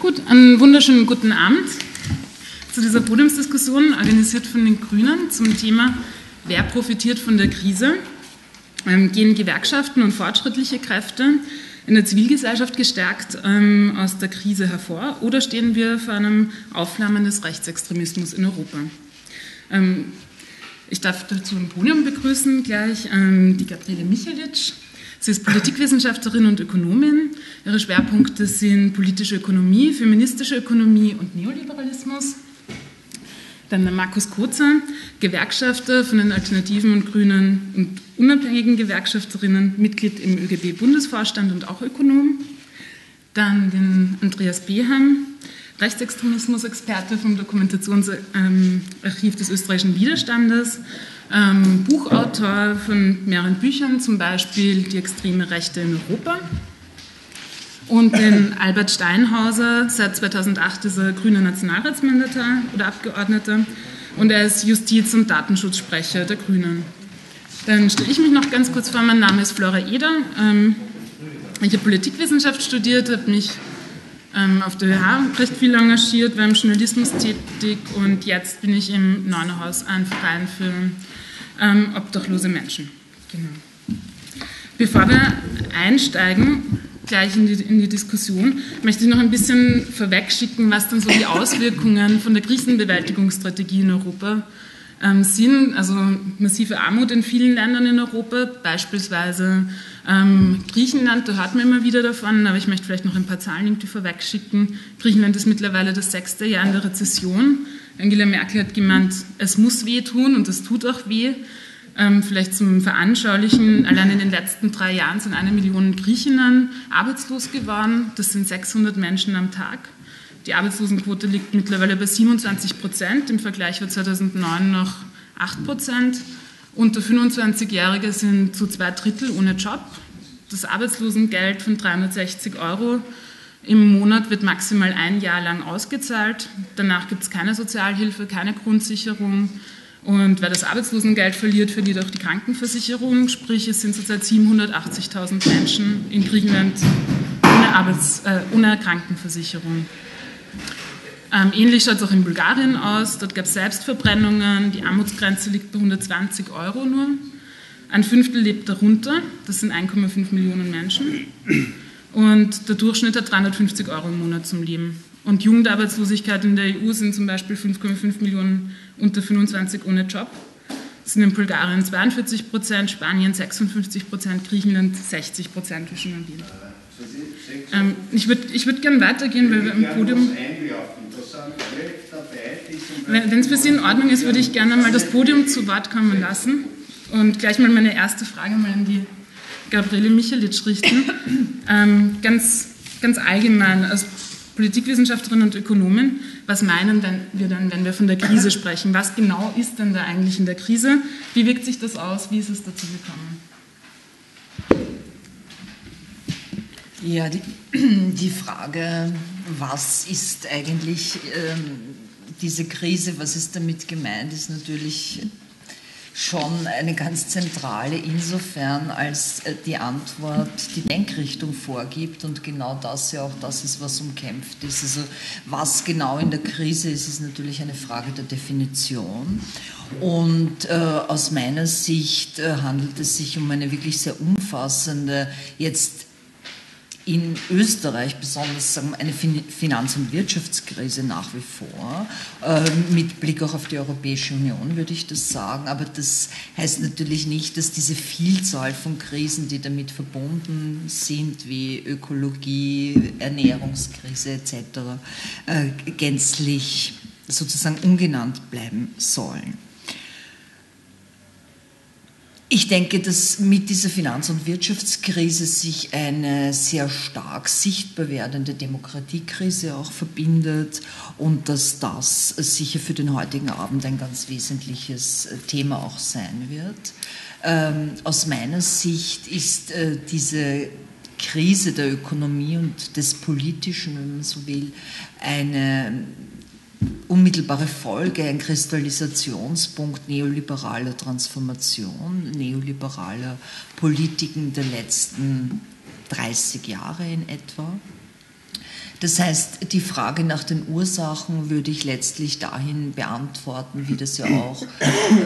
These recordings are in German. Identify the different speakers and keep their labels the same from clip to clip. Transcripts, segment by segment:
Speaker 1: Gut, einen wunderschönen guten Abend zu dieser Podiumsdiskussion, organisiert von den Grünen zum Thema Wer profitiert von der Krise? Ähm, gehen Gewerkschaften und fortschrittliche Kräfte in der Zivilgesellschaft gestärkt ähm, aus der Krise hervor oder stehen wir vor einem Aufflammen des Rechtsextremismus in Europa? Ähm, ich darf dazu im Podium begrüßen gleich die Gabriele Michalitsch, Sie ist Politikwissenschaftlerin und Ökonomin. Ihre Schwerpunkte sind politische Ökonomie, feministische Ökonomie und Neoliberalismus. Dann der Markus Kozer, Gewerkschafter von den Alternativen und Grünen und unabhängigen Gewerkschafterinnen, Mitglied im ÖGB-Bundesvorstand und auch Ökonom. Dann den Andreas Beheim, Rechtsextremismus-Experte vom Dokumentationsarchiv ähm, des österreichischen Widerstandes ähm, Buchautor von mehreren Büchern, zum Beispiel Die extreme Rechte in Europa. Und den Albert Steinhauser, seit 2008 ist er grüner Nationalratsmandatar oder Abgeordneter und er ist Justiz- und Datenschutzsprecher der Grünen. Dann stelle ich mich noch ganz kurz vor, mein Name ist Flora Eder. Ähm, ich habe Politikwissenschaft studiert, habe mich ähm, auf der WH recht viel engagiert, war im Journalismus tätig und jetzt bin ich im Neunerhaus ein Verein für ähm, obdachlose Menschen. Genau. Bevor wir einsteigen, gleich in die, in die, Diskussion, möchte ich noch ein bisschen vorwegschicken, was dann so die Auswirkungen von der Krisenbewältigungsstrategie in Europa ähm, sind. Also massive Armut in vielen Ländern in Europa, beispielsweise ähm, Griechenland, da hört man immer wieder davon, aber ich möchte vielleicht noch ein paar Zahlen irgendwie vorwegschicken. Griechenland ist mittlerweile das sechste Jahr in der Rezession. Angela Merkel hat gemeint, es muss weh tun und es tut auch weh. Ähm, vielleicht zum Veranschaulichen, allein in den letzten drei Jahren sind eine Million Griechinnen arbeitslos geworden. Das sind 600 Menschen am Tag. Die Arbeitslosenquote liegt mittlerweile bei 27 Prozent. Im Vergleich war 2009 noch 8 Prozent. Unter 25-Jährige sind zu zwei Drittel ohne Job. Das Arbeitslosengeld von 360 Euro im Monat wird maximal ein Jahr lang ausgezahlt. Danach gibt es keine Sozialhilfe, keine Grundsicherung. Und wer das Arbeitslosengeld verliert, verliert auch die Krankenversicherung. Sprich, es sind zurzeit 780.000 Menschen in Griechenland ohne, Arbeits-, äh, ohne Krankenversicherung. Ähm, ähnlich schaut es auch in Bulgarien aus. Dort gab es Selbstverbrennungen. Die Armutsgrenze liegt bei 120 Euro nur. Ein Fünftel lebt darunter. Das sind 1,5 Millionen Menschen. Und der Durchschnitt hat 350 Euro im Monat zum Leben. Und Jugendarbeitslosigkeit in der EU sind zum Beispiel 5,5 Millionen unter 25 ohne Job. Das sind in Bulgarien 42 Prozent, Spanien 56 Prozent, Griechenland 60 Prozent, wie schon erwähnt. Ähm, ich würde ich würd gerne weitergehen, weil wir im Podium. Wenn es für Sie in Ordnung ist, würde ich gerne mal das Podium zu Wort kommen lassen und gleich mal meine erste Frage mal an die Gabriele Michelitsch richten. Ähm, ganz, ganz allgemein, als Politikwissenschaftlerin und Ökonomin, was meinen denn wir dann, wenn wir von der Krise sprechen? Was genau ist denn da eigentlich in der Krise? Wie wirkt sich das aus? Wie ist es dazu gekommen?
Speaker 2: Ja, die, die Frage, was ist eigentlich ähm, diese Krise, was ist damit gemeint, ist natürlich schon eine ganz zentrale insofern, als äh, die Antwort die Denkrichtung vorgibt und genau das ja auch das ist, was umkämpft ist. Also was genau in der Krise ist, ist natürlich eine Frage der Definition. Und äh, aus meiner Sicht äh, handelt es sich um eine wirklich sehr umfassende, jetzt in Österreich besonders sagen, eine Finanz- und Wirtschaftskrise nach wie vor, äh, mit Blick auch auf die Europäische Union würde ich das sagen. Aber das heißt natürlich nicht, dass diese Vielzahl von Krisen, die damit verbunden sind, wie Ökologie, Ernährungskrise etc., äh, gänzlich sozusagen ungenannt bleiben sollen. Ich denke, dass mit dieser Finanz- und Wirtschaftskrise sich eine sehr stark sichtbar werdende Demokratiekrise auch verbindet und dass das sicher für den heutigen Abend ein ganz wesentliches Thema auch sein wird. Ähm, aus meiner Sicht ist äh, diese Krise der Ökonomie und des Politischen, wenn man so will, eine unmittelbare Folge, ein Kristallisationspunkt neoliberaler Transformation, neoliberaler Politiken der letzten 30 Jahre in etwa. Das heißt, die Frage nach den Ursachen würde ich letztlich dahin beantworten, wie das ja auch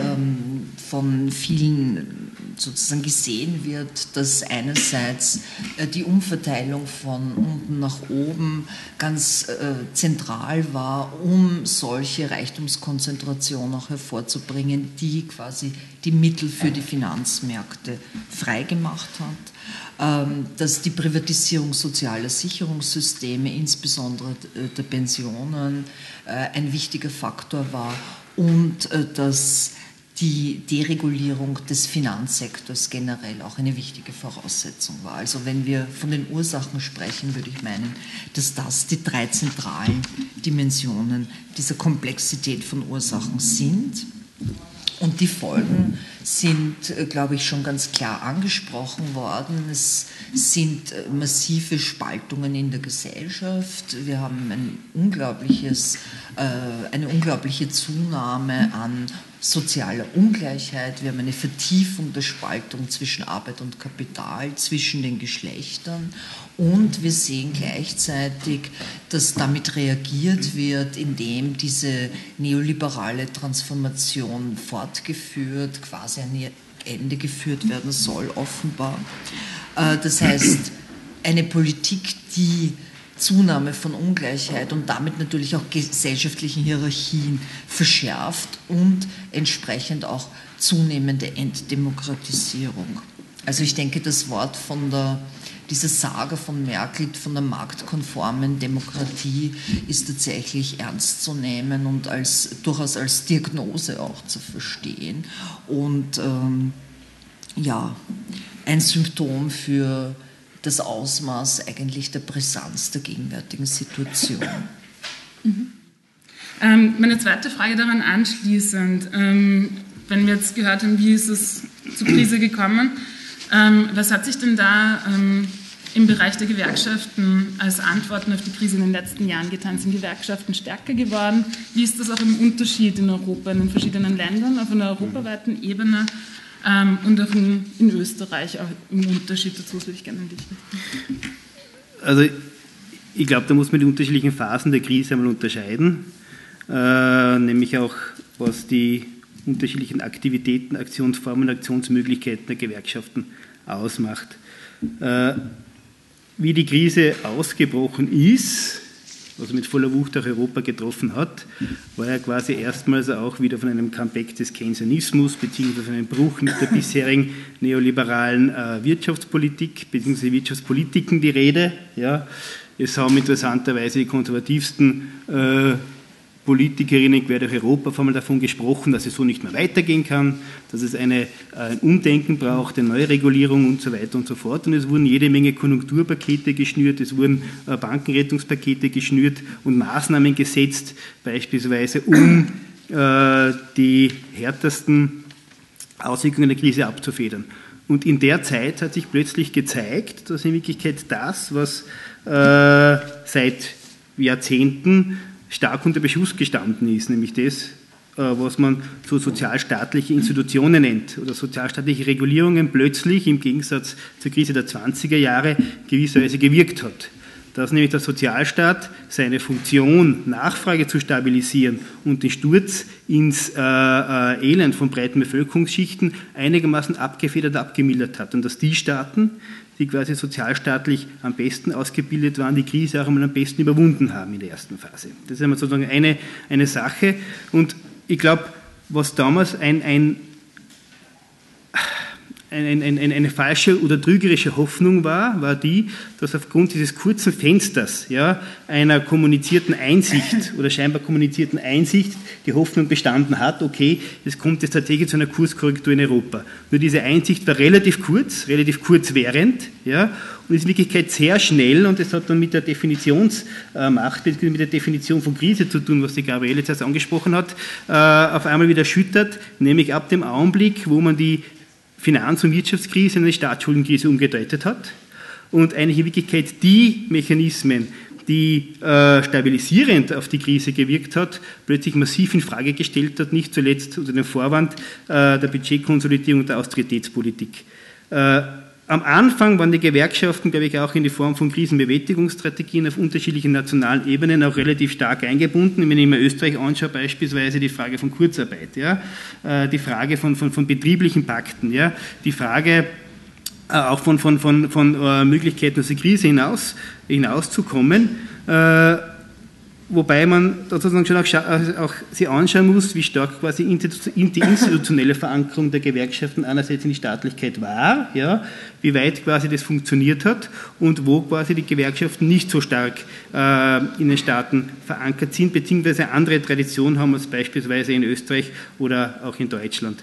Speaker 2: ähm, von vielen sozusagen gesehen wird, dass einerseits äh, die Umverteilung von unten nach oben ganz äh, zentral war, um solche Reichtumskonzentrationen auch hervorzubringen, die quasi die Mittel für die Finanzmärkte freigemacht hat. Ähm, dass die Privatisierung sozialer Sicherungssysteme, insbesondere äh, der Pensionen, ein wichtiger Faktor war und dass die Deregulierung des Finanzsektors generell auch eine wichtige Voraussetzung war. Also wenn wir von den Ursachen sprechen, würde ich meinen, dass das die drei zentralen Dimensionen dieser Komplexität von Ursachen sind. Und die Folgen sind, äh, glaube ich, schon ganz klar angesprochen worden. Es sind äh, massive Spaltungen in der Gesellschaft. Wir haben ein unglaubliches, äh, eine unglaubliche Zunahme an sozialer Ungleichheit. Wir haben eine Vertiefung der Spaltung zwischen Arbeit und Kapital, zwischen den Geschlechtern. Und wir sehen gleichzeitig, dass damit reagiert wird, indem diese neoliberale Transformation fortgeführt, quasi an ihr Ende geführt werden soll, offenbar. Äh, das heißt, eine Politik, die Zunahme von Ungleichheit und damit natürlich auch gesellschaftlichen Hierarchien verschärft und entsprechend auch zunehmende Entdemokratisierung. Also ich denke, das Wort von der, dieser Sage von Merkel, von der marktkonformen Demokratie, ist tatsächlich ernst zu nehmen und als, durchaus als Diagnose auch zu verstehen. Und ähm, ja, ein Symptom für das Ausmaß eigentlich der Brisanz der gegenwärtigen Situation.
Speaker 1: Mhm. Ähm, meine zweite Frage daran anschließend, ähm, wenn wir jetzt gehört haben, wie ist es zur Krise gekommen, ähm, was hat sich denn da ähm, im Bereich der Gewerkschaften als Antworten auf die Krise in den letzten Jahren getan? Sind Gewerkschaften stärker geworden? Wie ist das auch im Unterschied in Europa, in den verschiedenen Ländern, auf einer europaweiten Ebene? Ähm, und auch in, in, Österreich auch im Unterschied dazu, das würde ich gerne an dich richten.
Speaker 3: Also ich glaube, da muss man die unterschiedlichen Phasen der Krise einmal unterscheiden, äh, nämlich auch was die unterschiedlichen Aktivitäten, Aktionsformen, Aktionsmöglichkeiten der Gewerkschaften ausmacht. Äh, wie die Krise ausgebrochen ist, also mit voller Wucht auch Europa getroffen hat, war ja quasi erstmals auch wieder von einem Comeback des Keynesianismus beziehungsweise von einem Bruch mit der bisherigen neoliberalen äh, Wirtschaftspolitik beziehungsweise Wirtschaftspolitiken die Rede. Ja. Es haben interessanterweise die konservativsten äh, Politikerinnen quer durch Europa vor allem davon gesprochen, dass es so nicht mehr weitergehen kann, dass es eine, ein Umdenken braucht, eine Neuregulierung und so weiter und so fort. Und es wurden jede Menge Konjunkturpakete geschnürt, es wurden äh, Bankenrettungspakete geschnürt und Maßnahmen gesetzt, beispielsweise um äh, die härtesten Auswirkungen der Krise abzufedern. Und in der Zeit hat sich plötzlich gezeigt, dass in Wirklichkeit das, was äh, seit Jahrzehnten stark unter Beschuss gestanden ist, nämlich das, äh, was man so sozialstaatliche Institutionen nennt oder sozialstaatliche Regulierungen plötzlich im Gegensatz zur Krise der 20er Jahre gewisserweise gewirkt hat. Dass nämlich der Sozialstaat seine Funktion, Nachfrage zu stabilisieren und den Sturz ins äh, äh, Elend von breiten Bevölkerungsschichten einigermaßen abgefedert, abgemildert hat. Und dass die Staaten, die quasi sozialstaatlich am besten ausgebildet waren, die Krise auch einmal am besten überwunden haben in der ersten Phase. Das ist einmal sozusagen eine, eine Sache. Und ich glaube, was damals ein, ein ein, ein, eine falsche oder trügerische Hoffnung war, war die, dass aufgrund dieses kurzen Fensters ja, einer kommunizierten Einsicht oder scheinbar kommunizierten Einsicht die Hoffnung bestanden hat, okay, es kommt jetzt tatsächlich zu einer Kurskorrektur in Europa. Nur diese Einsicht war relativ kurz, relativ kurzwährend ja, und ist in Wirklichkeit sehr schnell und das hat dann mit der Definitionsmacht, mit der Definition von Krise zu tun, was die Gabriele jetzt angesprochen hat, äh, auf einmal wieder erschüttert, nämlich ab dem Augenblick, wo man die Finanz- und Wirtschaftskrise in eine Staatsschuldenkrise umgedeutet hat und eigentlich in Wirklichkeit die Mechanismen, die äh, stabilisierend auf die Krise gewirkt hat, plötzlich massiv in Frage gestellt hat, nicht zuletzt unter dem Vorwand äh, der Budgetkonsolidierung und der Austeritätspolitik. Äh, am Anfang waren die Gewerkschaften, glaube ich, auch in die Form von Krisenbewältigungsstrategien auf unterschiedlichen nationalen Ebenen auch relativ stark eingebunden. Wenn ich mir Österreich anschaue, beispielsweise die Frage von Kurzarbeit, ja, äh, die Frage von, von, von betrieblichen Pakten, ja, die Frage äh, auch von, von, von, von äh, Möglichkeiten aus der Krise hinaus, hinauszukommen. Wobei man sozusagen schon auch, äh, auch sich anschauen muss, wie stark quasi die institutionelle Verankerung der Gewerkschaften einerseits in die Staatlichkeit war, ja, wie weit quasi das funktioniert hat und wo quasi die Gewerkschaften nicht so stark äh, in den Staaten verankert sind, beziehungsweise andere Traditionen haben als beispielsweise in Österreich oder auch in Deutschland.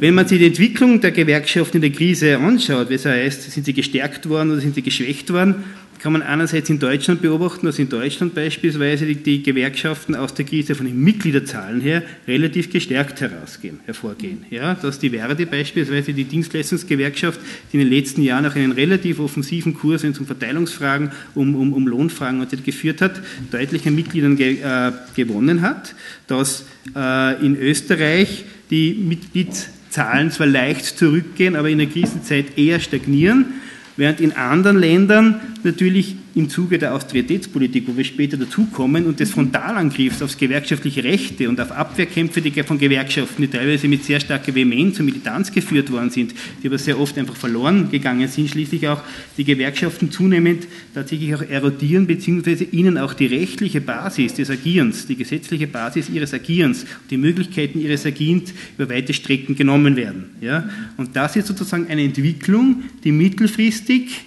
Speaker 3: Wenn man sich die Entwicklung der Gewerkschaften in der Krise anschaut, es heißt, sind sie gestärkt worden oder sind sie geschwächt worden, kann man einerseits in Deutschland beobachten, dass in Deutschland beispielsweise die, die, Gewerkschaften aus der Krise von den Mitgliederzahlen her relativ gestärkt herausgehen, hervorgehen. Ja, dass die Verdi beispielsweise, die Dienstleistungsgewerkschaft, die in den letzten Jahren auch einen relativ offensiven Kurs, wenn es um Verteilungsfragen, um, um, um Lohnfragen und so geführt hat, deutlich an Mitgliedern ge, äh, gewonnen hat, dass äh, in Österreich die Mitgliedszahlen zwar leicht zurückgehen, aber in der Krisenzeit eher stagnieren während in anderen Ländern natürlich im Zuge der Austeritätspolitik, wo wir später dazukommen, und des Frontalangriffs auf gewerkschaftliche Rechte und auf Abwehrkämpfe von Gewerkschaften, die teilweise mit sehr starker Vehemenz und Militanz geführt worden sind, die aber sehr oft einfach verloren gegangen sind, schließlich auch die Gewerkschaften zunehmend tatsächlich auch erodieren, beziehungsweise ihnen auch die rechtliche Basis des Agierens, die gesetzliche Basis ihres Agierens, die Möglichkeiten ihres Agierens über weite Strecken genommen werden. Ja? Und das ist sozusagen eine Entwicklung, die mittelfristig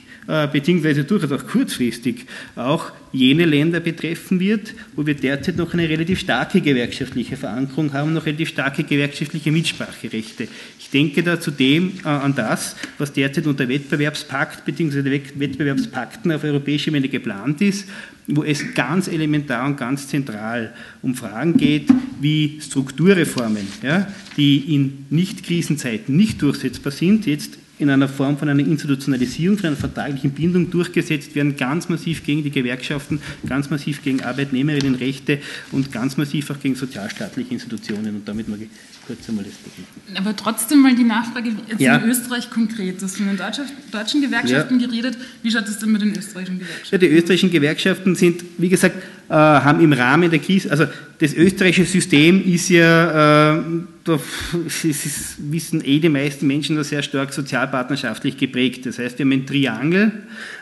Speaker 3: beziehungsweise durchaus auch kurzfristig auch jene Länder betreffen wird, wo wir derzeit noch eine relativ starke gewerkschaftliche Verankerung haben, noch relativ starke gewerkschaftliche Mitspracherechte. Ich denke da zudem äh, an das, was derzeit unter Wettbewerbspakt bzw. Wettbewerbspakten auf europäischer Ebene geplant ist, wo es ganz elementar und ganz zentral um Fragen geht, wie Strukturreformen, ja, die in Nicht-Krisenzeiten nicht durchsetzbar sind, jetzt in einer Form von einer Institutionalisierung, von einer vertraglichen Bindung durchgesetzt werden, ganz massiv gegen die Gewerkschaften, ganz massiv gegen Arbeitnehmerinnenrechte und ganz massiv auch gegen sozialstaatliche Institutionen. Und damit mag ich kurz einmal das
Speaker 1: beginnen. Aber trotzdem mal die Nachfrage jetzt ja. in Österreich konkret. Du hast von den deutschen Gewerkschaften ja. geredet. Wie schaut es denn mit den österreichischen Gewerkschaften?
Speaker 3: Ja, die österreichischen Gewerkschaften sind, wie gesagt, haben im Rahmen der Krise, also das österreichische System ist ja, äh, da ist, wissen eh die meisten Menschen, sehr stark sozialpartnerschaftlich geprägt. Das heißt, wir haben ein Triangel,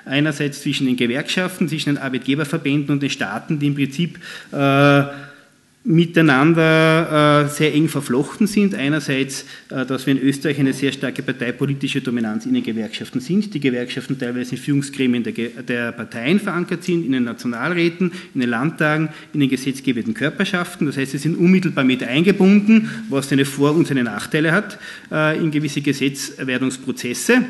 Speaker 3: einerseits zwischen den Gewerkschaften, zwischen den Arbeitgeberverbänden und den Staaten, die im Prinzip äh, miteinander äh, sehr eng verflochten sind. Einerseits, äh, dass wir in Österreich eine sehr starke parteipolitische Dominanz in den Gewerkschaften sind, die Gewerkschaften teilweise in Führungsgremien der, Parteien verankert sind, in den Nationalräten, in den Landtagen, in den gesetzgebenden Körperschaften. Das heißt, sie sind unmittelbar mit eingebunden, was seine Vor- und seine Nachteile hat äh, in gewisse Gesetzwerdungsprozesse.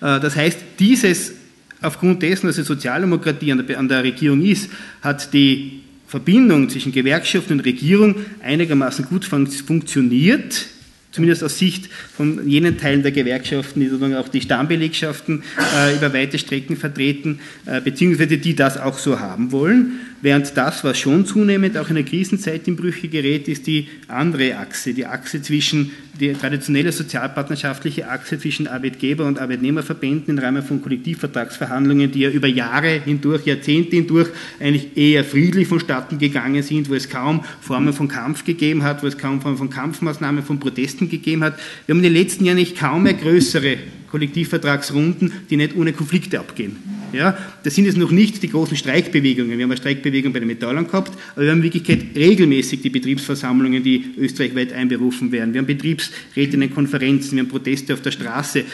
Speaker 3: Das heißt, dieses aufgrund dessen, dass die Sozialdemokratie an der Regierung ist, hat die Verbindung zwischen Gewerkschaft und Regierung einigermaßen gut funktioniert, zumindest aus Sicht von jenen Teilen der Gewerkschaften, die sozusagen auch die Stammbelegschaften äh, über weite Strecken vertreten, äh, beziehungsweise die das auch so haben wollen. Während das, was schon zunehmend auch in der Krisenzeit in Brüche gerät, ist die andere Achse, die Achse zwischen, die traditionelle sozialpartnerschaftliche Achse zwischen Arbeitgeber- und Arbeitnehmerverbänden im Rahmen von Kollektivvertragsverhandlungen, die ja über Jahre hindurch, Jahrzehnte hindurch eigentlich eher friedlich vonstatten gegangen sind, wo es kaum Formen von Kampf gegeben hat, wo es kaum Formen von Kampfmaßnahmen, von Protesten gegeben hat. Wir haben in den letzten Jahren nicht kaum mehr größere Kollektivvertragsrunden, die nicht ohne Konflikte abgehen. Ja, das sind jetzt noch nicht die großen Streikbewegungen. Wir haben eine Streikbewegung bei den Metallern gehabt, aber wir haben in Wirklichkeit regelmäßig die Betriebsversammlungen, die österreichweit einberufen werden. Wir haben Betriebsrätinnenkonferenzen, wir haben Proteste auf der Straße.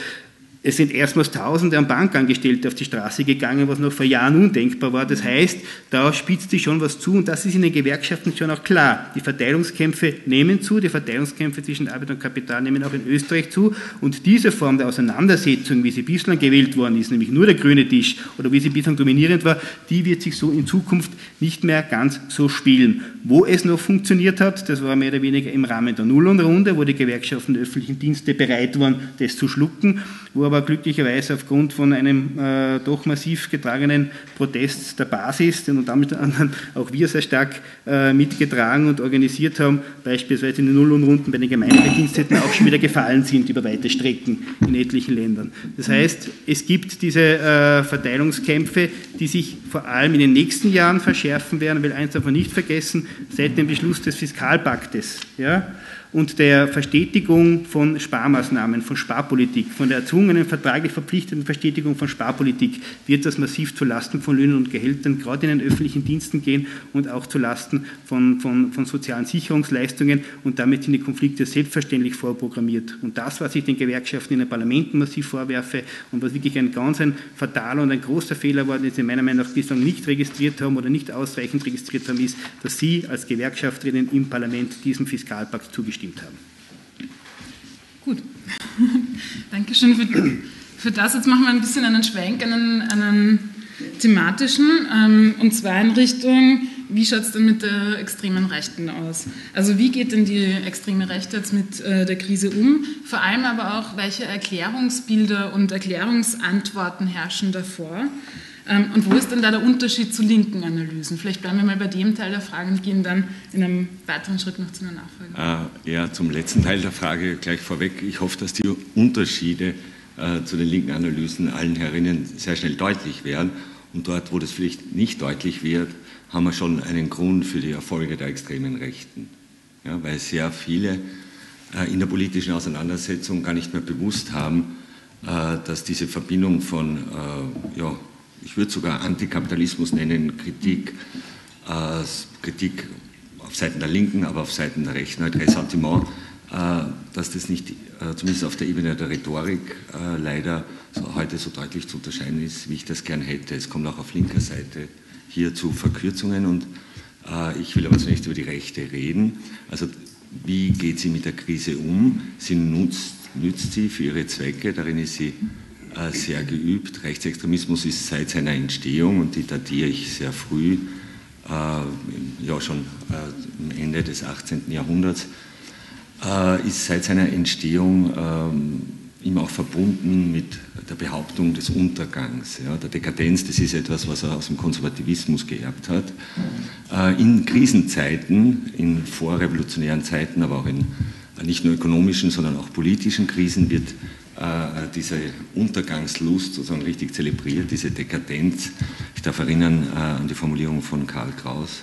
Speaker 3: Es sind erstmals Tausende an Bankangestellte auf die Straße gegangen, was noch vor Jahren undenkbar war. Das heißt, da spitzt sich schon was zu und das ist in den Gewerkschaften schon auch klar. Die Verteilungskämpfe nehmen zu, die Verteilungskämpfe zwischen Arbeit und Kapital nehmen auch in Österreich zu und diese Form der Auseinandersetzung, wie sie bislang gewählt worden ist, nämlich nur der grüne Tisch oder wie sie bislang dominierend war, die wird sich so in Zukunft nicht mehr ganz so spielen. Wo es noch funktioniert hat, das war mehr oder weniger im Rahmen der Nullrunde, wo die Gewerkschaften öffentlichen Dienste bereit waren, das zu schlucken, wo aber glücklicherweise aufgrund von einem äh, doch massiv getragenen Protest der Basis, den und damit auch wir sehr stark äh, mitgetragen und organisiert haben, beispielsweise in den Nullunrunden bei den Gemeindebediensteten auch schon wieder gefallen sind über weite Strecken in etlichen Ländern. Das heißt, es gibt diese äh, Verteilungskämpfe, die sich vor allem in den nächsten Jahren verschärfen werden, weil eins man nicht vergessen, seit dem Beschluss des Fiskalpaktes, ja, und der Verstetigung von Sparmaßnahmen, von Sparpolitik, von der erzwungenen, vertraglich verpflichteten Verstetigung von Sparpolitik wird das massiv zu Lasten von Löhnen und Gehältern, gerade in den öffentlichen Diensten gehen und auch zu Lasten von, von, von sozialen Sicherungsleistungen und damit sind die Konflikte selbstverständlich vorprogrammiert. Und das, was ich den Gewerkschaften in den Parlamenten massiv vorwerfe und was wirklich ein ganz ein fataler und ein großer Fehler war, den sie meiner Meinung nach bislang nicht registriert haben oder nicht ausreichend registriert haben, ist, dass sie als Gewerkschafterinnen im Parlament diesem Fiskalpakt zugestimmt zugestimmt haben.
Speaker 1: Gut, Dankeschön für, für das. Jetzt machen wir ein bisschen einen Schwenk, einen, einen thematischen, ähm, und zwar in Richtung, wie schaut es denn mit der extremen Rechten aus? Also wie geht denn die extreme Rechte jetzt mit äh, der Krise um? Vor allem aber auch, welche Erklärungsbilder und Erklärungsantworten herrschen davor? Ähm, und wo ist denn da der Unterschied zu linken Analysen? Vielleicht bleiben wir mal bei dem Teil der Frage und gehen dann in einem weiteren Schritt noch zu einer Nachfrage.
Speaker 4: Äh, ja, zum letzten Teil der Frage gleich vorweg. Ich hoffe, dass die Unterschiede äh, zu den linken Analysen allen Herinnen sehr schnell deutlich werden. Und dort, wo das vielleicht nicht deutlich wird, haben wir schon einen Grund für die Erfolge der extremen Rechten. Ja, weil sehr viele äh, in der politischen Auseinandersetzung gar nicht mehr bewusst haben, äh, dass diese Verbindung von äh, ja, ich würde sogar Antikapitalismus nennen, Kritik, äh, Kritik auf Seiten der Linken, aber auf Seiten der Rechten, ein Ressentiment, äh, dass das nicht, äh, zumindest auf der Ebene der Rhetorik, äh, leider so, heute so deutlich zu unterscheiden ist, wie ich das gern hätte. Es kommt auch auf linker Seite hier zu Verkürzungen und äh, ich will aber zunächst über die Rechte reden. Also wie geht sie mit der Krise um? Sie nutzt, nützt sie für ihre Zwecke, darin ist sie sehr geübt. Rechtsextremismus ist seit seiner Entstehung, und die datiere ich sehr früh, äh, ja schon am äh, Ende des 18. Jahrhunderts, ist seit seiner Entstehung ähm, immer auch verbunden mit der Behauptung des Untergangs, ja, der Dekadenz. Das ist etwas, was er aus dem Konservativismus geerbt hat. In Krisenzeiten, in vorrevolutionären Zeiten, aber auch in nicht nur ökonomischen, sondern auch politischen Krisen wird äh, diese Untergangslust sozusagen richtig zelebriert, diese Dekadenz. Ich darf erinnern äh, an die Formulierung von Karl Kraus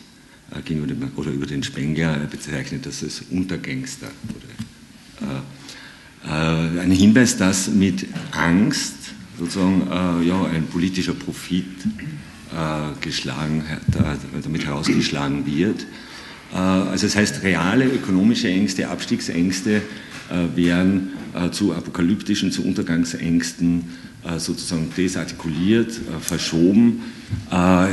Speaker 4: äh, gegenüber dem, oder über den Spengler, er bezeichnet das als Untergangster. Äh, ein Hinweis, dass mit Angst sozusagen äh, ja, ein politischer Profit äh, geschlagen, damit herausgeschlagen wird. Also das heißt, reale ökonomische Ängste, Abstiegsängste werden äh, zu apokalyptischen, zu Untergangsängsten äh, sozusagen desartikuliert, äh, verschoben.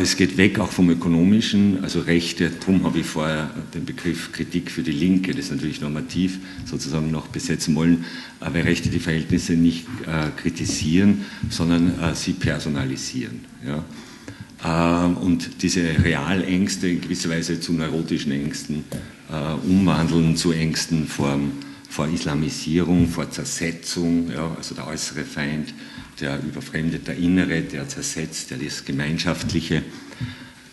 Speaker 4: Es geht weg auch vom Ökonomischen, also Rechte, darum habe ich vorher den Begriff Kritik für die Linke, das ist natürlich normativ sozusagen noch besetzen wollen, weil Rechte die Verhältnisse nicht kritisieren, sondern sie personalisieren. Ja. Und diese Realängste in gewisser Weise zu neurotischen Ängsten umwandeln, zu Ängsten vor vor Islamisierung, vor Zersetzung, ja, also der äußere Feind, der überfremdet der Innere, der zersetzt, der das Gemeinschaftliche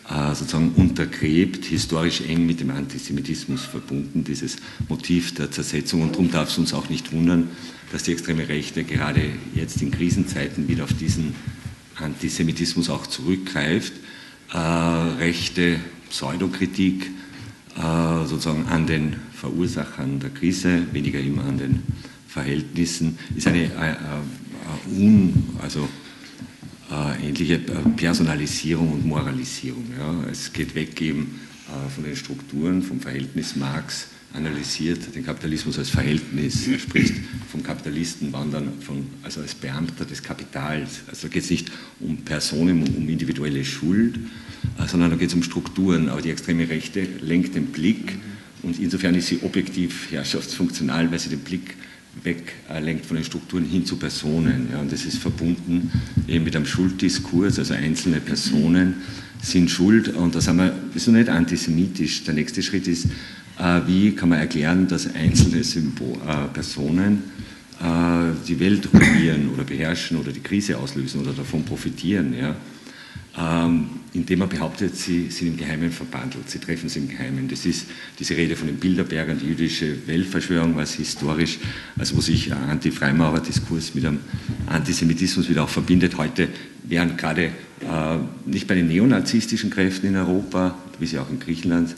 Speaker 4: äh, sozusagen untergräbt, historisch eng mit dem Antisemitismus verbunden, dieses Motiv der Zersetzung. Und darum darf es uns auch nicht wundern, dass die extreme Rechte gerade jetzt in Krisenzeiten wieder auf diesen Antisemitismus auch zurückgreift. Äh, rechte Pseudokritik äh, sozusagen an den Verursachern der Krise, weniger immer an den Verhältnissen, ist eine äh, äh, un, also äh, endliche Personalisierung und Moralisierung. Ja. Es geht weg eben äh, von den Strukturen, vom Verhältnis Marx analysiert den Kapitalismus als Verhältnis. Er spricht vom Kapitalisten wandern, von, also als Beamter des Kapitals. Also da geht es nicht um Personen, um, individuelle Schuld, äh, sondern da geht es um Strukturen. Aber die extreme Rechte lenkt den Blick und insofern ist sie objektiv herrschaftsfunktional, weil sie den Blick weglenkt von den Strukturen hin zu Personen. Ja, und das ist verbunden eben mit einem Schulddiskurs, also einzelne Personen sind schuld und das, haben wir, ist noch nicht antisemitisch. Der nächste Schritt ist, äh, wie kann man erklären, dass einzelne Symbol, äh, Personen die Welt ruinieren oder beherrschen oder die Krise auslösen oder davon profitieren. Ja ähm, indem er behauptet, sie sind im Geheimen verbandelt, sie treffen sie im Geheimen. Das ist diese Rede von den Bilderbergern, die jüdische Weltverschwörung, was historisch, also wo sich ein Anti-Freimaurer-Diskurs mit einem Antisemitismus wieder auch verbindet. Heute während gerade äh, nicht bei den neonazistischen Kräften in Europa, wie sie auch in Griechenland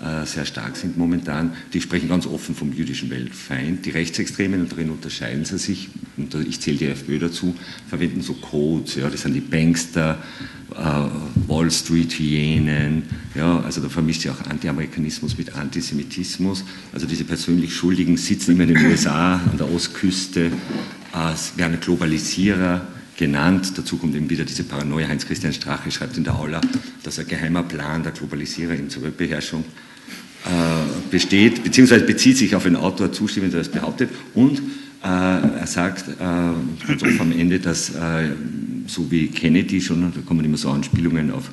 Speaker 4: äh, sehr stark sind momentan, die sprechen ganz offen vom jüdischen Weltfeind. Die Rechtsextremen, und darin unterscheiden sie sich, und ich zähle die FPÖ dazu, verwenden so Codes, ja, das sind die Bankster, Wall Street Hyänen, ja, also da vermischt sich auch Anti-Amerikanismus mit Antisemitismus. Also diese persönlich Schuldigen sitzen immer in den USA an der Ostküste, äh, werden Globalisierer genannt. Dazu kommt eben wieder diese Paranoia. Heinz-Christian Strache schreibt in der Aula, dass ein geheimer Plan der Globalisierer eben zur Weltbeherrschung äh, besteht, beziehungsweise bezieht sich auf einen Autor zustimmend, der das behauptet. Und äh, er sagt äh, am Ende, dass äh, so wie Kennedy schon, da kommen immer so Anspielungen auf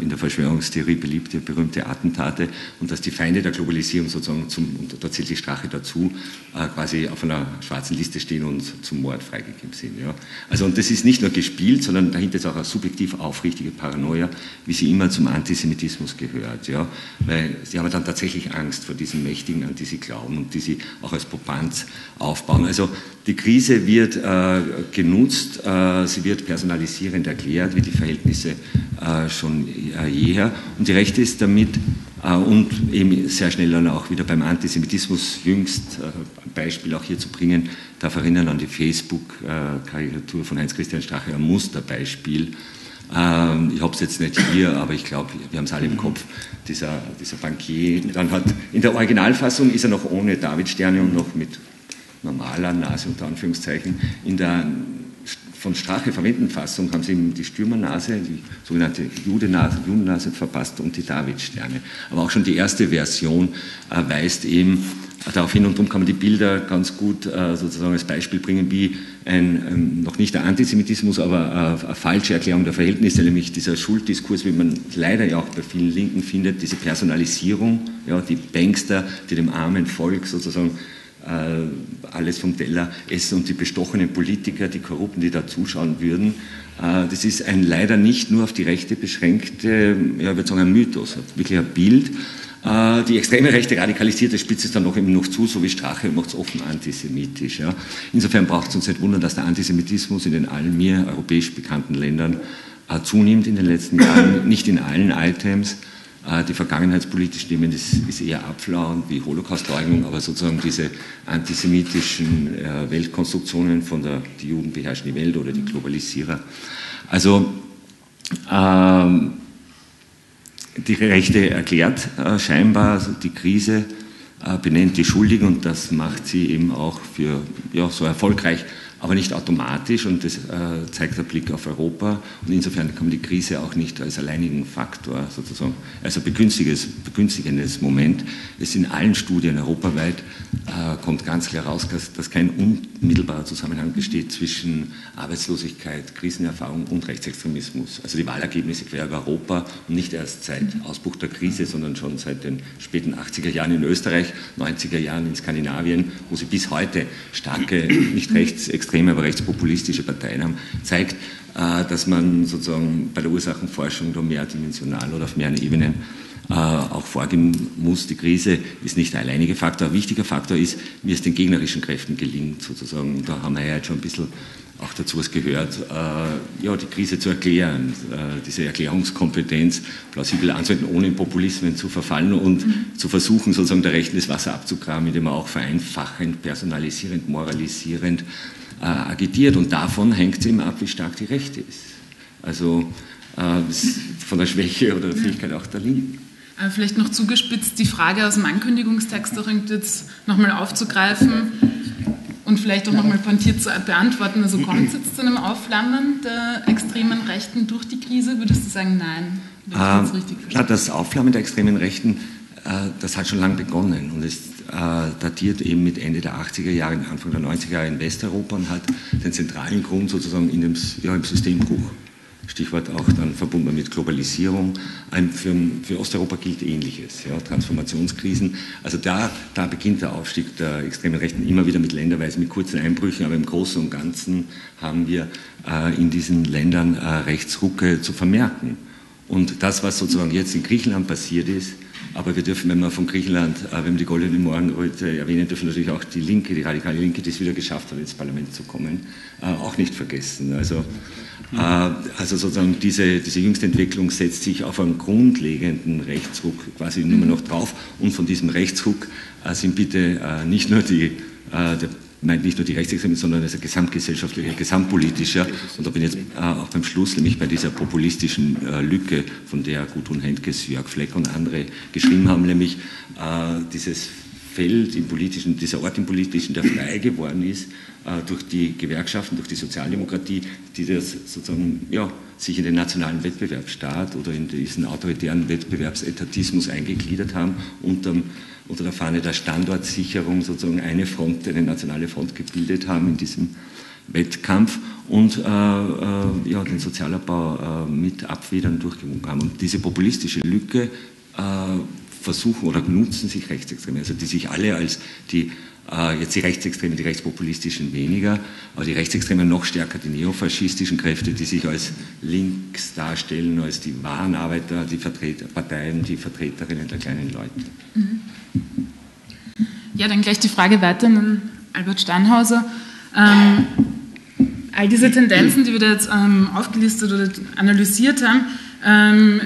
Speaker 4: in der Verschwörungstheorie beliebte, berühmte Attentate und dass die Feinde der Globalisierung sozusagen zum, und da zählt die Strache dazu, äh, quasi auf einer schwarzen Liste stehen und zum Mord freigegeben sind. Ja. Also und das ist nicht nur gespielt, sondern dahinter ist auch eine subjektiv aufrichtige Paranoia, wie sie immer zum Antisemitismus gehört. Ja. Weil sie haben dann tatsächlich Angst vor diesen Mächtigen, an die sie glauben und die sie auch als Propanz aufbauen. Also die Krise wird äh, genutzt, äh, sie wird personalisierend erklärt, wie die Verhältnisse äh, schon äh, jeher. Und die Rechte ist damit äh, und eben sehr schnell dann auch wieder beim Antisemitismus jüngst ein Beispiel auch hier zu bringen, darf erinnern an die Facebook-Karikatur von Heinz-Christian Strache, ein Musterbeispiel. Ähm, ich habe es jetzt nicht hier, aber ich glaube, wir haben es alle im Kopf. Dieser, dieser Bankier, dann hat in der Originalfassung ist er noch ohne Davidsterne und noch mit normaler Nase unter Anführungszeichen. In der von Strache verwendeten Fassung haben sie ihm die Stürmernase, die sogenannte Judenase, Judennase verpasst und die Davidsterne. Aber auch schon die erste Version äh, weist eben darauf hin und darum kann man die Bilder ganz gut äh, sozusagen als Beispiel bringen, wie ein, ähm, noch nicht der Antisemitismus, aber äh, eine falsche Erklärung der Verhältnisse, nämlich dieser Schulddiskurs, wie man leider ja auch bei vielen Linken findet, diese Personalisierung, ja, die Bankster, die dem armen Volk sozusagen äh, alles vom Teller essen und die bestochenen Politiker, die Korrupten, die da zuschauen würden. Äh, das ist ein leider nicht nur auf die Rechte beschränkte, ja, ich würde sagen, ein Mythos, wirklich ein Bild. Äh, die extreme Rechte radikalisiert, das spitzt es dann noch eben noch zu, so wie Strache macht es offen antisemitisch. Ja. Insofern braucht es uns nicht wundern, dass der Antisemitismus in den allen mir europäisch bekannten Ländern zunimmt in den letzten Jahren, nicht in allen Items. Äh, die vergangenheitspolitischen Themen ist, ist eher abflauend wie Holocaustleugnung, aber sozusagen diese antisemitischen äh, Weltkonstruktionen von der die Juden beherrschen die Welt oder die Globalisierer. Also ähm, die Rechte erklärt äh, scheinbar also die Krise, äh, benennt die Schuldigen und das macht sie eben auch für ja, so erfolgreich aber nicht automatisch und das äh, zeigt der Blick auf Europa und insofern kann man die Krise auch nicht als alleinigen Faktor sozusagen, also begünstigendes Moment. Es in allen Studien europaweit äh, kommt ganz klar raus, dass, dass kein unmittelbarer Zusammenhang besteht zwischen Arbeitslosigkeit, Krisenerfahrung und Rechtsextremismus. Also die Wahlergebnisse quer über Europa und nicht erst seit Ausbruch der Krise, sondern schon seit den späten 80er Jahren in Österreich, 90er Jahren in Skandinavien, wo sie bis heute starke, nicht rechtsextreme rechtsextreme, aber rechtspopulistische Parteien haben, zeigt, äh, dass man sozusagen bei der Ursachenforschung da mehrdimensional oder auf mehreren Ebenen äh, auch vorgehen muss. Die Krise ist nicht der alleinige Faktor. Ein wichtiger Faktor ist, wie es den gegnerischen Kräften gelingt, sozusagen. Und da haben wir ja jetzt schon ein bisschen auch dazu was gehört, äh, ja, die Krise zu erklären, äh, diese Erklärungskompetenz plausibel anzuwenden, ohne in Populismen zu verfallen und mhm. zu versuchen, sozusagen der Rechten das Wasser abzugraben, indem man auch vereinfachend, personalisierend, moralisierend äh, agitiert. Und davon hängt es eben ab, wie stark die Rechte ist. Also äh, von der Schwäche oder der Fähigkeit auch der Linken.
Speaker 1: Äh, vielleicht noch zugespitzt die Frage aus dem Ankündigungstext jetzt nochmal aufzugreifen und vielleicht auch nochmal pointiert zu beantworten. Also kommt es jetzt zu einem Aufflammen der extremen Rechten durch die Krise? Würdest du sagen, nein?
Speaker 4: Ähm, das, das Aufflammen der extremen Rechten, äh, das hat schon lange begonnen und ist datiert eben mit Ende der 80er Jahre, Anfang der 90er Jahre in Westeuropa und hat den zentralen Grund sozusagen in dem, ja, im Systembruch Stichwort auch dann verbunden mit Globalisierung. Für, für Osteuropa gilt Ähnliches, ja, Transformationskrisen. Also da, da beginnt der Aufstieg der extremen Rechten immer wieder mit länderweise, mit kurzen Einbrüchen, aber im Großen und Ganzen haben wir äh, in diesen Ländern äh, Rechtsrucke zu vermerken. Und das, was sozusagen jetzt in Griechenland passiert ist, aber wir dürfen, wenn wir von Griechenland, äh, wenn wir die goldene Morgenröte erwähnen, dürfen natürlich auch die Linke, die radikale Linke, die es wieder geschafft hat, ins Parlament zu kommen, äh, auch nicht vergessen. Also, äh, also sozusagen diese, diese jüngste Entwicklung setzt sich auf einen grundlegenden Rechtsruck quasi nur noch drauf. Und von diesem Rechtsruck sind bitte nicht nur die, der meint nicht nur die Rechtsextremen, sondern ein gesamtgesellschaftlicher, gesamtpolitischer. Und da bin ich jetzt äh, auch beim Schluss, nämlich bei dieser populistischen äh, Lücke, von der Gudrun Henkes, Jörg Fleck und andere geschrieben haben, nämlich äh, dieses Feld im politischen, dieser Ort im politischen, der frei geworden ist äh, durch die Gewerkschaften, durch die Sozialdemokratie, die das sozusagen ja, sich in den nationalen Wettbewerbsstaat oder in diesen autoritären Wettbewerbsetatismus eingegliedert haben unter, unter der Fahne der Standortsicherung sozusagen eine Front, eine nationale Front gebildet haben in diesem Wettkampf und äh, äh, ja, den Sozialabbau äh, mit Abfedern durchgewunken haben. Und diese populistische Lücke äh, versuchen oder nutzen sich Rechtsextreme, also die sich alle als die, jetzt die Rechtsextremen, die Rechtspopulistischen weniger, aber die Rechtsextremen noch stärker, die neofaschistischen Kräfte, die sich als links darstellen, als die wahren Arbeiter, die Vertreter, Parteien, die Vertreterinnen der kleinen Leute.
Speaker 1: Ja, dann gleich die Frage weiter an Albert Steinhauser. Ähm, all diese Tendenzen, die wir da jetzt ähm, aufgelistet oder analysiert haben, ähm,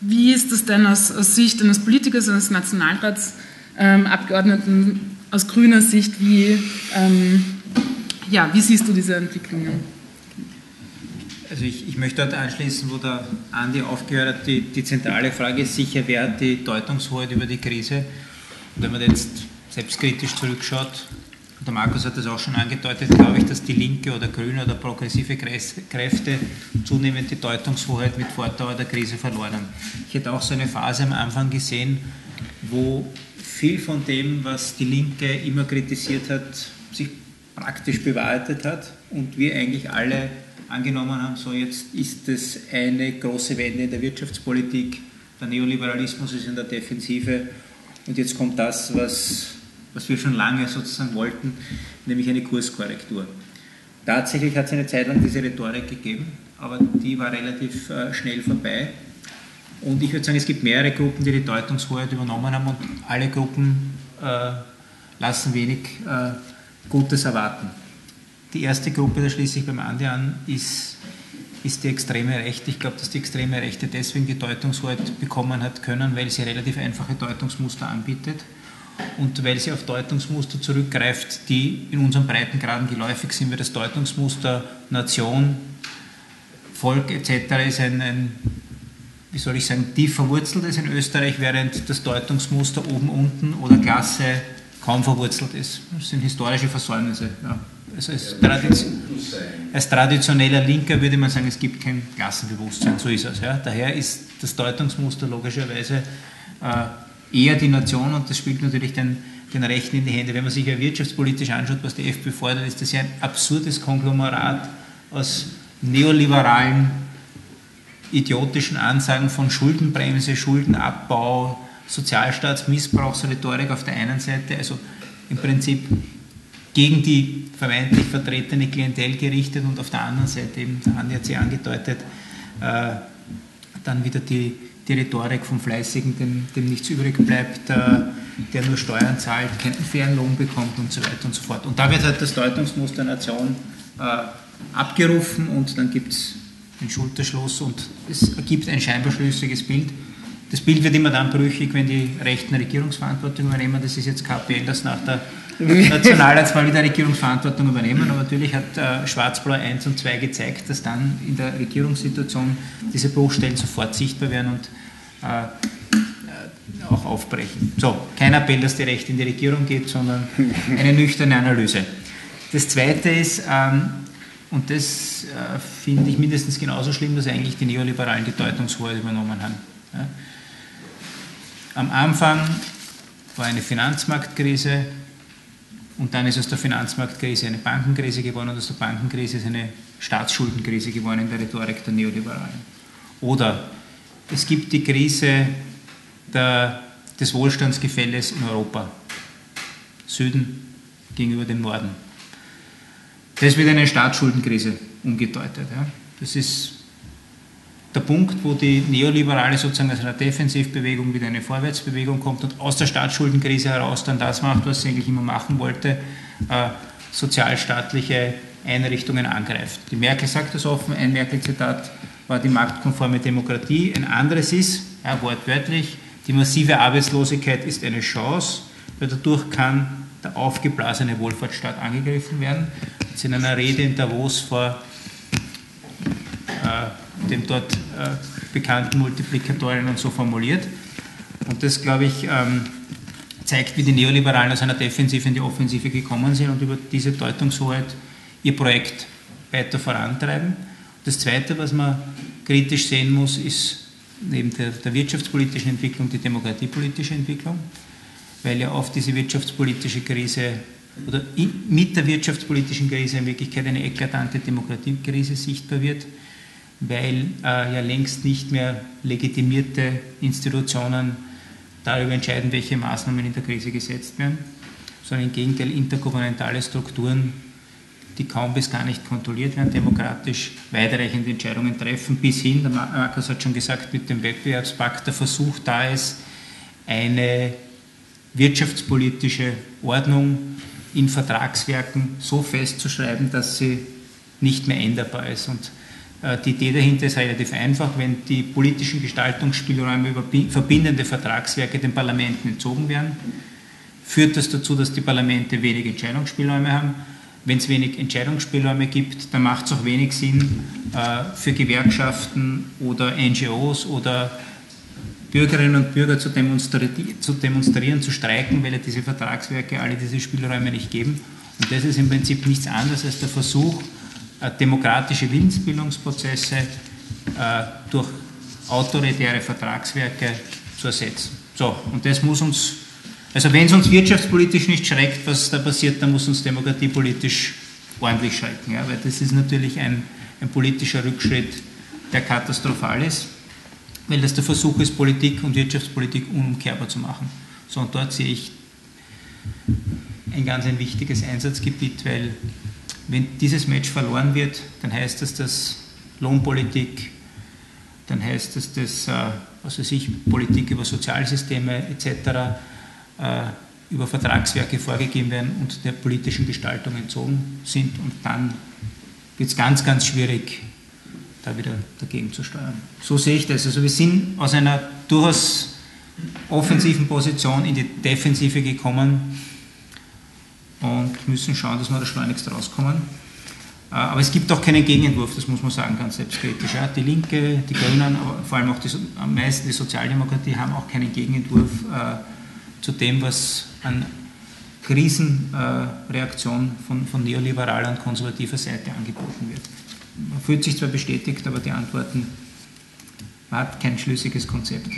Speaker 1: wie ist das denn aus, aus Sicht eines Politikers, eines Nationalratsabgeordneten, aus grüner Sicht, wie, ähm, ja, wie siehst du diese Entwicklungen?
Speaker 5: Also ich, ich, möchte dort anschließen, wo der Andi aufgehört hat. Die, die zentrale Frage ist sicher, wer hat die Deutungshoheit über die Krise? Und wenn man jetzt selbstkritisch zurückschaut, der Markus hat das auch schon angedeutet, glaube ich, dass die linke oder grüne oder progressive Kräfte zunehmend die Deutungshoheit mit Fortdauer der Krise verloren haben. Ich hätte auch so eine Phase am Anfang gesehen, wo viel von dem, was die Linke immer kritisiert hat, sich praktisch bewahrheitet hat und wir eigentlich alle angenommen haben, so jetzt ist es eine große Wende in der Wirtschaftspolitik, der Neoliberalismus ist in der Defensive und jetzt kommt das, was was wir schon lange sozusagen wollten, nämlich eine Kurskorrektur. Tatsächlich hat es eine Zeit lang diese Rhetorik gegeben, aber die war relativ äh, schnell vorbei. Und ich würde sagen, es gibt mehrere Gruppen, die die Deutungshoheit übernommen haben und alle Gruppen äh, lassen wenig äh, Gutes erwarten. Die erste Gruppe, da schließe ich beim Andi an, ist, ist die extreme Rechte. Ich glaube, dass die extreme Rechte deswegen die Deutungshoheit bekommen hat können, weil sie relativ einfache Deutungsmuster anbietet und weil sie auf Deutungsmuster zurückgreift, die in unseren Breitengraden geläufig sind, wie das Deutungsmuster Nation, Volk etc. ist ein, ein wie soll ich sagen, tief verwurzelt ist in Österreich, während das Deutungsmuster oben, unten oder Klasse kaum verwurzelt ist. Das sind historische Versäumnisse. Ja. Also als, Tradition, als, traditioneller Linker würde man sagen, es gibt kein Klassenbewusstsein, so ist es. Ja. Daher ist das Deutungsmuster logischerweise äh, eher die Nation und das spielt natürlich den, den Rechten in die Hände. Wenn man sich ja wirtschaftspolitisch anschaut, was die FPÖ fordert, ist das ja ein absurdes Konglomerat aus neoliberalen, idiotischen Ansagen von Schuldenbremse, Schuldenabbau, Sozialstaatsmissbrauch, so Rhetorik auf der einen Seite, also im Prinzip gegen die vermeintlich vertretene Klientel gerichtet und auf der anderen Seite, eben, Andi hat sie angedeutet, äh, dann wieder die die Rhetorik vom Fleißigen, dem, dem nichts übrig bleibt, äh, der nur Steuern zahlt, keinen fairen Lohn bekommt und so weiter und so fort. Und da wird halt das Deutungsmuster Nation äh, abgerufen und dann gibt es den Schulterschluss und es ergibt ein scheinbar schlüssiges Bild. Das Bild wird immer dann brüchig, wenn die Rechten Regierungsverantwortung übernehmen. Das ist jetzt KPN, das nach der Nationalratswahl wieder Regierungsverantwortung übernehmen. Aber natürlich hat äh, Schwarz-Blau 1 und 2 gezeigt, dass dann in der Regierungssituation diese Bruchstellen sofort sichtbar werden und äh, auch aufbrechen. So, kein Appell, dass die Rechte in die Regierung geht, sondern eine nüchterne Analyse. Das Zweite ist, ähm, und das äh, finde ich mindestens genauso schlimm, dass eigentlich die Neoliberalen die Deutungshoheit übernommen haben. Ja. Am Anfang war eine Finanzmarktkrise und dann ist aus der Finanzmarktkrise eine Bankenkrise geworden und aus der Bankenkrise ist eine Staatsschuldenkrise geworden in der Rhetorik der Neoliberalen. Oder es gibt die Krise der, des Wohlstandsgefälles in Europa. Süden gegenüber dem Norden. Das wird eine Staatsschuldenkrise umgedeutet. Ja. Das ist der Punkt, wo die Neoliberale sozusagen als eine Defensivbewegung wieder eine Vorwärtsbewegung kommt und aus der Staatsschuldenkrise heraus dann das macht, was sie eigentlich immer machen wollte, äh, sozialstaatliche Einrichtungen angreift. Die Merkel sagt das offen, ein Merkel-Zitat war die marktkonforme Demokratie, ein anderes ist, ja, wortwörtlich, die massive Arbeitslosigkeit ist eine Chance, weil dadurch kann der aufgeblasene Wohlfahrtsstaat angegriffen werden. Ist in einer Rede in Davos vor äh, dem dort äh, bekannten Multiplikatorien und so formuliert. Und das, glaube ich, ähm, zeigt, wie die Neoliberalen aus einer Defensive in die Offensive gekommen sind und über diese Deutungshoheit ihr Projekt weiter vorantreiben. Das Zweite, was man kritisch sehen muss, ist neben der, der wirtschaftspolitischen Entwicklung die demokratiepolitische Entwicklung, weil ja oft diese wirtschaftspolitische Krise oder mit der wirtschaftspolitischen Krise in Wirklichkeit eine eklatante Demokratiekrise sichtbar wird, weil äh, ja längst nicht mehr legitimierte Institutionen darüber entscheiden, welche Maßnahmen in der Krise gesetzt werden, sondern im Gegenteil intergouvernementale Strukturen, die kaum bis gar nicht kontrolliert werden, demokratisch weitreichende Entscheidungen treffen, bis hin, der Markus hat schon gesagt, mit dem Wettbewerbspakt der Versuch da ist, eine wirtschaftspolitische Ordnung in Vertragswerken so festzuschreiben, dass sie nicht mehr änderbar ist. Und äh, die Idee dahinter ist relativ einfach, wenn die politischen Gestaltungsspielräume über verbindende Vertragswerke den Parlamenten entzogen werden, führt das dazu, dass die Parlamente wenig Entscheidungsspielräume haben. Wenn es wenig Entscheidungsspielräume gibt, dann macht es auch wenig Sinn äh, für Gewerkschaften oder NGOs oder Bürgerinnen und Bürger zu demonstrieren, zu, demonstrieren, zu streiken, weil ja diese Vertragswerke alle diese Spielräume nicht geben. Und das ist im Prinzip nichts anderes als der Versuch, äh, demokratische Willensbildungsprozesse äh, durch autoritäre Vertragswerke zu ersetzen. So, und das muss uns, also wenn es uns wirtschaftspolitisch nicht schreckt, was da passiert, dann muss uns demokratiepolitisch ordentlich schrecken, ja, weil das ist natürlich ein, ein politischer Rückschritt, der katastrophal ist, weil das der Versuch ist, Politik und Wirtschaftspolitik unumkehrbar zu machen. So, und dort sehe ich ein ganz ein wichtiges Einsatzgebiet, weil wenn dieses Match verloren wird, dann heißt das, dass Lohnpolitik, dann heißt das, dass äh, was weiß ich, Politik über Sozialsysteme etc., äh, über Vertragswerke vorgegeben werden und der politischen Gestaltung entzogen sind. Und dann wird es ganz, ganz schwierig, da wieder dagegen zu steuern. So sehe ich das. Also wir sind aus einer durchaus offensiven Position in die Defensive gekommen und müssen schauen, dass wir da schleunigst rauskommen. Äh, aber es gibt auch keinen Gegenentwurf, das muss man sagen, ganz selbstkritisch. Die Linke, die Grünen, vor allem auch die, am meisten die Sozialdemokratie haben auch keinen Gegenentwurf äh, zu dem, was an Krisenreaktion von, von neoliberaler und konservativer Seite angeboten wird. Man fühlt sich zwar bestätigt, aber die Antworten, man hat kein schlüssiges Konzept.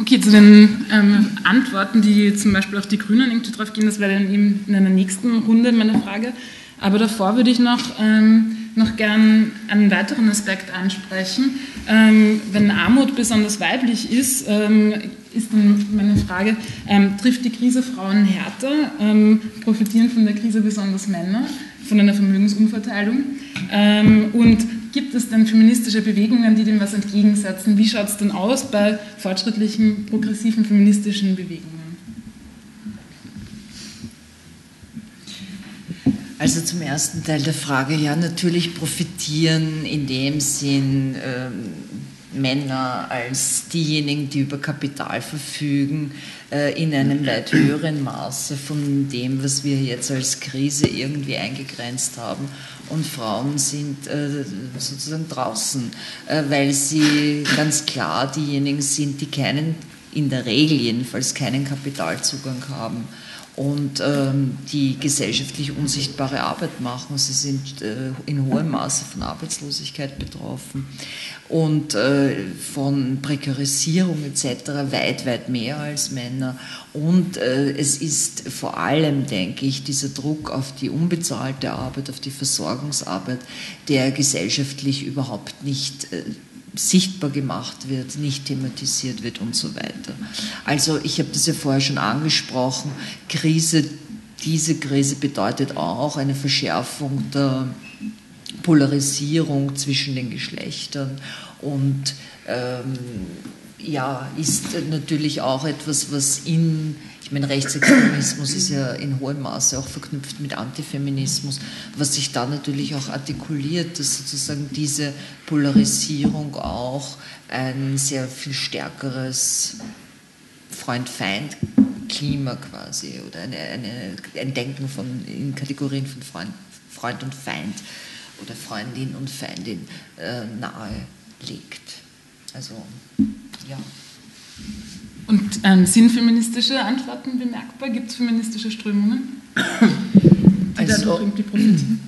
Speaker 1: Okay, zu den ähm, Antworten, die zum Beispiel auch die Grünen irgendwie drauf gehen, das wäre dann eben in einer nächsten Runde meine Frage. Aber davor würde ich noch, ähm, noch gern einen weiteren Aspekt ansprechen. Ähm, wenn Armut besonders weiblich ist, ähm, ist dann meine Frage, ähm, trifft die Krise Frauen härter? Ähm, profitieren von der Krise besonders Männer, von einer Vermögensumverteilung? und Gibt es denn feministische Bewegungen, die dem was entgegensetzen? Wie schaut es denn aus bei fortschrittlichen, progressiven feministischen Bewegungen?
Speaker 2: Also zum ersten Teil der Frage, ja, natürlich profitieren in dem Sinn ähm, Männer als diejenigen, die über Kapital verfügen, äh, in einem weit höheren Maße von dem, was wir jetzt als Krise irgendwie eingegrenzt haben. Und Frauen sind äh, sozusagen draußen, äh, weil sie ganz klar diejenigen sind, die keinen, in der Regel jedenfalls keinen Kapitalzugang haben und ähm, die gesellschaftlich unsichtbare Arbeit machen. Sie sind äh, in hohem Maße von Arbeitslosigkeit betroffen und äh, von Prekarisierung etc. weit, weit mehr als Männer. Und äh, es ist vor allem, denke ich, dieser Druck auf die unbezahlte Arbeit, auf die Versorgungsarbeit, der gesellschaftlich überhaupt nicht äh, sichtbar gemacht wird, nicht thematisiert wird und so weiter. Also ich habe das ja vorher schon angesprochen, Krise, diese Krise bedeutet auch eine Verschärfung der Polarisierung zwischen den Geschlechtern und ähm, ja, ist natürlich auch etwas, was in, ich meine, Rechtsextremismus ist ja in hohem Maße auch verknüpft mit Antifeminismus, was sich da natürlich auch artikuliert, dass sozusagen diese Polarisierung auch ein sehr viel stärkeres Freund-Feind-Klima quasi oder eine, eine, ein Denken von, in Kategorien von Freund, Freund und Feind oder Freundin und Feindin äh, nahe legt. Also ja.
Speaker 1: Und ähm, sind feministische Antworten bemerkbar? Gibt es feministische Strömungen, die also, dadurch irgendwie profitieren?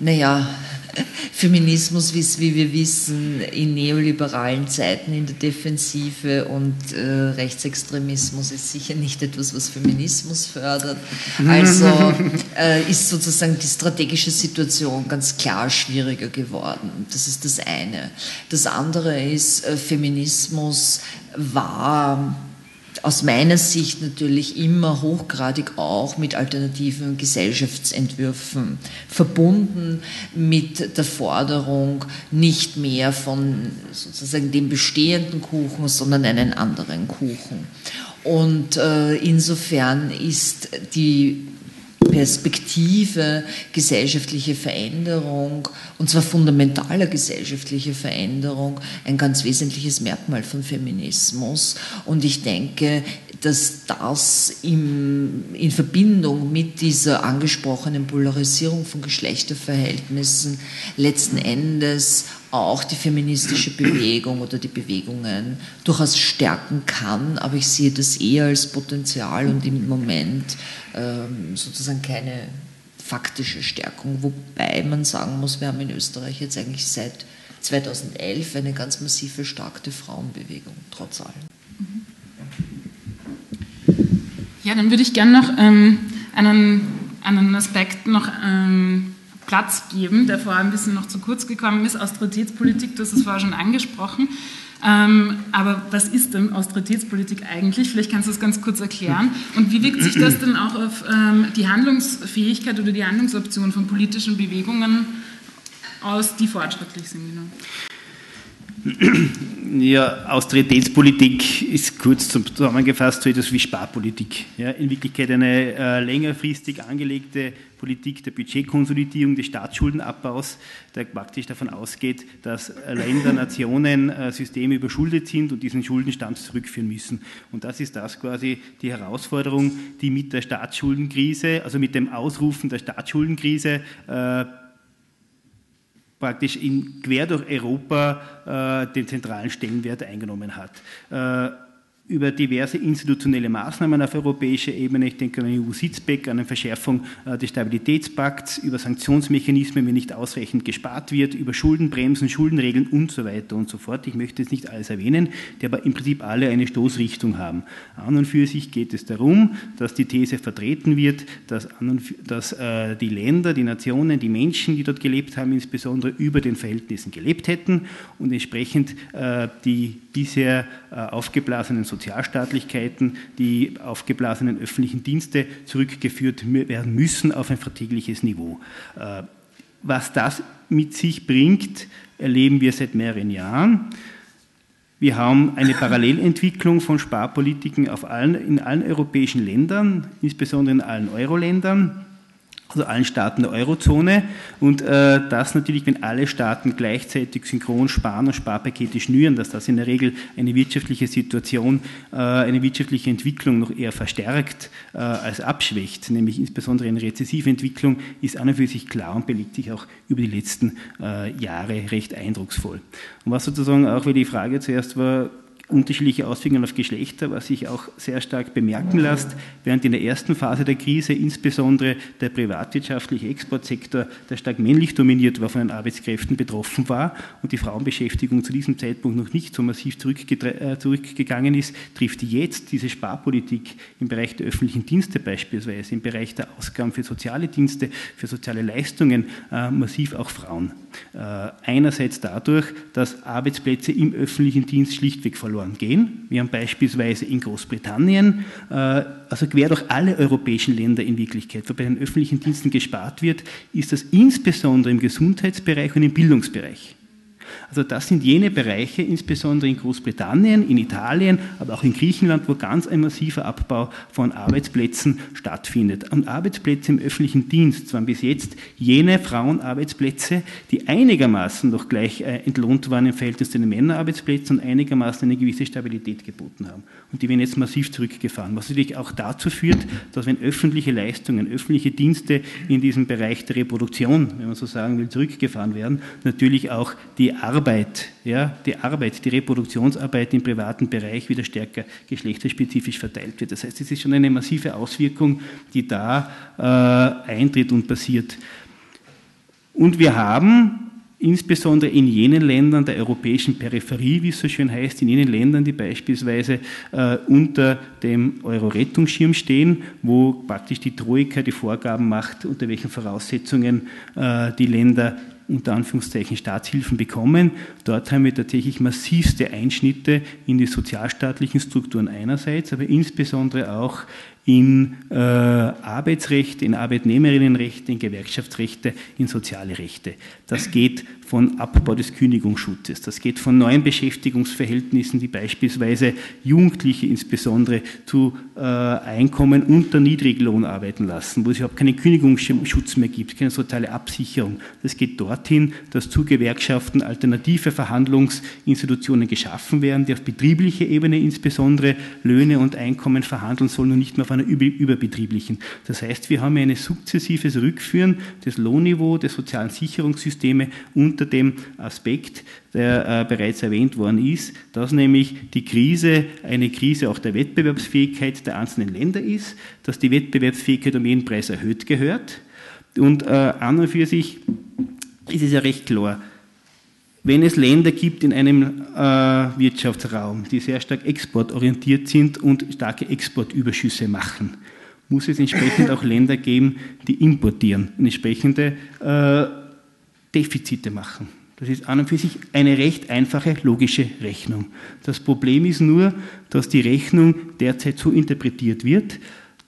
Speaker 2: Naja, Feminismus, wie wir wissen, in neoliberalen Zeiten in der Defensive und äh, Rechtsextremismus ist sicher nicht etwas, was Feminismus fördert. Also äh, ist sozusagen die strategische Situation ganz klar schwieriger geworden. Das ist das eine. Das andere ist, äh, Feminismus war aus meiner Sicht natürlich immer hochgradig auch mit alternativen Gesellschaftsentwürfen verbunden mit der Forderung nicht mehr von sozusagen dem bestehenden Kuchen, sondern einen anderen Kuchen. Und äh, insofern ist die Perspektive gesellschaftliche Veränderung, und zwar fundamentale gesellschaftliche Veränderung, ein ganz wesentliches Merkmal von Feminismus. Und ich denke, dass das im, in Verbindung mit dieser angesprochenen Polarisierung von Geschlechterverhältnissen letzten Endes auch die feministische Bewegung oder die Bewegungen durchaus stärken kann, aber ich sehe das eher als Potenzial und im Moment ähm, sozusagen keine faktische Stärkung, wobei man sagen muss, wir haben in Österreich jetzt eigentlich seit 2011 eine ganz massive, starke Frauenbewegung, trotz allem.
Speaker 1: Ja, dann würde ich gerne noch ähm, einen, einen Aspekt noch ähm, Platz geben, der vorher ein bisschen noch zu kurz gekommen ist. Austeritätspolitik, das ist vorher schon angesprochen. Ähm, aber was ist denn Austeritätspolitik eigentlich? Vielleicht kannst du das ganz kurz erklären. Und wie wirkt sich das denn auch auf ähm, die Handlungsfähigkeit oder die Handlungsoption von politischen Bewegungen aus, die fortschrittlich sind? Genau?
Speaker 3: Ja, Austeritätspolitik ist kurz zusammengefasst so etwas wie Sparpolitik. Ja, in Wirklichkeit eine äh, längerfristig angelegte Politik der Budgetkonsolidierung, des Staatsschuldenabbaus, der praktisch davon ausgeht, dass Länder, Nationen, äh, Systeme überschuldet sind und diesen Schuldenstand zurückführen müssen. Und das ist das quasi die Herausforderung, die mit der Staatsschuldenkrise, also mit dem Ausrufen der Staatsschuldenkrise, äh, praktisch in, quer durch Europa äh, den zentralen Stellenwert eingenommen hat. Äh, über diverse institutionelle Maßnahmen auf europäischer Ebene, ich denke an den EU-Sitzbeck, an eine Verschärfung äh, des Stabilitätspakts, über Sanktionsmechanismen, wenn nicht ausreichend gespart wird, über Schuldenbremsen, Schuldenregeln und so weiter und so fort. Ich möchte jetzt nicht alles erwähnen, die aber im Prinzip alle eine Stoßrichtung haben. An und für sich geht es darum, dass die These vertreten wird, dass, dass äh, die Länder, die Nationen, die Menschen, die dort gelebt haben, insbesondere über den Verhältnissen gelebt hätten und entsprechend äh, die bisher aufgeblasenen Sozialstaatlichkeiten, die aufgeblasenen öffentlichen Dienste zurückgeführt werden müssen auf ein verträgliches Niveau. Äh, was das mit sich bringt, erleben wir seit mehreren Jahren. Wir haben eine Parallelentwicklung von Sparpolitiken auf allen, in allen europäischen Ländern, insbesondere in allen Euro-Ländern also allen Staaten der Eurozone. Und äh, das natürlich, wenn alle Staaten gleichzeitig synchron sparen und Sparpakete schnüren, dass das in der Regel eine wirtschaftliche Situation, äh, eine wirtschaftliche Entwicklung noch eher verstärkt äh, als abschwächt, nämlich insbesondere eine rezessive Entwicklung, ist an und für sich klar und belegt sich auch über die letzten äh, Jahre recht eindrucksvoll. Und was sozusagen auch, wie die Frage zuerst war, unterschiedliche Auswirkungen auf Geschlechter, was sich auch sehr stark bemerken lässt, während in der ersten Phase der Krise insbesondere der privatwirtschaftliche Exportsektor, der stark männlich dominiert war, von den Arbeitskräften betroffen war und die Frauenbeschäftigung zu diesem Zeitpunkt noch nicht so massiv äh, zurückgegangen ist, trifft jetzt diese Sparpolitik im Bereich der öffentlichen Dienste beispielsweise, im Bereich der Ausgaben für soziale Dienste, für soziale Leistungen äh, massiv auch Frauen. Äh, einerseits dadurch, dass Arbeitsplätze im öffentlichen Dienst schlichtweg verloren gehen. Wir haben beispielsweise in Großbritannien, äh, also quer durch alle europäischen Länder in Wirklichkeit, wo bei den öffentlichen Diensten gespart wird, ist das insbesondere im Gesundheitsbereich und im Bildungsbereich. Also das sind jene Bereiche, insbesondere in Großbritannien, in Italien, aber auch in Griechenland, wo ganz ein massiver Abbau von Arbeitsplätzen stattfindet. Und Arbeitsplätze im öffentlichen Dienst waren bis jetzt jene Frauenarbeitsplätze, die einigermaßen noch gleich äh, entlohnt waren im Verhältnis zu den Männerarbeitsplätzen und einigermaßen eine gewisse Stabilität geboten haben. Und die werden jetzt massiv zurückgefahren, was natürlich auch dazu führt, dass wenn öffentliche Leistungen, öffentliche Dienste in diesem Bereich der Reproduktion, wenn man so sagen will, zurückgefahren werden, natürlich auch die Arbeit, ja, die Arbeit, die Reproduktionsarbeit im privaten Bereich wieder stärker geschlechterspezifisch verteilt wird. Das heißt, es ist schon eine massive Auswirkung, die da äh, eintritt und passiert. Und wir haben insbesondere in jenen Ländern der europäischen Peripherie, wie es so schön heißt, in jenen Ländern, die beispielsweise äh, unter dem Euro-Rettungsschirm stehen, wo praktisch die Troika die Vorgaben macht, unter welchen Voraussetzungen äh, die Länder unter Anführungszeichen Staatshilfen bekommen. Dort haben wir tatsächlich massivste Einschnitte in die sozialstaatlichen Strukturen einerseits, aber insbesondere auch in äh, Arbeitsrechte, in Arbeitnehmerinnenrechte, in Gewerkschaftsrechte, in soziale Rechte. Das geht von Abbau des Kündigungsschutzes, das geht von neuen Beschäftigungsverhältnissen, die beispielsweise Jugendliche insbesondere zu äh, Einkommen unter Niedriglohn arbeiten lassen, wo es überhaupt keinen Kündigungsschutz mehr gibt, keine soziale Absicherung. Das geht dorthin, dass zu Gewerkschaften alternative Verhandlungsinstitutionen geschaffen werden, die auf betrieblicher Ebene insbesondere Löhne und Einkommen verhandeln sollen und nicht mehr auf einer überbetrieblichen. Das heißt, wir haben ein sukzessives Rückführen des Lohnniveaus, des sozialen Sicherungssysteme unter dem Aspekt, der äh, bereits erwähnt worden ist, dass nämlich die Krise eine Krise auch der Wettbewerbsfähigkeit der einzelnen Länder ist, dass die Wettbewerbsfähigkeit um jeden Preis erhöht gehört. Und äh, an und für sich ist es ja recht klar, wenn es Länder gibt in einem äh, Wirtschaftsraum, die sehr stark exportorientiert sind und starke Exportüberschüsse machen, muss es entsprechend auch Länder geben, die importieren und entsprechende äh, Defizite machen. Das ist an und für sich eine recht einfache logische Rechnung. Das Problem ist nur, dass die Rechnung derzeit so interpretiert wird,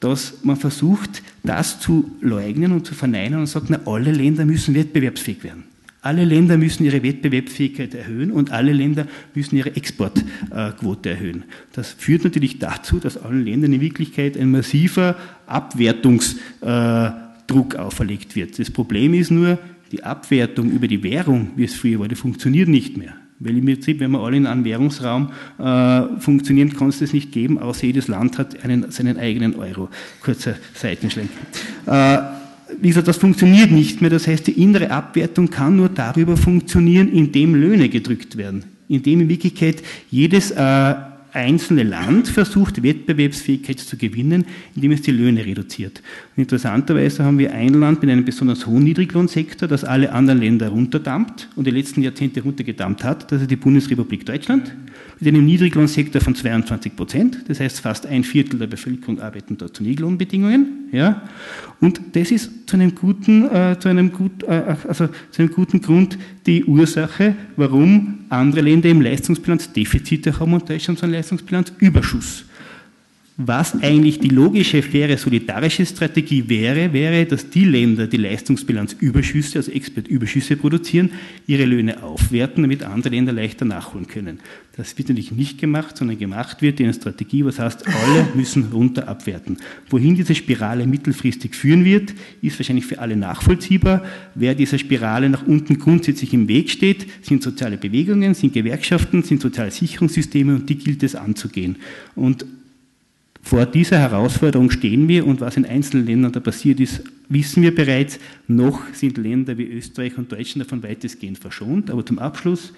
Speaker 3: dass man versucht, das zu leugnen und zu verneinen und sagt, na, alle Länder müssen wettbewerbsfähig werden. Alle Länder müssen ihre Wettbewerbsfähigkeit erhöhen und alle Länder müssen ihre Exportquote erhöhen. Das führt natürlich dazu, dass allen Ländern in Wirklichkeit ein massiver Abwertungsdruck auferlegt wird. Das Problem ist nur, die Abwertung über die Währung, wie es früher war, die funktioniert nicht mehr. Weil im Prinzip, wenn wir alle in einem Währungsraum äh, funktionieren, kann es das nicht geben, außer jedes Land hat einen, seinen eigenen Euro. Kurzer Seitenschlenk. Äh, wie gesagt, das funktioniert nicht mehr. Das heißt, die innere Abwertung kann nur darüber funktionieren, indem Löhne gedrückt werden. Indem in Wirklichkeit jedes äh, einzelne Land versucht, Wettbewerbsfähigkeit zu gewinnen, indem es die Löhne reduziert. Und interessanterweise haben wir ein Land mit einem besonders hohen Niedriglohnsektor, das alle anderen Länder runterdammt und die letzten Jahrzehnte runtergedammt hat. Das ist die Bundesrepublik Deutschland mit einem Niedriglohnsektor von 22 Prozent. Das heißt, fast ein Viertel der Bevölkerung arbeiten dort zu Niedriglohnbedingungen. Ja? Und das ist zu einem guten, äh, zu einem gut, äh, also zu einem guten Grund die Ursache, warum andere Länder im Leistungsbilanz Defizite haben und Deutschland so einen Leistungsbilanzüberschuss. Was eigentlich die logische, faire, solidarische Strategie wäre, wäre, dass die Länder, die Leistungsbilanzüberschüsse, also Exportüberschüsse produzieren, ihre Löhne aufwerten, damit andere Länder leichter nachholen können. Das wird natürlich nicht gemacht, sondern gemacht wird in einer Strategie, was heißt, alle müssen runter abwerten. Wohin diese Spirale mittelfristig führen wird, ist wahrscheinlich für alle nachvollziehbar. Wer dieser Spirale nach unten grundsätzlich im Weg steht, sind soziale Bewegungen, sind Gewerkschaften, sind soziale Sicherungssysteme und die gilt es anzugehen. Und vor dieser Herausforderung stehen wir und was in einzelnen Ländern da passiert ist, wissen wir bereits. Noch sind Länder wie Österreich und Deutschland davon weitestgehend verschont. Aber zum Abschluss,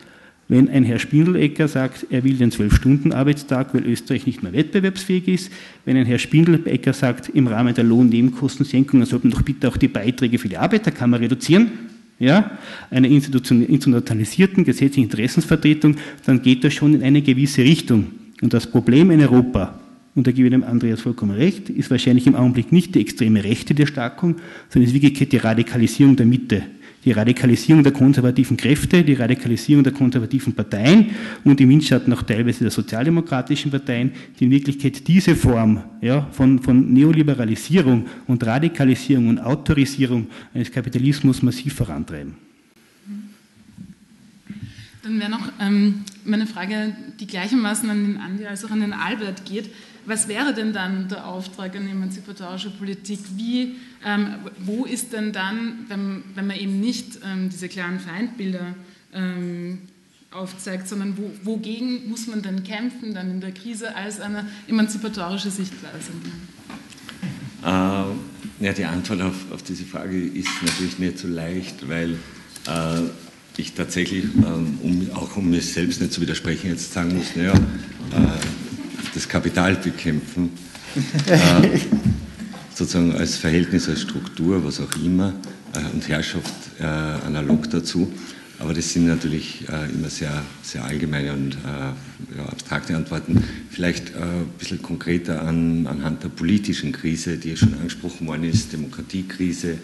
Speaker 3: Wenn ein Herr Spindelecker sagt, er will den Zwölf-Stunden-Arbeitstag, weil Österreich nicht mehr wettbewerbsfähig ist, wenn ein Herr Spindelecker sagt, im Rahmen der Lohnnebenkostensenkung sollten doch bitte auch die Beiträge für die Arbeiterkammer reduzieren, ja, einer institutionalisierten gesetzlichen Interessensvertretung, dann geht das schon in eine gewisse Richtung. Und das Problem in Europa, und da gebe ich dem Andreas vollkommen recht, ist wahrscheinlich im Augenblick nicht die extreme Rechte der Stärkung, sondern ist wirklich die Radikalisierung der Mitte die Radikalisierung der konservativen Kräfte, die Radikalisierung der konservativen Parteien und im Windschatten auch teilweise der sozialdemokratischen Parteien, die in Wirklichkeit diese Form ja, von, von Neoliberalisierung und Radikalisierung und Autorisierung eines Kapitalismus massiv vorantreiben.
Speaker 1: Dann wäre noch ähm, meine Frage, die gleichermaßen an den Andi als auch an den Albert geht. Was wäre denn dann der Auftrag an emanzipatorische Politik? Wie, ähm, wo ist denn dann, wenn, wenn man eben nicht ähm, diese klaren Feindbilder ähm, aufzeigt, sondern wo, wogegen muss man denn kämpfen dann in der Krise als eine emanzipatorische Sichtweise?
Speaker 4: Äh, ja, die Antwort auf, auf, diese Frage ist natürlich nicht so leicht, weil äh, ich tatsächlich, ähm, um, auch um mir selbst nicht zu widersprechen, jetzt sagen muss, naja, äh, das Kapital bekämpfen, äh, sozusagen als Verhältnis, als Struktur, was auch immer, äh, und Herrschaft äh, analog dazu. Aber das sind natürlich äh, immer sehr, sehr allgemeine und äh, ja, abstrakte Antworten. Vielleicht äh, ein bisschen konkreter an, anhand der politischen Krise, die schon angesprochen worden ist, Demokratiekrise,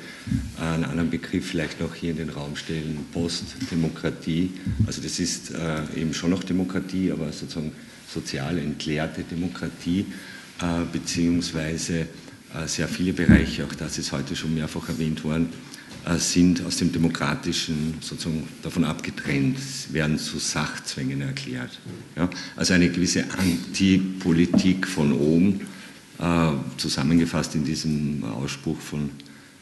Speaker 4: einen anderen Begriff vielleicht noch hier in den Raum stellen, Postdemokratie. Also das ist eben schon noch Demokratie, aber sozusagen sozial entleerte Demokratie, äh, beziehungsweise äh, sehr viele Bereiche, auch das ist heute schon mehrfach erwähnt worden, äh, sind aus dem Demokratischen sozusagen davon abgetrennt, werden zu Sachzwängen erklärt. Ja? Also eine gewisse Antipolitik von oben, zusammengefasst in diesem Ausspruch von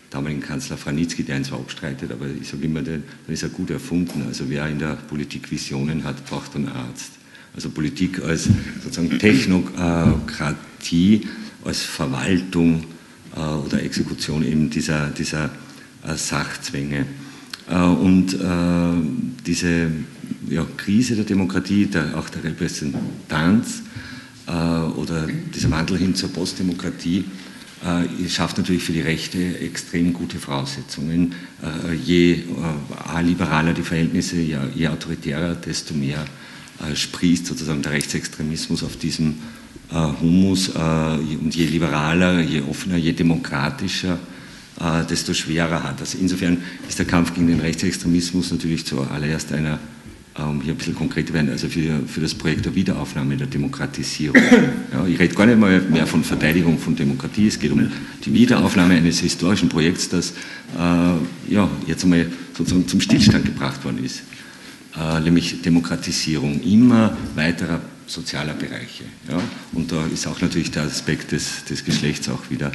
Speaker 4: damaligen Kanzler Franitzky, der ihn zwar abstreitet, aber ich sage immer, dann ist er gut erfunden. Also wer in der Politik Visionen hat, braucht einen Arzt also Politik als sozusagen Technokratie, als Verwaltung äh, oder Exekution eben dieser, dieser äh, Sachzwänge. Äh, und diese ja, Krise der Demokratie, der, auch der Repräsentanz oder dieser Wandel hin zur Postdemokratie, schafft natürlich für die Rechte extrem gute Voraussetzungen. je liberaler die Verhältnisse, je autoritärer, desto mehr äh, sprießt sozusagen der Rechtsextremismus auf diesem äh, Humus äh, und je liberaler, je offener, je demokratischer, desto schwerer hat. Also insofern ist der Kampf gegen den Rechtsextremismus natürlich zuallererst einer, um hier ein bisschen konkret zu werden, also für, für das Projekt der Wiederaufnahme der Demokratisierung. Ja, ich rede gar nicht mal mehr von Verteidigung von Demokratie, es geht um die Wiederaufnahme eines historischen Projekts, das äh, ja, jetzt einmal sozusagen zum Stillstand gebracht worden ist. Äh, nämlich Demokratisierung immer weiterer sozialer Bereiche. Ja? Und da ist auch natürlich der Aspekt des, des Geschlechts auch wieder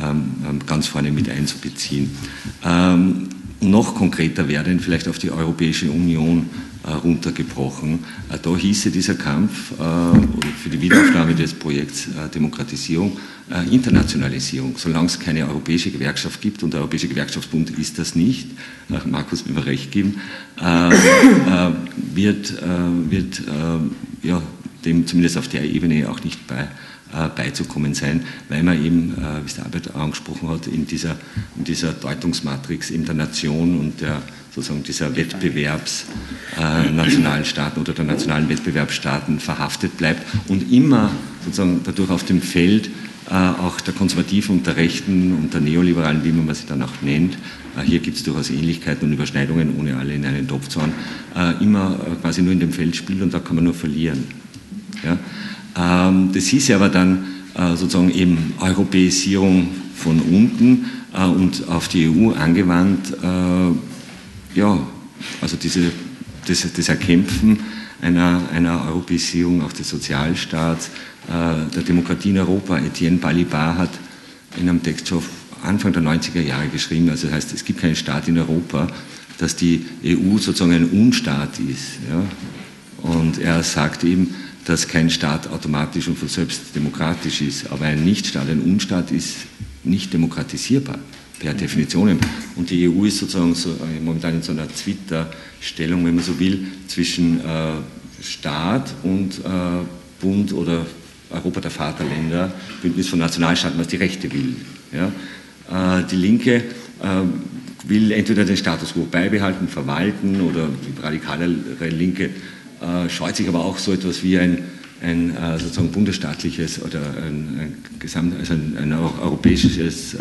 Speaker 4: ähm, ähm ganz vorne mit einzubeziehen. Ähm, noch konkreter werden vielleicht auf die Europäische Union runtergebrochen. Äh, da hieße dieser Kampf äh, für die Wiederaufnahme des Projekts äh, Demokratisierung äh, Internationalisierung. Solange es keine europäische Gewerkschaft gibt, und der Europäische Gewerkschaftsbund ist das nicht, Markus wird mir recht geben, äh, äh, wird, wird ja, dem zumindest auf der Ebene auch nicht bei, beizukommen sein, weil man eben, wie es der Arbeit angesprochen hat, in dieser, in dieser Deutungsmatrix eben der Nation und der, sozusagen dieser Wettbewerbs äh, oder der nationalen Wettbewerbsstaaten verhaftet bleibt und immer sozusagen dadurch auf dem Feld äh, auch der Konservativen und der Rechten und der Neoliberalen, wie man sie dann auch nennt, äh, hier gibt es durchaus Ähnlichkeiten und Überschneidungen, ohne alle in einen Topf zu hauen, äh, immer quasi nur in dem Feld spielt und da kann man nur verlieren. Ja? Ähm, das hieß ja aber dann sozusagen eben Europäisierung von unten und auf die EU angewandt, ja, also diese, das, das Erkämpfen einer, einer Europäisierung auch des Sozialstaats, äh, der Demokratie in Europa. Etienne Balibar hat in einem Text schon Anfang der 90er Jahre geschrieben, also das heißt, es gibt keinen Staat in Europa, dass die EU sozusagen ein Unstaat ist. Ja? Und er sagt eben, dass kein Staat automatisch und von selbst demokratisch ist, aber ein Nichtstaat, ein Unstaat ist nicht demokratisierbar. Per Definition. Und die EU ist sozusagen so, äh, momentan in so einer Twitter-Stellung, wenn man so will, zwischen äh, Staat und äh, Bund oder Europa der Vaterländer, Bündnis von Nationalstaaten, was die Rechte will. Ja? Äh, die Linke äh, will entweder den Status quo beibehalten, verwalten oder die radikalere Linke äh, scheut sich aber auch so etwas wie ein, ein sozusagen bundesstaatliches oder ein, ein, Gesamt, also ein, ein europäisches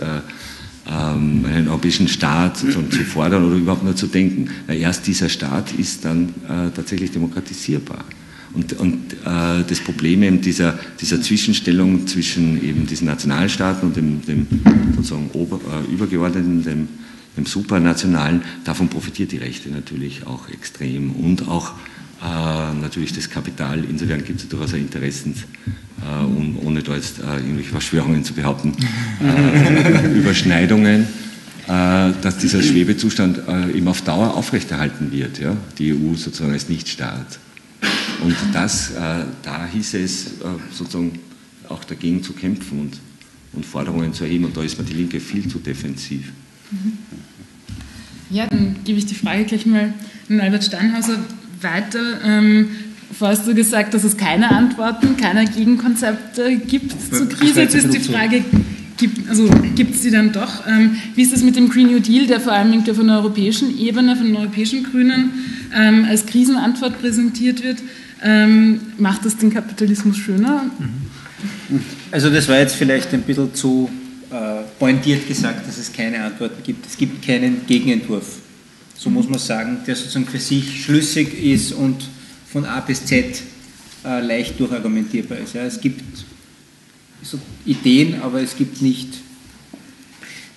Speaker 4: ähm, einen europäischen Staat zu fordern oder überhaupt nur zu denken. Weil erst dieser Staat ist dann äh, tatsächlich demokratisierbar. Und, und äh, das Problem eben dieser, dieser Zwischenstellung zwischen eben diesen Nationalstaaten und dem, dem sozusagen Ober, äh, übergeordneten, dem, dem Supranationalen, davon profitiert die Rechte natürlich auch extrem und auch natürlich das Kapital. Insofern gibt es durchaus Interessen, äh, um, ohne da jetzt äh, irgendwelche Verschwörungen zu behaupten, äh, Überschneidungen, äh, dass dieser Schwebezustand äh, eben auf Dauer aufrechterhalten wird, ja? die EU sozusagen als Nichtstaat. Und das, da hieße es sozusagen auch dagegen zu kämpfen und, und Forderungen zu erheben. Und da ist mir die Linke viel zu defensiv.
Speaker 1: Ja, dann gebe ich die Frage gleich mal an Albert Steinhauser weiter. Ähm, vorher hast du gesagt, dass es keine Antworten, keine Gegenkonzepte gibt zur Krise. Jetzt ist die Frage, gibt, also gibt es die dann doch? Ähm, wie ist es mit dem Green New Deal, der vor allem der von der europäischen Ebene, von den europäischen Grünen ähm, als Krisenantwort präsentiert wird? Ähm, macht das den Kapitalismus schöner?
Speaker 5: Also das war jetzt vielleicht ein bisschen zu äh, pointiert gesagt, dass es keine Antworten gibt. Es gibt keinen Gegenentwurf so muss man sagen, der sozusagen für sich schlüssig ist und von A bis Z äh, leicht durchargumentierbar ist. Ja. Es gibt so Ideen, aber es gibt nicht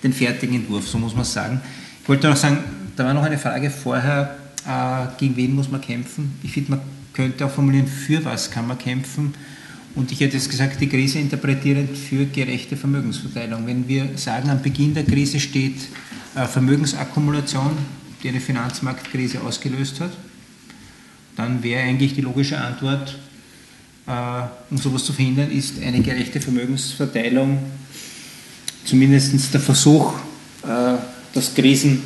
Speaker 5: den fertigen Entwurf, so muss man sagen. Ich wollte noch sagen, da war noch eine Frage vorher, äh, gegen wen muss man kämpfen? Ich finde, man könnte auch formulieren, für was kann man kämpfen? Und ich hätte jetzt gesagt, die Krise interpretierend für gerechte Vermögensverteilung. Wenn wir sagen, am Beginn der Krise steht äh, Vermögensakkumulation, die eine Finanzmarktkrise ausgelöst hat, dann wäre eigentlich die logische Antwort, äh, um sowas zu verhindern, ist eine gerechte Vermögensverteilung, zumindest der Versuch, äh, dass Krisen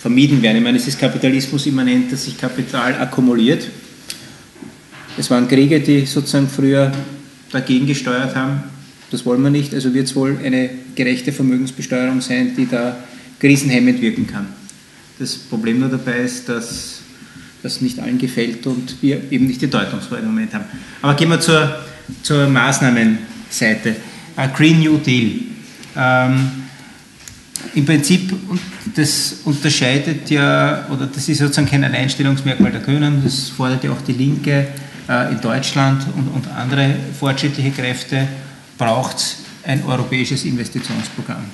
Speaker 5: vermieden werden. Ich meine, es ist Kapitalismus immanent, dass sich Kapital akkumuliert. Es waren Kriege, die sozusagen früher dagegen gesteuert haben. Das wollen wir nicht. Also wird es wohl eine gerechte Vermögensbesteuerung sein, die da krisenhemmend wirken kann. Das Problem nur dabei ist, dass das nicht allen gefällt und wir eben nicht die Deutungshoheit im Moment haben. Aber gehen wir zur, zur Maßnahmenseite. Green New Deal. Ähm, Im Prinzip, das unterscheidet ja, oder das ist sozusagen kein Alleinstellungsmerkmal der Grünen, das fordert ja auch die Linke äh, in Deutschland und, und andere fortschrittliche Kräfte, braucht es ein europäisches Investitionsprogramm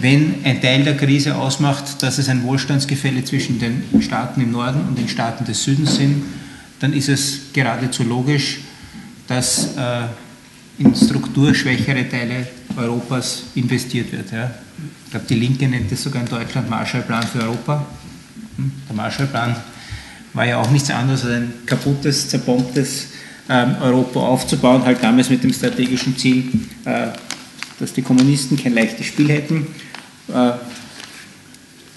Speaker 5: wenn ein Teil der Krise ausmacht, dass es ein Wohlstandsgefälle zwischen den Staaten im Norden und den Staaten des Südens sind, dann ist es geradezu logisch, dass äh, in strukturschwächere Teile Europas investiert wird. Ja. Ich glaube, die Linke nennt es sogar in Deutschland Marshallplan für Europa. Hm, der Marshallplan war ja auch nichts anderes als ein kaputtes, zerbombtes ähm, Europa aufzubauen, halt damals mit dem strategischen Ziel, äh, dass die Kommunisten kein leichtes Spiel hätten. Äh,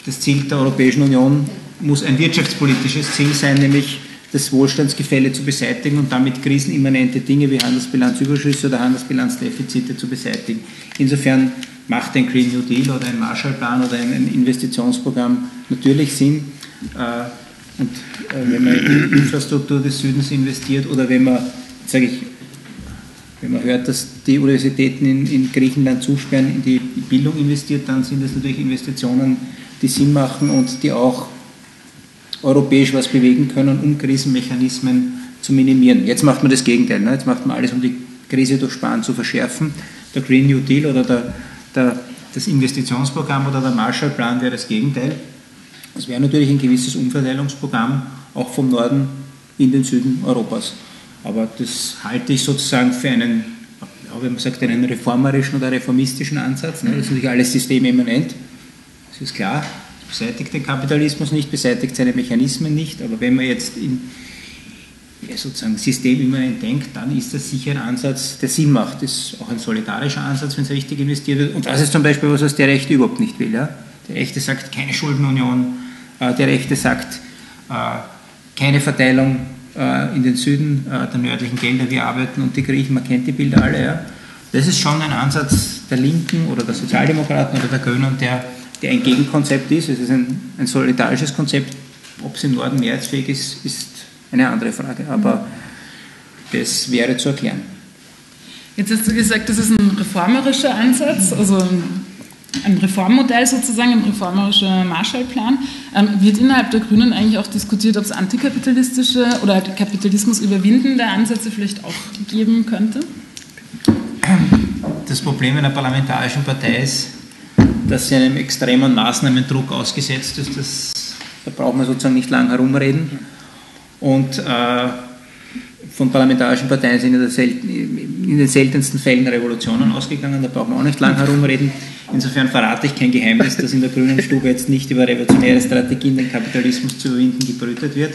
Speaker 5: das Ziel der Europäischen Union muss ein wirtschaftspolitisches Ziel sein, nämlich das Wohlstandsgefälle zu beseitigen und damit krisenimmanente Dinge wie Handelsbilanzüberschüsse oder Handelsbilanzdefizite zu beseitigen. Insofern macht ein Green New Deal oder ein Marshallplan oder ein Investitionsprogramm natürlich Sinn. Äh, und äh, wenn man in die Infrastruktur des Südens investiert oder wenn man, sage ich, wenn man hört, dass die Universitäten in, in, Griechenland zusperren, in die Bildung investiert, dann sind das natürlich Investitionen, die Sinn machen und die auch europäisch was bewegen können, um Krisenmechanismen zu minimieren. Jetzt macht man das Gegenteil. Ne? Jetzt macht man alles, um die Krise durch Sparen zu verschärfen. Der Green New Deal oder der, der, das Investitionsprogramm oder der Marshallplan wäre das Gegenteil. Es wäre natürlich ein gewisses Umverteilungsprogramm, auch vom Norden in den Süden Europas. Aber das halte ich sozusagen für einen, ja, wenn man sagt, einen reformerischen oder reformistischen Ansatz. Ne? Das ist natürlich alles systemimmanent. Das ist klar. Das beseitigt den Kapitalismus nicht, beseitigt seine Mechanismen nicht. Aber wenn man jetzt in, ja, sozusagen systemimmanent denkt, dann ist das sicher ein Ansatz, der Sinn macht. Das ist auch ein solidarischer Ansatz, wenn es richtig investiert wird. Und das ist zum Beispiel was, was der Rechte überhaupt nicht will. Ja? Der Rechte sagt keine Schuldenunion, äh, der Rechte sagt äh, keine Verteilung in den Süden der nördlichen Gelder, wir arbeiten und die Griechen, man kennt die Bilder alle. Ja? Das ist schon ein Ansatz der Linken oder der Sozialdemokraten oder der Grünen, der, der ein Gegenkonzept ist. Es ist ein, ein solidarisches Konzept. Ob es im Norden mehrheitsfähig ist, ist eine andere Frage. Aber das wäre zu erklären.
Speaker 1: Jetzt hast du gesagt, das ist ein reformerischer Ansatz, also ein Reformmodell sozusagen, ein reformerischer Marshallplan. Ähm, wird innerhalb der Grünen eigentlich auch diskutiert, ob es antikapitalistische oder Kapitalismus überwindende Ansätze vielleicht auch geben könnte?
Speaker 5: Das Problem einer parlamentarischen Partei ist, dass sie einem extremen Maßnahmendruck ausgesetzt ist. Das, da braucht man sozusagen nicht lang herumreden. Und äh, von parlamentarischen Parteien sind in, den seltensten Fällen Revolutionen ausgegangen, da braucht man auch nicht lang herumreden. Insofern verrate ich kein Geheimnis, dass in der grünen Stube jetzt nicht über revolutionäre Strategien, den Kapitalismus zu überwinden, gebrütet wird,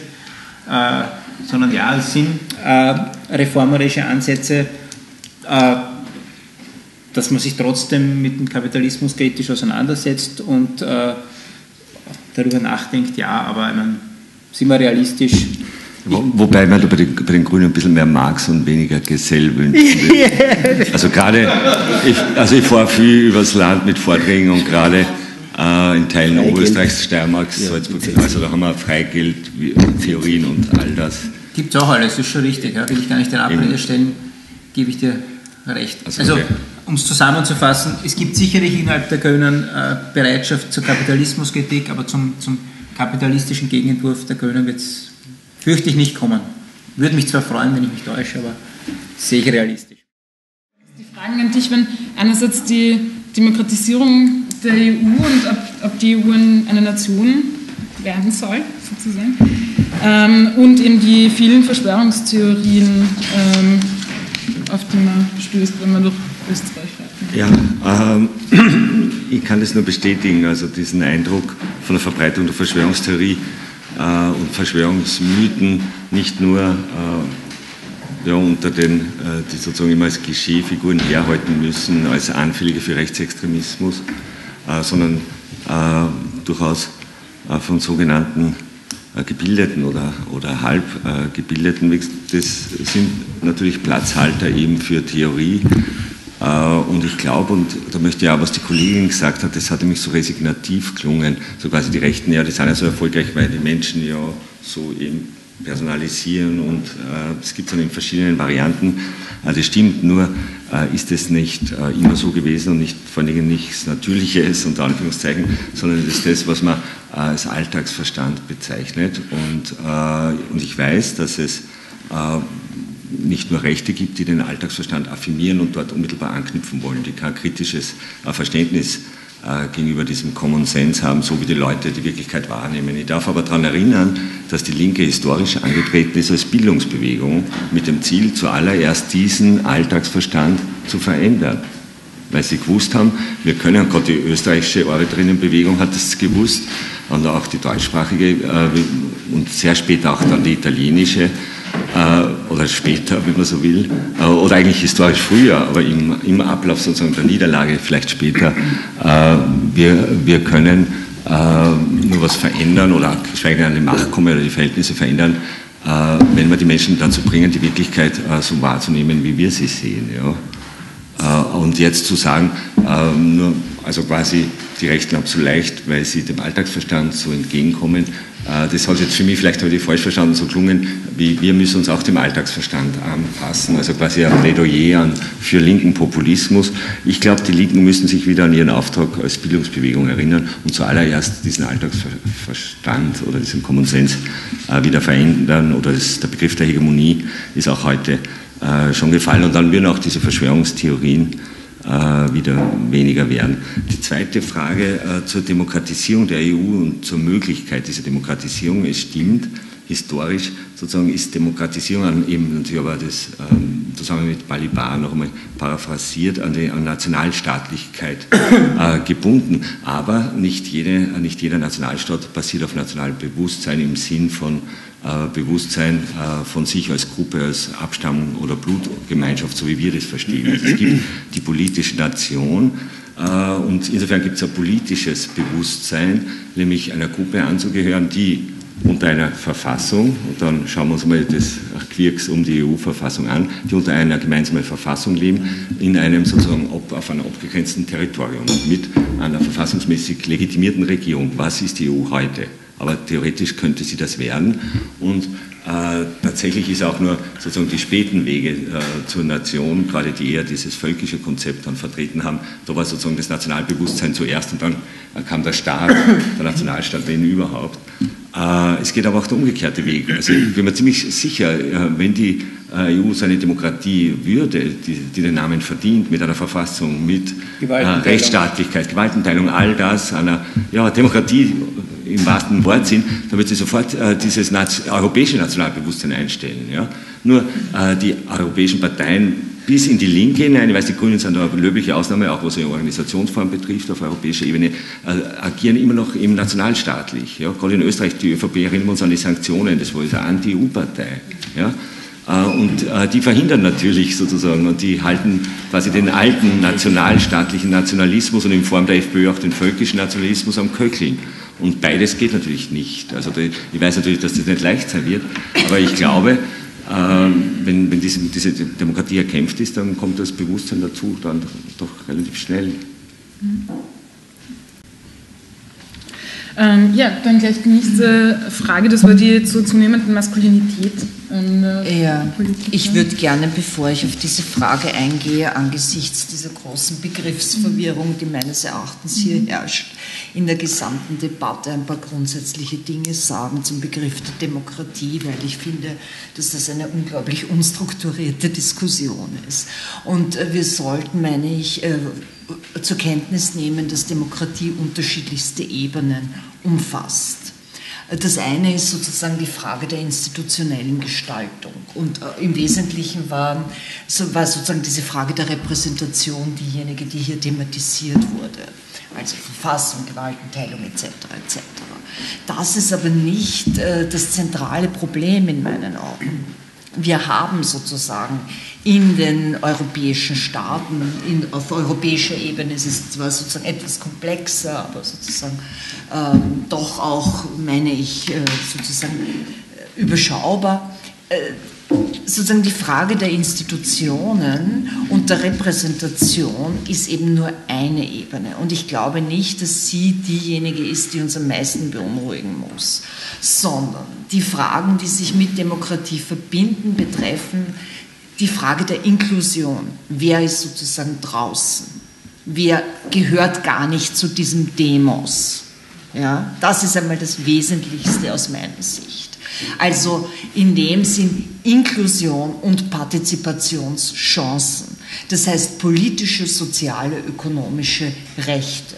Speaker 5: äh, sondern ja, es sind äh, reformerische Ansätze, äh, dass man sich trotzdem mit dem Kapitalismus kritisch auseinandersetzt und äh, darüber nachdenkt, ja, aber ich meine, sind wir realistisch,
Speaker 4: wo, wobei man bei den, bei den, Grünen ein bisschen mehr Marx und weniger Gesell wünscht. also gerade, ich, also ich fahre viel übers Land mit Vorträgen und gerade äh, in Teilen Freigeld. Oberösterreichs, Steiermarks, ja, Salzburg, also da haben wir Freigeld, Theorien und all das.
Speaker 5: Gibt es auch alles, ist schon richtig, ja, will ich gar nicht den Abrede stellen, gebe ich dir recht. Also, also okay. um es zusammenzufassen, es gibt sicherlich innerhalb der Grünen äh, Bereitschaft zur Kapitalismuskritik, aber zum, zum kapitalistischen Gegenentwurf der Grünen wird es fürchte ich nicht kommen. Würde mich zwar freuen, wenn ich mich täusche, aber sehe ich realistisch.
Speaker 1: Die Fragen an dich, wenn einerseits die Demokratisierung der EU und ob, ob die EU eine Nation werden soll, sozusagen, ähm, und eben die vielen Verschwörungstheorien, ähm, auf die man stößt, wenn man durch Österreich fährt.
Speaker 4: Ja, ähm, ich kann das nur bestätigen, also diesen Eindruck von der Verbreitung der Verschwörungstheorie und Verschwörungsmythen nicht nur äh, ja, unter den, äh, die sozusagen immer als Klischeefiguren herhalten müssen, als Anfällige für Rechtsextremismus, sondern durchaus von sogenannten Gebildeten oder, oder halb Gebildeten. Das sind natürlich Platzhalter eben für Theorie äh, und ich glaube, und da möchte ich auch, was die Kollegin gesagt hat, das hat nämlich so resignativ klungen, so quasi die Rechten, ja, die sind ja so erfolgreich, weil die Menschen ja so eben personalisieren und äh, es gibt dann in verschiedenen Varianten. Äh, das stimmt, nur äh, ist es nicht äh, immer so gewesen und nicht vor Dingen nichts Natürliches, unter Anführungszeichen, sondern es ist das, was man äh, als Alltagsverstand bezeichnet. Und, und ich weiß, dass es nicht nur Rechte gibt, die den Alltagsverstand affirmieren und dort unmittelbar anknüpfen wollen, die kein kritisches äh, Verständnis äh, gegenüber diesem Common Sense haben, so wie die Leute die Wirklichkeit wahrnehmen. Ich darf aber daran erinnern, dass die Linke historisch angetreten ist als Bildungsbewegung mit dem Ziel, zuallererst diesen Alltagsverstand zu verändern. Weil sie gewusst haben, wir können, gerade die österreichische Arbeiterinnenbewegung hat das gewusst, und auch die deutschsprachige äh, und sehr spät auch dann die italienische, oder später, wenn man so will, äh, oder eigentlich historisch früher, aber im, im Ablauf sozusagen der Niederlage vielleicht später, äh, wir, wir können nur was verändern oder geschweige denn an die Macht kommen oder die Verhältnisse verändern, wenn wir die Menschen dazu bringen, die Wirklichkeit so wahrzunehmen, wie wir sie sehen. Ja. Und jetzt zu sagen, nur, also quasi die Rechten haben so leicht, weil sie dem Alltagsverstand so entgegenkommen, äh, das hat jetzt für mich, vielleicht ich falsch verstanden, so klungen, wie wir müssen uns auch dem Alltagsverstand anpassen, also quasi ein Plädoyer für linken Populismus. Ich glaube, die Linken müssen sich wieder an ihren Auftrag als Bildungsbewegung erinnern und zuallererst diesen Alltagsverstand oder diesen Common Sense äh, wieder verändern oder das, der Begriff der Hegemonie ist auch heute äh, schon gefallen und dann würden auch diese Verschwörungstheorien äh, wieder weniger werden. Die zweite Frage äh, zur Demokratisierung der EU und zur Möglichkeit dieser Demokratisierung. Es stimmt, historisch sozusagen ist Demokratisierung an eben, natürlich aber das ähm, zusammen mit Balibar noch einmal paraphrasiert, an die an Nationalstaatlichkeit äh, gebunden. Aber nicht, jede, nicht jeder Nationalstaat basiert auf nationalem Bewusstsein im Sinn von Bewusstsein von sich als Gruppe, als Abstammung oder Blutgemeinschaft, so wie wir das verstehen. Also es gibt die politische Nation und insofern gibt es ein politisches Bewusstsein, nämlich einer Gruppe anzugehören, die unter einer Verfassung, und dann schauen wir uns mal das Quirks um die EU-Verfassung an, die unter einer gemeinsamen Verfassung leben, in einem sozusagen auf einem abgegrenzten Territorium mit einer verfassungsmäßig legitimierten Regierung. Was ist die EU heute? Aber theoretisch könnte sie das werden. Und äh, tatsächlich ist auch nur sozusagen die späten Wege äh, zur Nation, gerade die eher dieses völkische Konzept dann vertreten haben, da war sozusagen das Nationalbewusstsein zuerst und dann kam der Staat, der Nationalstaat, wenn überhaupt. Äh, es geht aber auch der umgekehrte Weg. Also ich bin mir ziemlich sicher, äh, wenn die äh, EU seine Demokratie würde, die, die den Namen verdient, mit einer Verfassung, mit Rechtsstaatlichkeit, Gewaltenteilung, all das, einer ja, Demokratie im wahrsten Wortsinn, dann wird sie sofort dieses europäische Nationalbewusstsein einstellen. Ja? Nur die europäischen Parteien bis in die Linke hinein, ich weiß, die Grünen sind da eine löbliche Ausnahme, auch was ihre Organisationsform betrifft, auf europäischer Ebene, äh, agieren immer noch eben nationalstaatlich. Ja? Gerade in Österreich, die ÖVP erinnern uns an die Sanktionen, das war eine Anti-EU-Partei. Ja? Äh, und äh, die verhindern natürlich sozusagen und die halten quasi den alten nationalstaatlichen Nationalismus und in Form der FPÖ auch den völkischen Nationalismus am Köcheln. Und beides geht natürlich nicht. Also ich weiß natürlich, dass das nicht leicht sein wird, aber ich glaube, ähm, wenn, wenn diese, diese, Demokratie erkämpft ist, dann kommt das Bewusstsein dazu dann doch relativ schnell.
Speaker 1: Ähm, ja, dann gleich die nächste Frage, das war die zur zunehmenden Maskulinität.
Speaker 2: ja, ich würde gerne, bevor ich auf diese Frage eingehe, angesichts dieser großen Begriffsverwirrung, die meines Erachtens hier herrscht, in der gesamten Debatte ein paar grundsätzliche Dinge sagen zum Begriff der Demokratie, weil ich finde, dass das eine unglaublich unstrukturierte Diskussion ist. Und äh, wir sollten, meine ich, äh, zur Kenntnis nehmen, dass Demokratie unterschiedlichste Ebenen umfasst. Das eine ist sozusagen die Frage der institutionellen Gestaltung. Und äh, im Wesentlichen war, war sozusagen diese Frage der Repräsentation diejenige, die hier thematisiert wurde. Also Verfassung, Gewaltenteilung etc. etc. Das ist aber nicht äh, das zentrale Problem in meinen Augen wir haben sozusagen in den europäischen Staaten, in, auf europäischer Ebene ist es zwar sozusagen etwas komplexer, aber sozusagen ähm, doch auch, meine ich, äh, sozusagen äh, überschaubar. Äh, sozusagen die Frage der Institutionen und der Repräsentation ist eben nur eine Ebene. Und ich glaube nicht, dass sie diejenige ist, die uns am meisten beunruhigen muss, sondern die Fragen, die sich mit Demokratie verbinden, betreffen die Frage der Inklusion. Wer ist sozusagen draußen? Wer gehört gar nicht zu diesem Demos? Ja, das ist einmal das Wesentlichste aus meiner Sicht. Also in dem Sinn Inklusion und Partizipationschancen. Das heißt politische, soziale, ökonomische Rechte.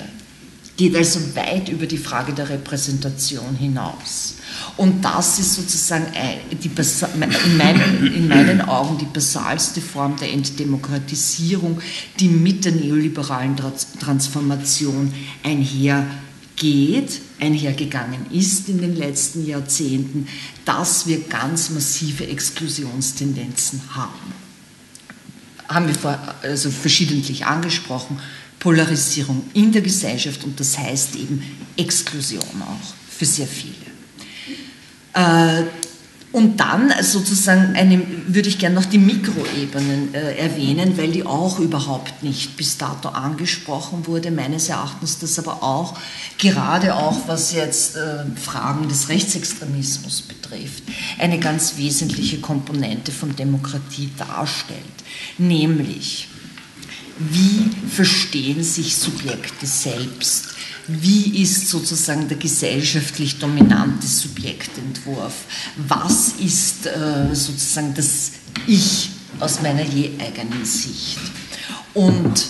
Speaker 2: Geht also weit über die Frage der Repräsentation hinaus. Und das ist sozusagen die, in, meinen, in meinen Augen die basalste Form der Entdemokratisierung, die mit der neoliberalen Transformation einhergeht geht, einhergegangen ist in den letzten Jahrzehnten, dass wir ganz massive Exklusionstendenzen haben. Haben wir vor, also verschiedentlich angesprochen, Polarisierung in der Gesellschaft und das heißt eben Exklusion auch für sehr viele. Äh, und dann sozusagen eine, würde ich gerne noch die Mikroebenen äh, erwähnen, weil die auch überhaupt nicht bis dato angesprochen wurde. Meines Erachtens das aber auch, gerade auch was jetzt äh, Fragen des Rechtsextremismus betrifft, eine ganz wesentliche Komponente von Demokratie darstellt. Nämlich, wie verstehen sich Subjekte selbst? Wie ist sozusagen der gesellschaftlich dominante Subjektentwurf? Was ist äh, sozusagen das Ich aus meiner je eigenen Sicht? Und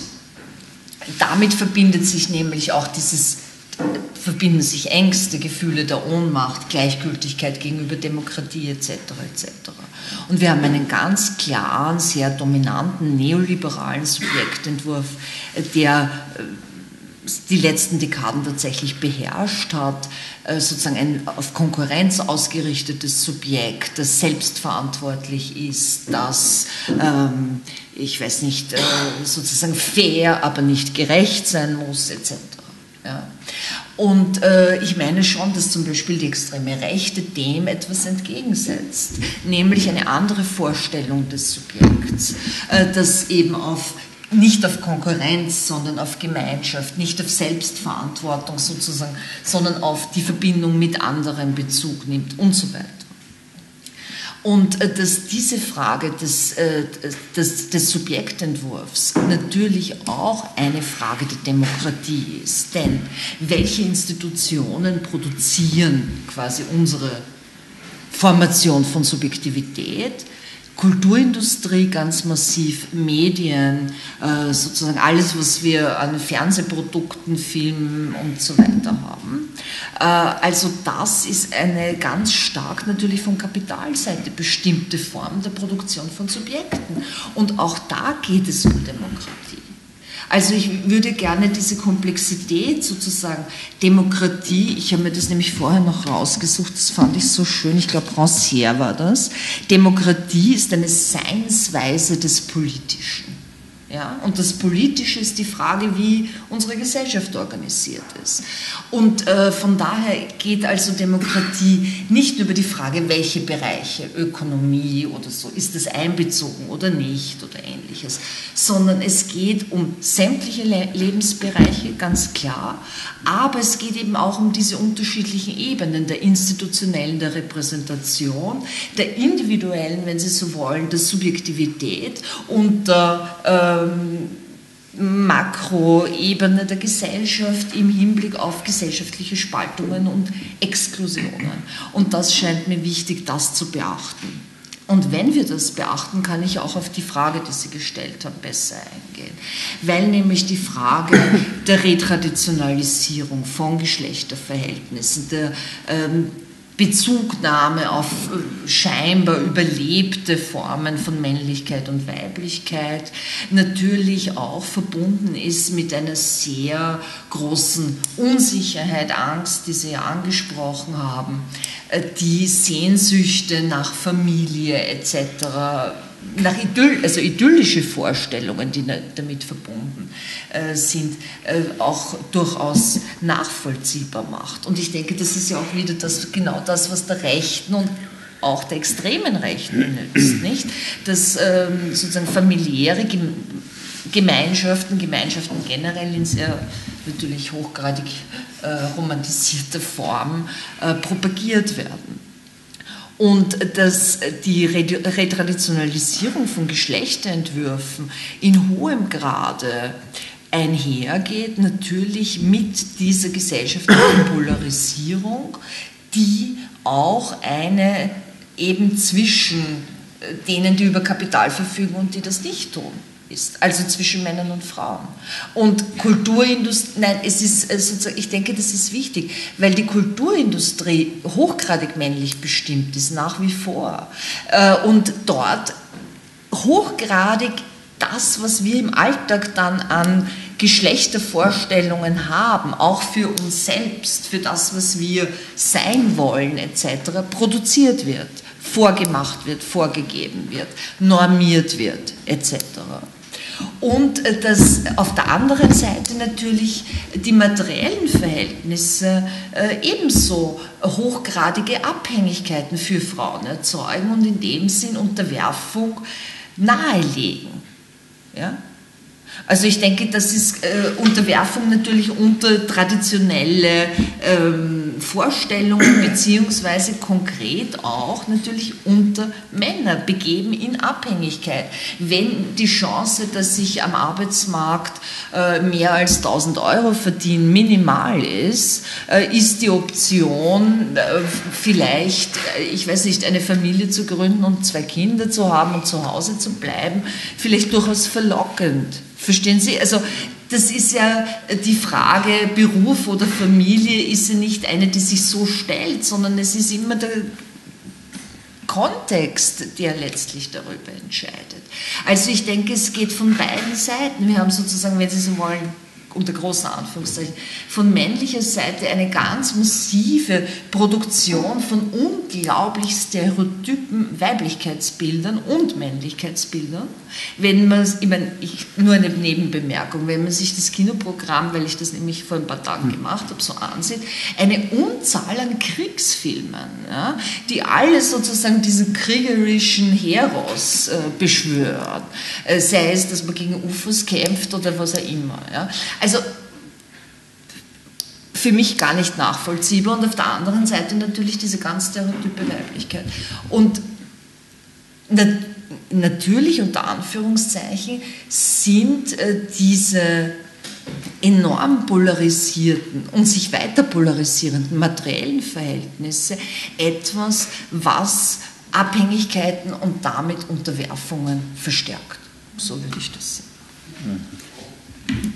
Speaker 2: damit verbindet sich nämlich auch dieses verbinden sich Ängste, Gefühle der Ohnmacht, Gleichgültigkeit gegenüber Demokratie etc. etc. Und wir haben einen ganz klaren, sehr dominanten neoliberalen Subjektentwurf, der äh, die letzten Dekaden tatsächlich beherrscht hat, äh, sozusagen ein auf Konkurrenz ausgerichtetes Subjekt, das selbstverantwortlich ist, das, ähm, ich weiß nicht, äh, sozusagen fair, aber nicht gerecht sein muss, etc. Ja. Und äh, ich meine schon, dass zum Beispiel die extreme Rechte dem etwas entgegensetzt, nämlich eine andere Vorstellung des Subjekts, äh, das eben auf nicht auf Konkurrenz, sondern auf Gemeinschaft, nicht auf Selbstverantwortung sozusagen, sondern auf die Verbindung mit anderen Bezug nimmt und so weiter. Und äh, dass diese Frage des, äh, des, des, Subjektentwurfs natürlich auch eine Frage der Demokratie ist. Denn welche Institutionen produzieren quasi unsere Formation von Subjektivität? Kulturindustrie ganz massiv, Medien, äh, sozusagen alles, was wir an Fernsehprodukten, Filmen und so weiter haben. Äh, also das ist eine ganz stark natürlich von Kapitalseite bestimmte Form der Produktion von Subjekten. Und auch da geht es um Demokratie. Also ich würde gerne diese Komplexität sozusagen, Demokratie, ich habe mir das nämlich vorher noch rausgesucht, das fand ich so schön, ich glaube Rancière war das, Demokratie ist eine Seinsweise des Politischen. Ja? Und das Politische ist die Frage, wie unsere Gesellschaft organisiert ist. Und äh, von daher geht also Demokratie nicht über die Frage, welche Bereiche, Ökonomie oder so, ist es einbezogen oder nicht oder ähnliches, sondern es geht um sämtliche Le Lebensbereiche, ganz klar, aber es geht eben auch um diese unterschiedlichen Ebenen der institutionellen, der Repräsentation, der individuellen, wenn Sie so wollen, der Subjektivität und der ähm, Makroebene der Gesellschaft im Hinblick auf gesellschaftliche Spaltungen und Exklusionen. Und das scheint mir wichtig, das zu beachten. Und wenn wir das beachten, kann ich auch auf die Frage, die Sie gestellt haben, besser eingehen. Weil nämlich die Frage der Retraditionalisierung von Geschlechterverhältnissen, der ähm, Bezugnahme auf äh, scheinbar überlebte Formen von Männlichkeit und Weiblichkeit natürlich auch verbunden ist mit einer sehr großen Unsicherheit, Angst, die Sie ja angesprochen haben, äh, die Sehnsüchte nach Familie etc nach Idyll, also idyllische Vorstellungen, die damit verbunden äh, sind, äh, auch durchaus nachvollziehbar macht. Und ich denke, das ist ja auch wieder das, genau das, was der Rechten und auch der extremen Rechten nützt, nicht? Dass ähm, sozusagen familiäre Gemeinschaften, Gemeinschaften generell in sehr natürlich hochgradig äh, romantisierter Form propagiert werden. Und dass die Retraditionalisierung von Geschlechterentwürfen in hohem Grade einhergeht, natürlich mit dieser gesellschaftlichen Polarisierung, die auch eine eben zwischen denen, die über Kapital verfügen und die das nicht tun ist, also zwischen Männern und Frauen. Und Kulturindustrie, nein, es ist sozusagen, ich denke, das ist wichtig, weil die Kulturindustrie hochgradig männlich bestimmt ist, nach wie vor. Äh, und dort hochgradig das, was wir im Alltag dann an Geschlechtervorstellungen haben, auch für uns selbst, für das, was wir sein wollen, etc., produziert wird, vorgemacht wird, vorgegeben wird, normiert wird, etc. Und äh, dass auf der anderen Seite natürlich die materiellen Verhältnisse äh, ebenso hochgradige Abhängigkeiten für Frauen erzeugen und in dem Sinn Unterwerfung nahelegen. Ja? Also ich denke, das ist äh, Unterwerfung natürlich unter traditionelle ähm, Vorstellungen beziehungsweise konkret auch natürlich unter Männer begeben in Abhängigkeit. Wenn die Chance, dass ich am Arbeitsmarkt äh, mehr als 1000 Euro verdiene, minimal ist, äh, ist die Option äh, vielleicht, ich weiß nicht, eine Familie zu gründen und zwei Kinder zu haben und zu Hause zu bleiben, vielleicht durchaus verlockend. Verstehen Sie? Also das ist ja die Frage Beruf oder Familie ist ja nicht eine, die sich so stellt, sondern es ist immer der Kontext, der letztlich darüber entscheidet. Also ich denke, es geht von beiden Seiten. Wir haben sozusagen, wenn Sie so wollen, unter großen Anführungszeichen, von männlicher Seite eine ganz massive Produktion von unglaublich stereotypen Weiblichkeitsbildern und Männlichkeitsbildern. Wenn man, ich meine, ich, nur eine Nebenbemerkung, wenn man sich das Kinoprogramm, weil ich das nämlich vor ein paar Tagen gemacht habe, so ansieht, eine Unzahl an Kriegsfilmen, ja, die alle sozusagen diesen kriegerischen Heros äh, beschwören, äh, sei es, dass man gegen UFOs kämpft oder was auch immer. Ja. Also für mich gar nicht nachvollziehbar und auf der anderen Seite natürlich diese ganz stereotype Weiblichkeit. Und na, natürlich unter Anführungszeichen sind äh, diese enorm polarisierten und sich weiter polarisierenden materiellen Verhältnisse etwas, was Abhängigkeiten und damit Unterwerfungen verstärkt. So würde ich das sehen.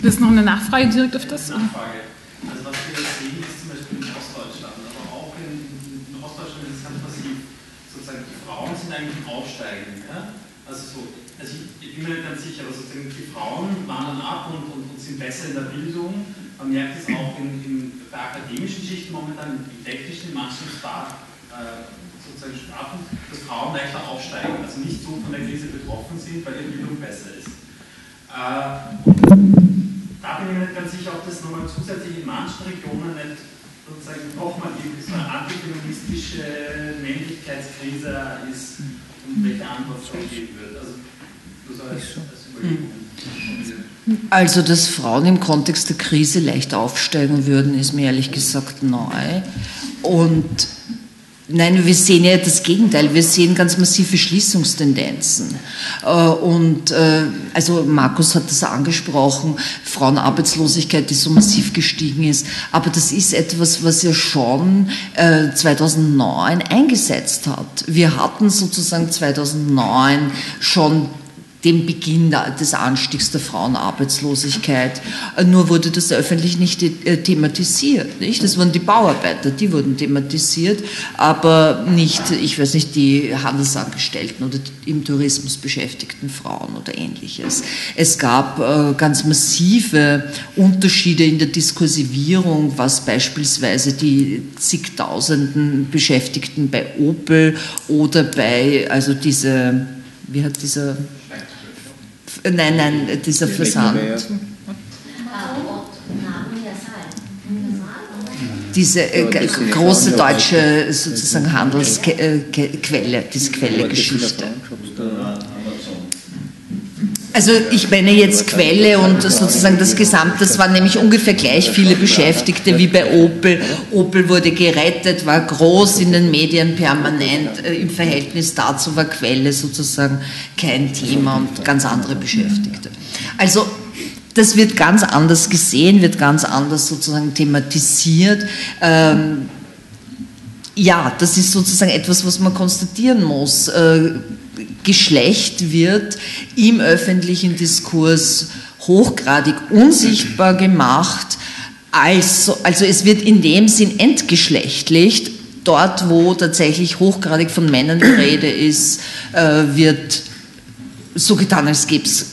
Speaker 1: Du hast noch eine Nachfrage direkt auf das?
Speaker 6: Nachfrage. Also was wir sehen, ist zum Beispiel in Ostdeutschland, aber auch in, in Ostdeutschland ist es ganz massiv. Sozusagen die Frauen sind eigentlich Aufsteigen. Ja? Also so, also ich, ich, bin mir nicht ganz sicher, aber sozusagen die Frauen wandern ab und, und, und sind besser in der Bildung. Man merkt es auch in, in der akademischen Schicht momentan, im technischen, in manchen äh, sozusagen Sparten, dass Frauen leichter aufsteigen, also nicht so von der Krise betroffen sind, weil die Bildung besser ist. Äh, da bin ich mir nicht ganz sicher, ob das nochmal zusätzlich in manchen Regionen nicht sozusagen nochmal irgendwie so eine antifeministische Männlichkeitskrise ist und welche Antwort es geben wird. Also, so als, als Überlegung.
Speaker 2: Also, dass Frauen im Kontext der Krise leicht aufsteigen würden, ist mir ehrlich gesagt neu. Und Nein, wir sehen ja das Gegenteil. Wir sehen ganz massive Schließungstendenzen. Äh, und äh, also Markus hat das angesprochen, Frauenarbeitslosigkeit, die so massiv gestiegen ist. Aber das ist etwas, was ja schon 2009 äh, eingesetzt hat. Wir hatten sozusagen 2009 schon dem Beginn des Anstiegs der Frauenarbeitslosigkeit. Äh, nur wurde das öffentlich nicht äh, thematisiert. Nicht? Das waren die Bauarbeiter, die wurden thematisiert, aber nicht, ich weiß nicht, die Handelsangestellten oder im Tourismus beschäftigten Frauen oder ähnliches. Es gab äh, ganz massive Unterschiede in der Diskursivierung, was beispielsweise die zigtausenden Beschäftigten bei Opel oder bei, also diese, wie hat dieser Nein, nein, dieser Versand. Diese äh, große deutsche sozusagen Handelsquelle, diese Quellegeschichte. Also ich meine jetzt Quelle und sozusagen das Gesamte, das waren nämlich ungefähr gleich viele Beschäftigte wie bei Opel. Opel wurde gerettet, war groß in den Medien permanent. Äh, Im Verhältnis dazu war Quelle sozusagen kein Thema und ganz andere Beschäftigte. Also das wird ganz anders gesehen, wird ganz anders sozusagen thematisiert. Ähm, ja, das ist sozusagen etwas, was man konstatieren muss. Äh, Geschlecht wird im öffentlichen Diskurs hochgradig unsichtbar gemacht. Also, also es wird in dem Sinn entgeschlechtlicht. Dort, wo tatsächlich hochgradig von Männern die Rede ist, äh, wird so getan, als gäbe es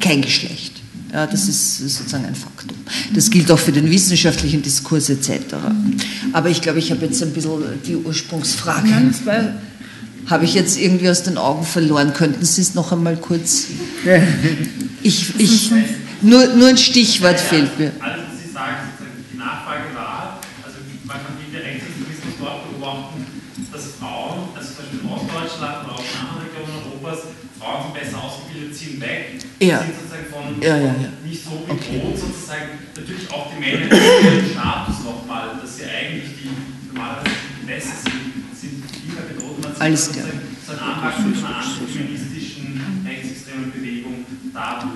Speaker 2: kein Geschlecht. Ja, das ist sozusagen ein Faktum. Das gilt auch für den wissenschaftlichen Diskurs etc. Aber ich glaube, ich habe jetzt ein bisschen die Ursprungsfrage. Nein, habe ich jetzt irgendwie aus den Augen verloren. Könnten Sie es noch einmal kurz? Ich, ich, nur, nur ein Stichwort fehlt mir.
Speaker 6: Also Sie sagen, die Nachfrage war, also man kann wie der Rechtsextremismus dort beobachten, dass Frauen, also zum Beispiel in Ostdeutschland oder auch in anderen Regionen Europas, Frauen sind besser ausgebildet, ziehen weg,
Speaker 2: ja.
Speaker 6: sind sozusagen von,
Speaker 2: ja, ja,
Speaker 6: nicht so bedroht, okay. sozusagen natürlich auch die Männer ihren Status nochmal, dass sie eigentlich die normalerweise die Besser sind
Speaker 2: alles klar.
Speaker 6: So ein Anwachsen von einer antifeministischen rechtsextremen Bewegung dadurch.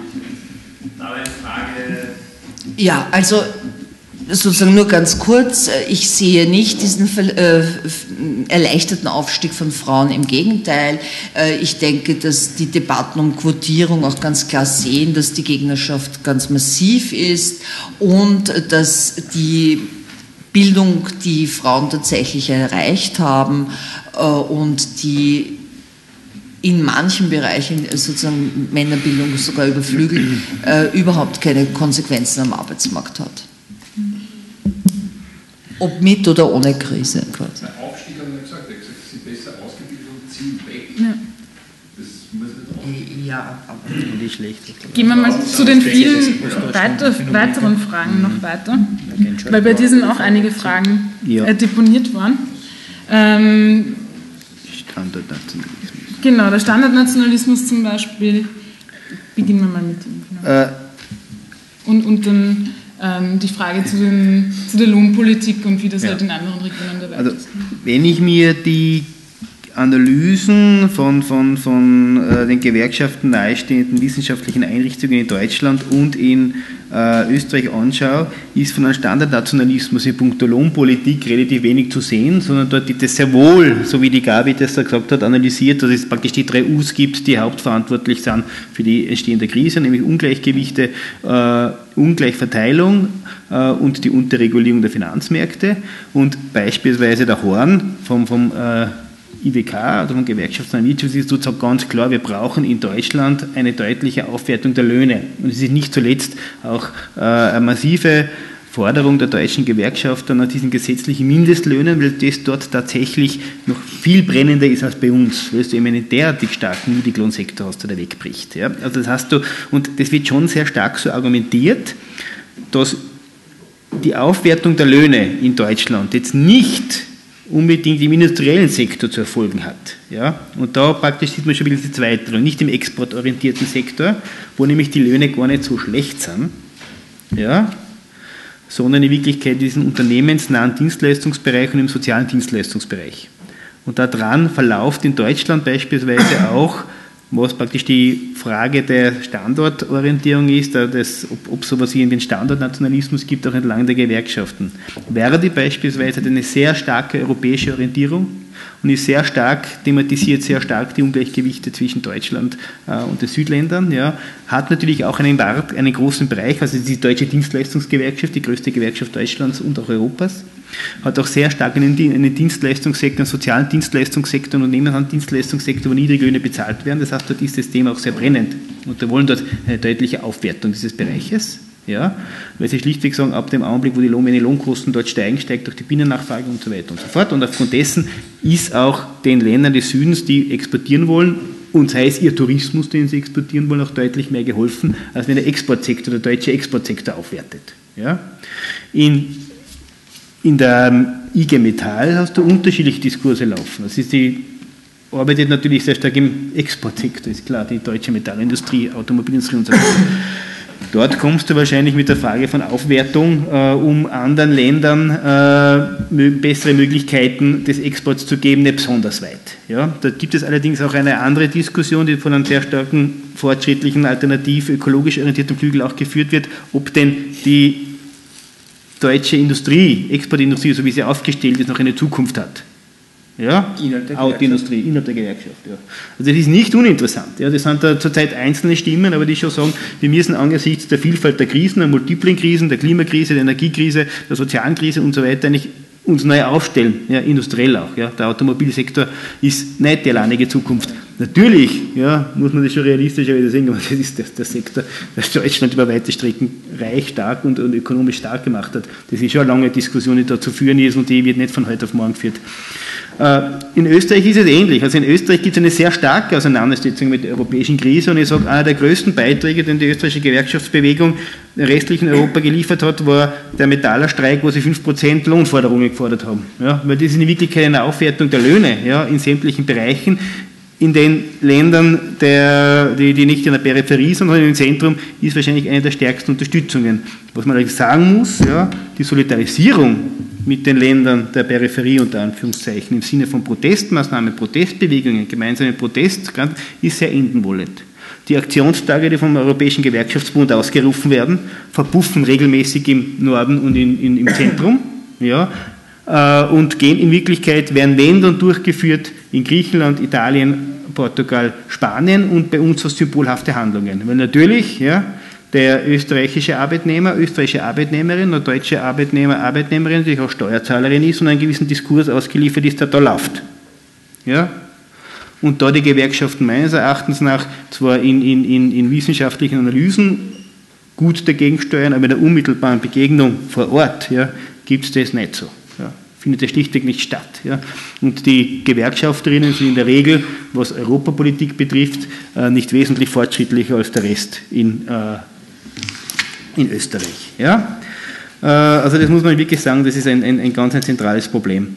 Speaker 6: Da war die Frage.
Speaker 2: Ja, also sozusagen nur ganz kurz, ich sehe nicht diesen äh, erleichterten Aufstieg von Frauen, im Gegenteil. Äh, ich denke, dass die Debatten um Quotierung auch ganz klar sehen, dass die Gegnerschaft ganz massiv ist und dass die Bildung, die Frauen tatsächlich erreicht haben, äh, und die in manchen Bereichen sozusagen Männerbildung sogar überflügelt, äh, überhaupt keine Konsequenzen am Arbeitsmarkt hat. Ob mit oder ohne Krise.
Speaker 7: Quasi. Der Aufstieg haben wir gesagt, er gesagt, sie besser ausgebildet und ziehen weg. Ja. Das muss nicht
Speaker 1: Ja, aber nicht schlecht. Gehen wir mal zu den vielen weiter, weiteren Fragen noch weiter, weil bei diesen auch einige Fragen. Äh, deponiert waren. Ähm, Standardnationalismus. Genau, der Standardnationalismus zum Beispiel. Beginnen wir mal mit ihm. Genau. Äh, und, und dann ähm, die Frage zu, den, zu, der Lohnpolitik und wie das ja. halt in anderen Regionen der Welt also, ist.
Speaker 3: Wenn ich mir die Analysen von, von, von äh, den Gewerkschaften nahestehenden wissenschaftlichen Einrichtungen in Deutschland und in äh, Österreich anschaue, ist von einem Standardnationalismus in puncto Lohnpolitik relativ wenig zu sehen, sondern dort wird es sehr wohl, so wie die Gabi das da gesagt hat, analysiert, dass es praktisch die drei U's gibt, die hauptverantwortlich sind für die entstehende Krise, nämlich Ungleichgewichte, äh, Ungleichverteilung äh, und die Unterregulierung der Finanzmärkte. Und beispielsweise der Horn vom, vom äh, IWK, also vom Gewerkschafts- Wirtschaftsinstitut, sagt ganz klar, wir brauchen in Deutschland eine deutliche Aufwertung der Löhne. Und es ist nicht zuletzt auch äh, eine massive Forderung der deutschen Gewerkschafter nach diesen gesetzlichen Mindestlöhnen, weil das dort tatsächlich noch viel brennender ist als bei uns, weil du eben einen derartig starken Niedriglohnsektor hast, der wegbricht. Ja? Also das hast du, und das wird schon sehr stark so argumentiert, dass die Aufwertung der Löhne in Deutschland jetzt nicht unbedingt im industriellen Sektor zu erfolgen hat. Ja? Und da praktisch sieht man schon ein bisschen die zweite, nicht im exportorientierten Sektor, wo nämlich die Löhne gar nicht so schlecht sind, ja? sondern in Wirklichkeit in diesem unternehmensnahen Dienstleistungsbereich und im sozialen Dienstleistungsbereich. Und daran verläuft in Deutschland beispielsweise auch was praktisch die Frage der Standortorientierung ist, das, ob, ob es sowas wie den Standortnationalismus gibt, auch entlang der Gewerkschaften. Verdi beispielsweise hat eine sehr starke europäische Orientierung und ist sehr stark, thematisiert sehr stark die Ungleichgewichte zwischen Deutschland äh, und den Südländern. Ja. Hat natürlich auch einen, einen großen Bereich, also die Deutsche Dienstleistungsgewerkschaft, die größte Gewerkschaft Deutschlands und auch Europas hat auch sehr stark einen, einen Dienstleistungssektor, einen sozialen Dienstleistungssektor und einen Dienstleistungssektor, wo niedrige Löhne bezahlt werden. Das heißt, dort ist das Thema auch sehr brennend. Und wir wollen dort eine deutliche Aufwertung dieses Bereiches. Ja, weil sie schlichtweg sagen, ab dem Augenblick, wo die, Lohn, die Lohnkosten dort steigen, steigt auch die Binnennachfrage und so weiter und so fort. Und aufgrund dessen ist auch den Ländern des Südens, die exportieren wollen, und sei es ihr Tourismus, den sie exportieren wollen, auch deutlich mehr geholfen, als wenn der Exportsektor, der deutsche Exportsektor aufwertet. Ja? In in der IG Metall hast du unterschiedliche Diskurse laufen. Das ist die arbeitet natürlich sehr stark im Exportsektor, ist klar, die deutsche Metallindustrie, Automobilindustrie und so weiter. Dort kommst du wahrscheinlich mit der Frage von Aufwertung, äh, um anderen Ländern äh, bessere Möglichkeiten des Exports zu geben, nicht besonders weit. Ja? Da gibt es allerdings auch eine andere Diskussion, die von einem sehr starken, fortschrittlichen, alternativ ökologisch orientierten Flügel auch geführt wird, ob denn die deutsche Industrie, Exportindustrie, so wie sie aufgestellt ist, noch eine Zukunft hat. Ja? Innerhalb der Autoindustrie, innerhalb der Gewerkschaft. Ja. Also das ist nicht uninteressant. Ja. Das sind da zurzeit einzelne Stimmen, aber die schon sagen, wir müssen angesichts der Vielfalt der Krisen, der multiplen Krisen, der Klimakrise, der Energiekrise, der sozialen Krise und so weiter eigentlich uns neu aufstellen, ja, industriell auch. Ja. Der Automobilsektor ist nicht die alleinige Zukunft. Natürlich ja, muss man das schon realistischerweise sehen, aber das ist der, der Sektor, der Deutschland über weite Strecken reich, stark und, und, ökonomisch stark gemacht hat. Das ist schon eine lange Diskussion, die da zu führen ist und die wird nicht von heute auf morgen geführt. Äh, in Österreich ist es ähnlich. Also in Österreich gibt es eine sehr starke Auseinandersetzung mit der europäischen Krise und ich sage, einer der größten Beiträge, den die österreichische Gewerkschaftsbewegung restlichen Europa geliefert hat, war der Metallerstreik, wo sie 5% Lohnforderungen gefordert haben. Ja, weil das ist in Wirklichkeit eine Aufwertung der Löhne ja, in sämtlichen Bereichen. In den Ländern, der, die, die nicht in der Peripherie sind, sondern im Zentrum, ist wahrscheinlich eine der stärksten Unterstützungen. Was man allerdings sagen muss, ja, die Solidarisierung mit den Ländern der Peripherie unter Anführungszeichen im Sinne von Protestmaßnahmen, Protestbewegungen, gemeinsamen Protest ist sehr endenwollend. Die Aktionstage, die vom Europäischen Gewerkschaftsbund ausgerufen werden, verpuffen regelmäßig im Norden und in, in, im Zentrum ja, und gehen in Wirklichkeit, werden wenn durchgeführt in Griechenland, Italien, Portugal, Spanien und bei uns als symbolhafte Handlungen. Weil natürlich, ja, der österreichische Arbeitnehmer, österreichische Arbeitnehmerin oder deutsche Arbeitnehmer, Arbeitnehmerin, die auch Steuerzahlerin ist und einen gewissen Diskurs ausgeliefert ist, der da läuft. Ja? und da die Gewerkschaften meines Erachtens nach zwar in, in, in, in wissenschaftlichen Analysen gut dagegen steuern, aber in der unmittelbaren Begegnung vor Ort ja, gibt es das nicht so. Ja, findet das schlichtweg nicht statt. Ja. Und die Gewerkschafterinnen sind in der Regel, was Europapolitik betrifft, äh, nicht wesentlich fortschrittlicher als der Rest in, äh, in Österreich. Ja. Äh, also das muss man wirklich sagen, das ist ein, ein, ein ganz ein zentrales Problem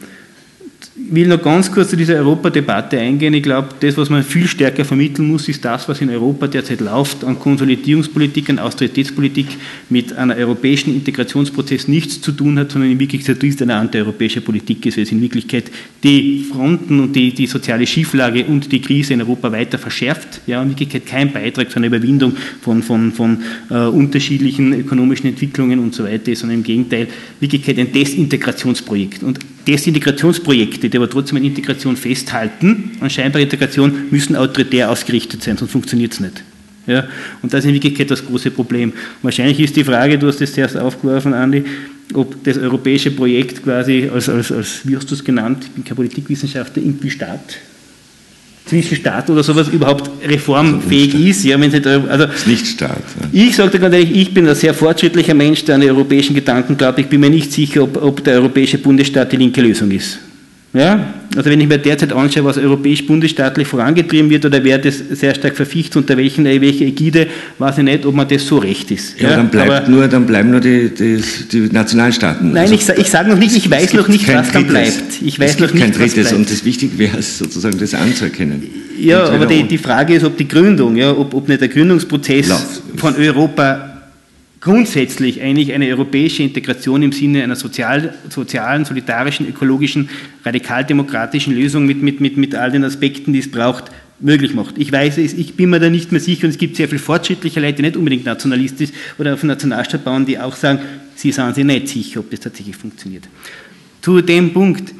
Speaker 3: will noch ganz kurz zu dieser Europadebatte eingehen. Ich glaube, das, was man viel stärker vermitteln muss, ist das, was in Europa derzeit läuft an Konsolidierungspolitik, an Austeritätspolitik mit einem europäischen Integrationsprozess nichts zu tun hat, sondern in Wirklichkeit ist eine antieuropäische Politik ist, weil es in Wirklichkeit die Fronten und die, die soziale Schieflage und die Krise in Europa weiter verschärft. Ja, in Wirklichkeit kein Beitrag zu einer Überwindung von, von, von äh, unterschiedlichen ökonomischen Entwicklungen und so weiter sondern im Gegenteil, in Wirklichkeit ein Desintegrationsprojekt. Und Desintegrationsprojekte, die aber trotzdem an Integration festhalten, an scheinbare Integration, müssen autoritär ausgerichtet sein, sonst funktioniert es nicht. Ja, und das ist in Wirklichkeit das große Problem. Wahrscheinlich ist die Frage, du hast das zuerst aufgeworfen, Andi, ob das europäische Projekt quasi als, als, als wie hast du es genannt, ich bin kein Politikwissenschaftler, irgendwie Staat, zwischen Staat oder sowas überhaupt reformfähig ist. Ja, wenn nicht, also,
Speaker 4: ist nicht Staat.
Speaker 3: Ja. Ich sage dir ganz ehrlich, ich bin ein sehr fortschrittlicher Mensch, der an die europäischen Gedanken glaubt. Ich bin mir nicht sicher, ob, ob der europäische Bundesstaat die linke Lösung ist. Ja? Also wenn ich mir derzeit anschaue, was europäisch bundesstaatlich vorangetrieben wird oder wer das sehr stark verficht, unter welchen, welche Ägide, weiß ich nicht, ob man das so recht ist.
Speaker 4: Ja, ja dann, bleibt nur, dann bleiben nur die, die, die Nationalstaaten.
Speaker 3: Nein, also, ich, ich sage noch nicht, ich weiß noch nicht, was dann bleibt. Ich weiß
Speaker 4: es gibt noch nicht, kein drittes und das Wichtige wäre es sozusagen, das anzuerkennen.
Speaker 3: Ja, aber die, die Frage ist, ob die Gründung, ja, ob, ob nicht der Gründungsprozess Lauf. von Europa grundsätzlich eigentlich eine europäische Integration im Sinne einer sozial, sozialen, solidarischen, ökologischen, radikaldemokratischen Lösung mit, mit, mit, mit all den Aspekten, die es braucht, möglich macht. Ich weiß es, ich bin mir da nicht mehr sicher und es gibt sehr viele fortschrittliche Leute, die nicht unbedingt nationalistisch oder auf Nationalstaat bauen, die auch sagen, sie sind sich nicht sicher, ob das tatsächlich funktioniert. Zu dem Punkt,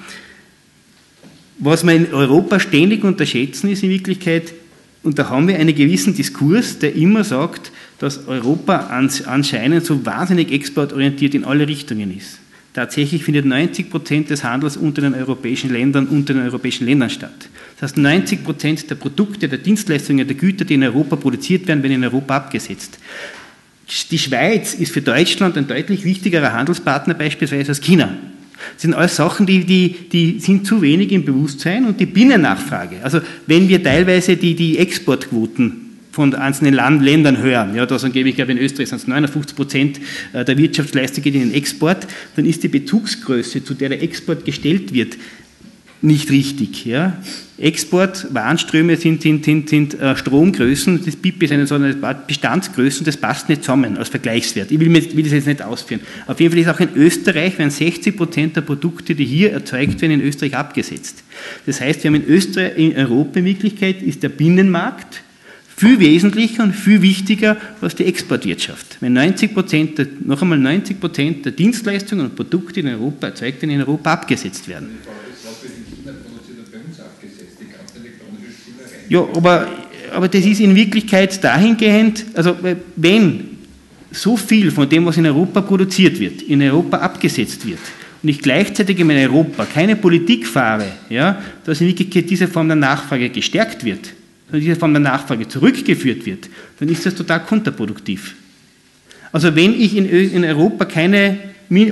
Speaker 3: was wir in Europa ständig unterschätzen, ist in Wirklichkeit, und da haben wir einen gewissen Diskurs, der immer sagt, dass Europa anscheinend so wahnsinnig exportorientiert in alle Richtungen ist. Tatsächlich findet 90 Prozent des Handels unter den europäischen Ländern unter den europäischen Ländern statt. Das heißt, 90 Prozent der Produkte, der Dienstleistungen, der Güter, die in Europa produziert werden, werden in Europa abgesetzt. Die Schweiz ist für Deutschland ein deutlich wichtigerer Handelspartner beispielsweise als China. Das sind alles Sachen, die, die, die sind zu wenig im Bewusstsein und die Binnennachfrage. Also wenn wir teilweise die, die Exportquoten von einzelnen Land, Ländern hören, ja, da sind, gebe ich glaube in Österreich sind es 59 Prozent äh, der Wirtschaftsleistung geht in den Export, dann ist die Bezugsgröße, zu der der Export gestellt wird, nicht richtig. Ja. Export, Warenströme sind, sind, sind, sind äh, Stromgrößen, das BIP ist eine so eine Bestandsgrößen, das passt nicht zusammen als Vergleichswert. Ich will, mir, will das jetzt nicht ausführen. Auf jeden Fall ist auch in Österreich, werden 60 Prozent der Produkte, die hier erzeugt werden, in Österreich abgesetzt. Das heißt, wir haben in Österreich, in Europa in Wirklichkeit, ist der Binnenmarkt viel wesentlicher und viel wichtiger als die Exportwirtschaft. Wenn 90 Prozent, noch einmal 90 Prozent der Dienstleistungen und Produkte in Europa erzeugt in Europa abgesetzt werden. Ja, aber, aber das ist in Wirklichkeit dahingehend, also wenn so viel von dem, was in Europa produziert wird, in Europa abgesetzt wird und ich gleichzeitig in Europa keine Politik fahre, ja, dass in Wirklichkeit diese Form der Nachfrage gestärkt wird, sondern diese Form der Nachfrage zurückgeführt wird, dann ist das total kontraproduktiv. Also wenn ich in, in Europa keine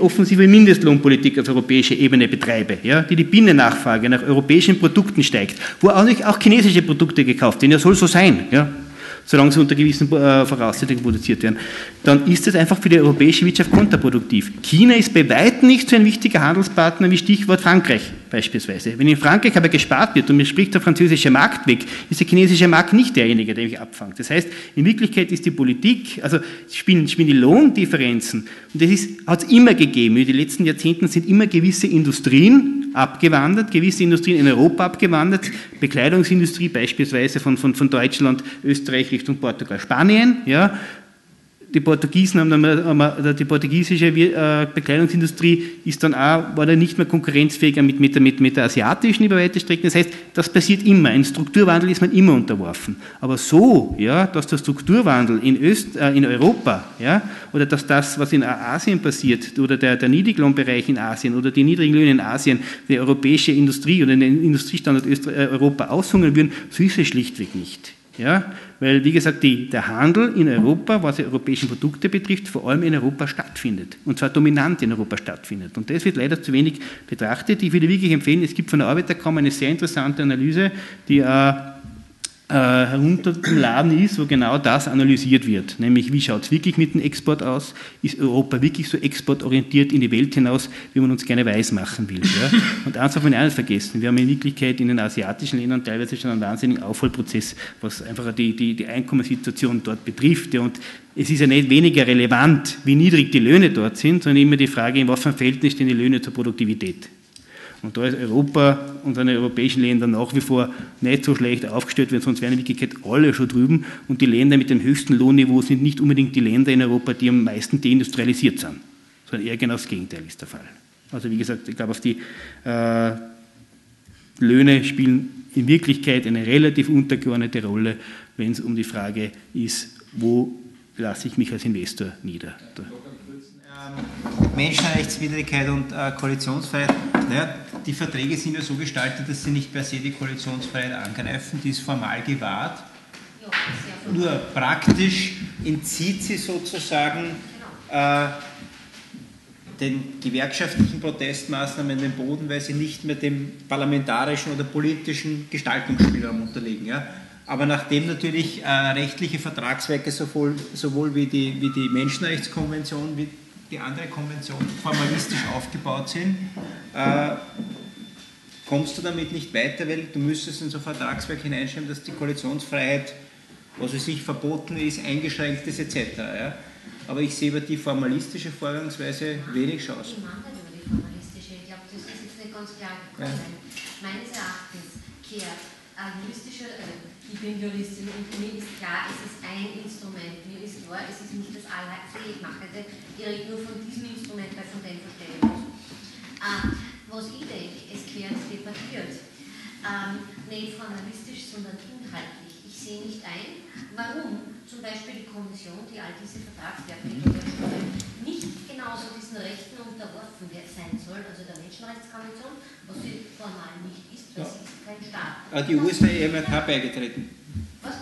Speaker 3: offensive Mindestlohnpolitik auf europäischer Ebene betreibe, ja, die die Binnennachfrage nach europäischen Produkten steigt, wo auch, nicht, auch chinesische Produkte gekauft werden, ja soll so sein, ja, solange sie unter gewissen äh, Voraussetzungen produziert werden, dann ist das einfach für die europäische Wirtschaft kontraproduktiv. China ist bei weitem nicht so ein wichtiger Handelspartner wie Stichwort Frankreich beispielsweise. Wenn in Frankreich aber gespart wird und mir spricht der französische Markt weg, ist der chinesische Markt nicht derjenige, der mich abfangt. Das heißt, in Wirklichkeit ist die Politik, also spielen, spielen die Lohndifferenzen, und das hat es immer gegeben. In den letzten Jahrzehnten sind immer gewisse Industrien abgewandert, gewisse Industrien in Europa abgewandert, Bekleidungsindustrie beispielsweise von, von, von Deutschland, Österreich Richtung Portugal, Spanien, ja, die Portugiesen haben dann, die portugiesische äh, Bekleidungsindustrie ist dann auch, war dann nicht mehr konkurrenzfähiger mit, mit, mit, mit der asiatischen über weite Strecken. Das heißt, das passiert immer. Ein Strukturwandel ist man immer unterworfen. Aber so, ja, dass der Strukturwandel in, Öst, äh, in Europa, ja, oder dass das, was in Asien passiert, oder der, der Niedriglohnbereich in Asien oder die niedrigen Löhne in Asien, die europäische Industrie oder den Industriestandort Öster äh, Europa aushungern würden, so ist es schlichtweg nicht. Ja, weil, wie gesagt, die, der Handel in Europa, was die europäischen Produkte betrifft, vor allem in Europa stattfindet. Und zwar dominant in Europa stattfindet. Und das wird leider zu wenig betrachtet. Ich würde wirklich empfehlen, es gibt von der Arbeiterkammer eine sehr interessante Analyse, die äh, äh, herunterladen ist, wo genau das analysiert wird. Nämlich, wie schaut es wirklich mit dem Export aus? Ist Europa wirklich so exportorientiert in die Welt hinaus, wie man uns gerne weismachen will? Ja? Und eins darf man nicht vergessen, wir haben in Wirklichkeit in den asiatischen Ländern teilweise schon einen wahnsinnigen Aufholprozess, was einfach die, die, die Einkommenssituation dort betrifft. Ja? Und es ist ja nicht weniger relevant, wie niedrig die Löhne dort sind, sondern immer die Frage, in einem Verhältnis stehen die Löhne zur Produktivität. Und da ist Europa und seine europäischen Länder nach wie vor nicht so schlecht aufgestellt, weil sonst wären in Wirklichkeit alle schon drüben. Und die Länder mit dem höchsten Lohnniveau sind nicht unbedingt die Länder in Europa, die am meisten deindustrialisiert sind, sondern eher genau das Gegenteil ist der Fall. Also wie gesagt, ich glaube, auf die äh, Löhne spielen in Wirklichkeit eine relativ untergeordnete Rolle, wenn es um die Frage ist, wo lasse ich mich als Investor nieder.
Speaker 5: Menschenrechtswidrigkeit und äh, Koalitionsfreiheit. Naja, die Verträge sind ja so gestaltet, dass sie nicht per se die Koalitionsfreiheit angreifen, die ist formal gewahrt. Nur praktisch entzieht sie sozusagen äh, den gewerkschaftlichen Protestmaßnahmen den Boden, weil sie nicht mehr dem parlamentarischen oder politischen Gestaltungsspielraum unterliegen. Ja? Aber nachdem natürlich äh, rechtliche Vertragswerke sowohl, sowohl wie, die, wie die Menschenrechtskonvention wie die andere Konvention formalistisch aufgebaut sind, äh, kommst du damit nicht weiter, weil du müsstest in so ein Vertragswerk hineinschreiben, dass die Koalitionsfreiheit, was es sich verboten ist, eingeschränkt ist etc. Ja? Aber ich sehe über die formalistische Vorgangsweise wenig Chance.
Speaker 8: Ich meine über die formalistische, ich glaube, das ist jetzt nicht ganz klar gekommen. Ja. Meines Erachtens kehrt juristische, also ich bin Juristin und mir ist klar, es ist ein Instrument. Mir klar, es ist nicht das Allheilmachende. Ich rede nur von diesem Instrument, weil von dem verstehen muss. Äh, was ich denke, es kehrt debattiert. Ähm, nicht formalistisch, sondern inhaltlich. Ich sehe nicht ein, warum zum Beispiel die Kommission, die all diese Vertragswerke nicht genauso diesen Rechten unterworfen sein soll, also der Menschenrechtskonvention, was sie formal nicht ist, weil ja. sie ist kein Staat.
Speaker 5: Ah, die EU ist der EMRK beigetreten. Was?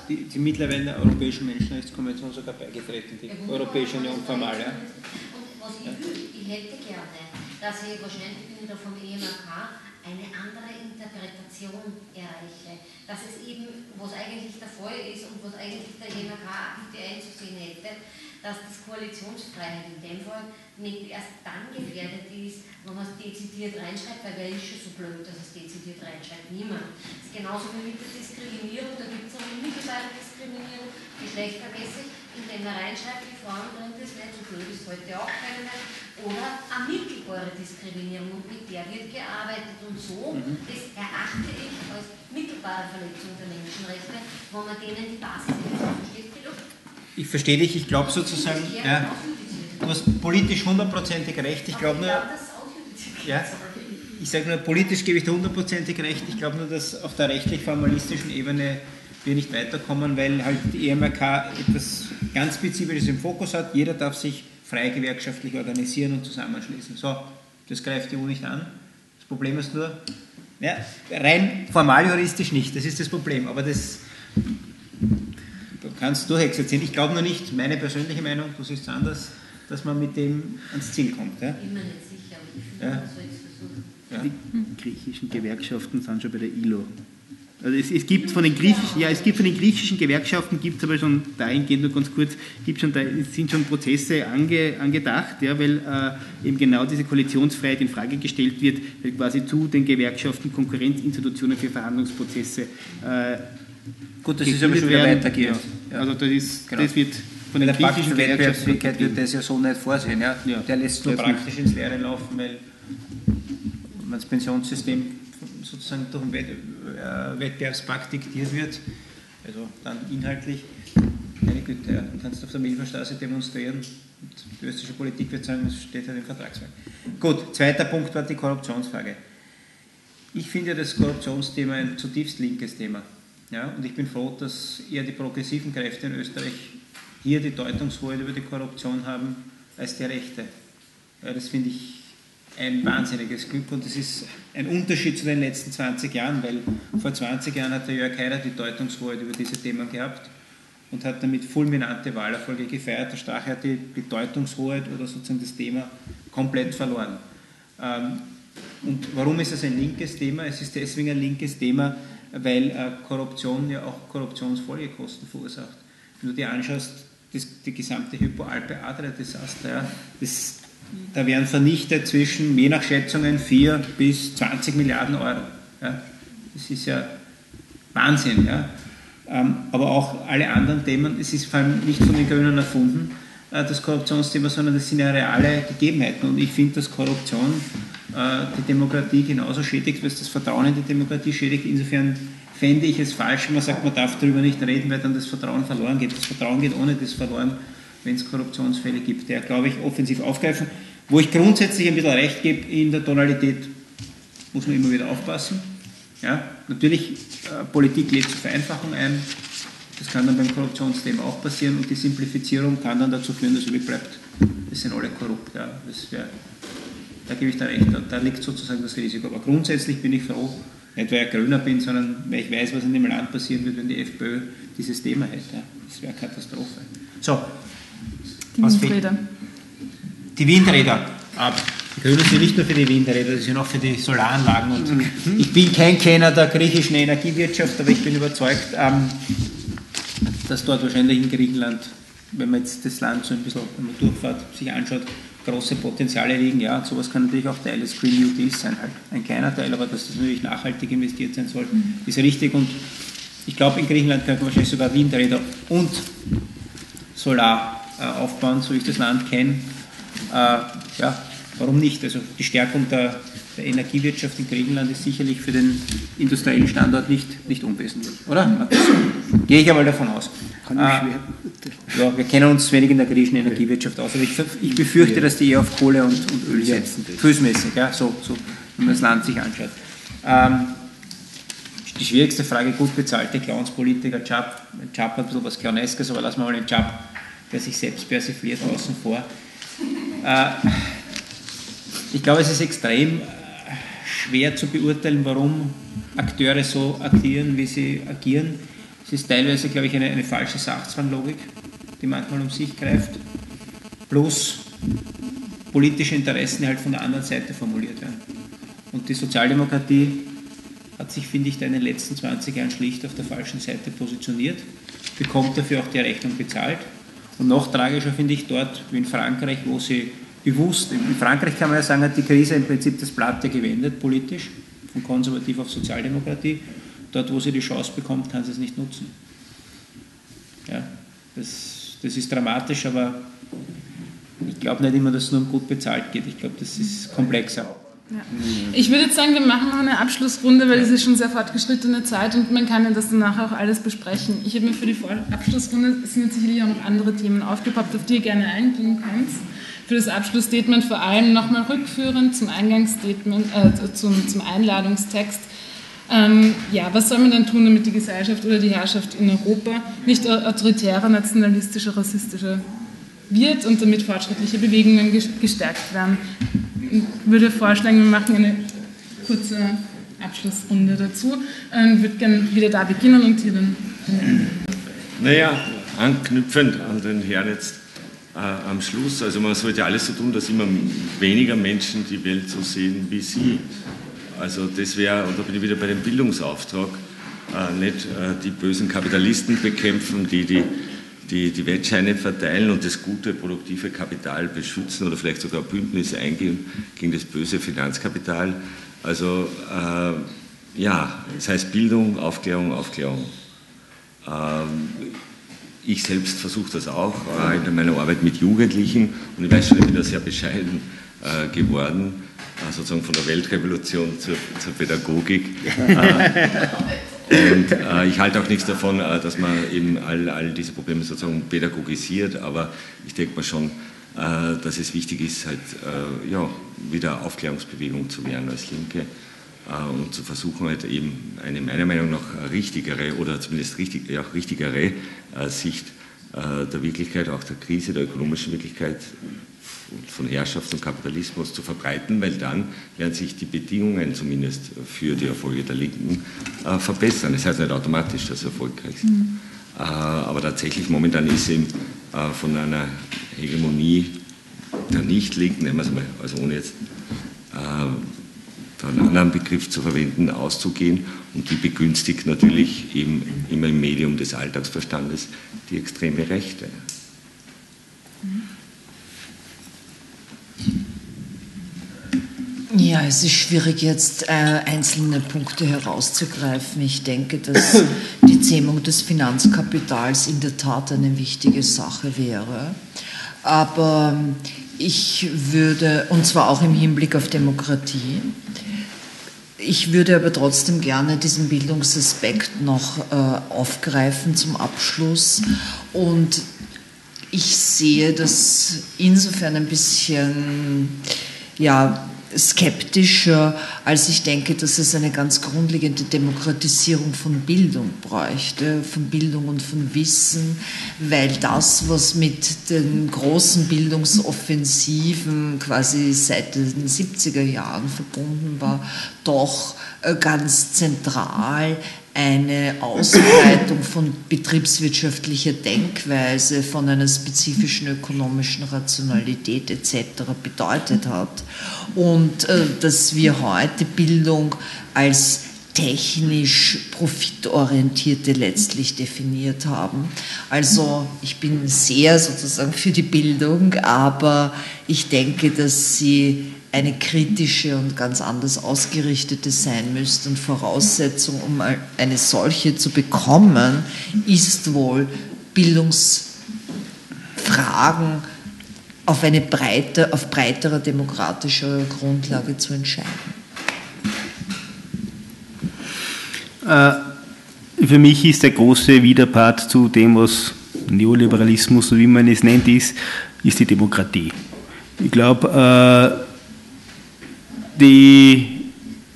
Speaker 5: Die, die mittlerweile der Europäischen Menschenrechtskonvention sogar beigetreten, die ja, Europäische Union formal. Ja.
Speaker 8: Und was ich will, ich hätte gerne, dass ich wahrscheinlich bin da vom EMRK eine andere Interpretation erreiche dass es eben, was eigentlich der Fall ist und was eigentlich der JMK bitte einzusehen hätte, dass das Koalitionsfreiheit in dem Fall nicht erst dann gefährdet ist, wenn man es dezidiert reinschreibt, weil wer ist schon so blöd, dass es dezidiert reinschreibt? Niemand. Das ist genauso wie mit der Diskriminierung, da gibt es eine unmittelbare Diskriminierung, geschlechtermäßig, indem man reinschreibt, wie Frauen drin ist, nicht so blöd ist heute auch keine mehr, oder eine mittelbare Diskriminierung und mit der wird gearbeitet und so, mhm. das erachte ich als mittelbare Verletzung der Menschenrechte, wo man denen die Basis nicht versteht.
Speaker 5: Ich verstehe dich, ich glaube sozusagen, ja, du hast politisch hundertprozentig recht, ich glaube nur, ja, ich sage nur, politisch gebe ich dir hundertprozentig recht, ich glaube nur, dass auf der rechtlich-formalistischen Ebene wir nicht weiterkommen, weil halt die EMRK etwas ganz Spezifisches im Fokus hat, jeder darf sich frei gewerkschaftlich organisieren und zusammenschließen. So, das greift die EU nicht an. Das Problem ist nur, ja, rein formal juristisch nicht, das ist das Problem. Aber das du kannst durchexerzieren. Ich glaube nur nicht, meine persönliche Meinung, du siehst es anders, dass man mit dem ans Ziel kommt. Ja?
Speaker 8: Ich bin mir nicht sicher, aber ich finde, ja. man soll es
Speaker 3: versuchen. Ja. Die griechischen Gewerkschaften sind schon bei der ILO. Also es, es, gibt von den griechischen, ja, es gibt von den griechischen Gewerkschaften gibt es aber schon dahingehend nur ganz kurz, gibt schon, da sind schon Prozesse ange, angedacht, ja, weil äh, eben genau diese Koalitionsfreiheit in Frage gestellt wird, weil quasi zu den Gewerkschaften Konkurrenzinstitutionen für Verhandlungsprozesse äh,
Speaker 5: Gut, das ist aber schon wieder weitergehend.
Speaker 3: Ja. Also das, ist, genau. das wird
Speaker 5: von der griechischen Wettbewerbsfähigkeit wird das ja so nicht vorsehen. Ja? ja der lässt nur praktisch ins Leere laufen, weil das Pensionssystem sozusagen durch den äh, Wettbewerbspakt diktiert wird, also dann inhaltlich eine Güte, ja. du kannst auf der Milferstraße demonstrieren und die österreichische Politik wird sagen, es steht halt im Vertragswerk. Gut, zweiter Punkt war die Korruptionsfrage. Ich finde das Korruptionsthema ein zutiefst linkes Thema. Ja, und ich bin froh, dass eher die progressiven Kräfte in Österreich hier die Deutungshoheit über die Korruption haben als die Rechte. Ja, das finde ich ein wahnsinniges Glück und das ist ein Unterschied zu den letzten 20 Jahren, weil vor 20 Jahren hat der Jörg Haider die Deutungshoheit über diese Themen gehabt und hat damit fulminante Wahlerfolge gefeiert. Der Strache hat die Bedeutungshoheit oder sozusagen das Thema komplett verloren. Ähm, und warum ist es ein linkes Thema? Es ist deswegen ein linkes Thema, weil äh, Korruption ja auch Korruptionsfolgekosten verursacht. Wenn du dir anschaust, das, die gesamte Hypo-Alpe-Adria-Desaster, ja, da werden vernichtet zwischen, je nach Schätzungen, 4 bis 20 Milliarden Euro. Ja. Das ist ja Wahnsinn. Ja. Ähm, aber auch alle anderen Themen, es ist vor allem nicht von den Grünen erfunden, äh, das Korruptionsthema, sondern das sind ja reale Gegebenheiten. Und ich finde, dass Korruption die Demokratie genauso schädigt, weil es das Vertrauen in die Demokratie schädigt. Insofern fände ich es falsch, wenn man sagt, man darf darüber nicht reden, weil dann das Vertrauen verloren geht. Das Vertrauen geht ohne das verloren, wenn es Korruptionsfälle gibt, der, glaube ich, offensiv aufgreifen. Wo ich grundsätzlich ein bisschen recht gebe in der Tonalität, muss man immer wieder aufpassen. Ja, natürlich, äh, Politik lädt zur Vereinfachung ein. Das kann dann beim Korruptionsthema auch passieren und die Simplifizierung kann dann dazu führen, dass übrig bleibt, es sind alle korrupt. Ja. Das wär, da gebe ich da recht, da, da liegt sozusagen das Risiko. Aber grundsätzlich bin ich froh, nicht weil ich Grüner bin, sondern weil ich weiß, was in dem Land passieren wird, wenn die FPÖ dieses Thema hätte. Das wäre eine Katastrophe. So.
Speaker 1: Die Windräder.
Speaker 5: Die Windräder. Die Grünen sind nicht nur für die Windräder, sie sind auch für die Solaranlagen. Und mhm. Ich bin kein Kenner der griechischen Energiewirtschaft, aber ich bin überzeugt, ähm, dass dort wahrscheinlich in Griechenland, wenn man jetzt das Land so ein bisschen, durchfahrt, sich anschaut, große Potenziale liegen. Ja, und sowas kann natürlich auch Teil des Green New Deals sein, halt ein kleiner Teil, aber dass das natürlich nachhaltig investiert sein soll, mhm. ist richtig. Und ich glaube, in Griechenland könnte man wahrscheinlich sogar Windräder und Solar äh, aufbauen, so ich das Land kenne. Äh, ja, warum nicht? Also die Stärkung der, der, Energiewirtschaft in Griechenland ist sicherlich für den industriellen Standort nicht, nicht unwesentlich, oder? Gehe ich einmal davon aus. Äh, ja, wir kennen uns wenig in der griechischen Energiewirtschaft aus, aber ich, ich befürchte, dass die eher auf Kohle und, und Öl setzen. Füßmäßig, ja, so, so, wenn man das Land sich anschaut. Ähm, die schwierigste Frage, gut bezahlte Clownspolitiker, Job, Job hat ein bisschen was Clowneskes, aber lassen wir mal den Job, der sich selbst persifliert, außen vor. Äh, ich glaube, es ist extrem schwer zu beurteilen, warum Akteure so agieren, wie sie agieren. Es ist teilweise, glaube ich, eine, eine falsche Sachzwanglogik die manchmal um sich greift, plus politische Interessen, die halt von der anderen Seite formuliert werden. Und die Sozialdemokratie hat sich, finde ich, in den letzten 20 Jahren schlicht auf der falschen Seite positioniert, bekommt dafür auch die Rechnung bezahlt. Und noch tragischer finde ich dort, wie in Frankreich, wo sie bewusst, in Frankreich kann man ja sagen, hat die Krise im Prinzip das Blatt ja gewendet, politisch, von konservativ auf Sozialdemokratie. Dort, wo sie die Chance bekommt, kann sie es nicht nutzen. Ja, das das ist dramatisch, aber ich glaube nicht immer, dass es nur um gut bezahlt geht. Ich glaube, das ist komplexer.
Speaker 1: Ja. Ich würde jetzt sagen, wir machen noch eine Abschlussrunde, weil es ist schon sehr fortgeschrittene Zeit und man kann ja das danach auch alles besprechen. Ich habe mir für die Abschlussrunde, sind jetzt sicherlich auch noch andere Themen aufgepoppt, auf die ihr gerne eingehen könnt. Für das Abschlussstatement vor allem nochmal rückführend zum Eingangsstatement, äh, zum, zum Einladungstext ähm, ja, was soll man dann tun, damit die Gesellschaft oder die Herrschaft in Europa nicht autoritärer, nationalistischer, rassistischer wird und damit fortschrittliche Bewegungen gestärkt werden? Ich würde vorschlagen, wir machen eine kurze Abschlussrunde dazu. Ich ähm, würde gerne wieder da beginnen und hier dann.
Speaker 4: Naja, anknüpfend an den Herrn jetzt am Schluss. Also man sollte alles so tun, dass immer weniger Menschen die Welt so sehen wie Sie. Also das wäre, und da bin ich wieder bei dem Bildungsauftrag, äh, nicht äh, die bösen Kapitalisten bekämpfen, die die, die die Wettscheine verteilen und das gute, produktive Kapital beschützen oder vielleicht sogar Bündnisse eingehen gegen das böse Finanzkapital. Also äh, ja, das heißt Bildung, Aufklärung, Aufklärung. Ich selbst versuche das auch äh, in meiner Arbeit mit Jugendlichen und ich weiß schon, ich bin da sehr bescheiden äh, geworden sozusagen von der Weltrevolution zur, zur Pädagogik. Und äh, ich halte auch nichts davon, äh, dass man eben all, all diese Probleme sozusagen pädagogisiert, aber ich denke mal schon, äh, dass es wichtig ist, halt äh, ja, wieder Aufklärungsbewegung zu werden als Linke äh, und zu versuchen, halt eben eine meiner Meinung nach richtigere oder zumindest richtig, ja, richtigere Sicht der Wirklichkeit, auch der Krise, der ökonomischen Wirklichkeit von Herrschaft und Kapitalismus zu verbreiten, weil dann werden sich die Bedingungen zumindest für die Erfolge der Linken äh, verbessern. Das heißt nicht automatisch, dass sie erfolgreich sind. Mhm. Äh, aber tatsächlich momentan ist eben äh, von einer Hegemonie der Nicht-Linken, nehmen wir es mal, also ohne jetzt einen anderen Begriff zu verwenden, auszugehen. Und die begünstigt natürlich eben immer im Medium des Alltagsverstandes die extreme Rechte.
Speaker 2: Ja, es ist schwierig jetzt äh, einzelne Punkte herauszugreifen. Ich denke, dass die Zähmung des Finanzkapitals in der Tat eine wichtige Sache wäre. Aber ich würde, und zwar auch im Hinblick auf Demokratie, ich würde aber trotzdem gerne diesen Bildungsaspekt noch äh, aufgreifen zum Abschluss. Und ich sehe das insofern ein bisschen, ja, skeptischer, als ich denke, dass es eine ganz grundlegende Demokratisierung von Bildung bräuchte, von Bildung und von Wissen, weil das, was mit den großen Bildungsoffensiven quasi seit den 70er Jahren verbunden war, doch äh, ganz zentral eine Ausbreitung von betriebswirtschaftlicher Denkweise, von einer spezifischen ökonomischen Rationalität etc. bedeutet hat. Und äh, dass wir heute Bildung als technisch profitorientierte letztlich definiert haben. Also ich bin sehr sozusagen für die Bildung, aber ich denke, dass sie eine kritische und ganz anders ausgerichtete sein müsste. Und Voraussetzung, um eine solche zu bekommen, ist wohl Bildungsfragen auf eine breite, auf breiterer demokratischer Grundlage zu entscheiden.
Speaker 3: Äh, für mich ist der große Widerpart zu dem, was Neoliberalismus, so wie man es nennt, ist, ist die Demokratie. Ich glaube, äh, die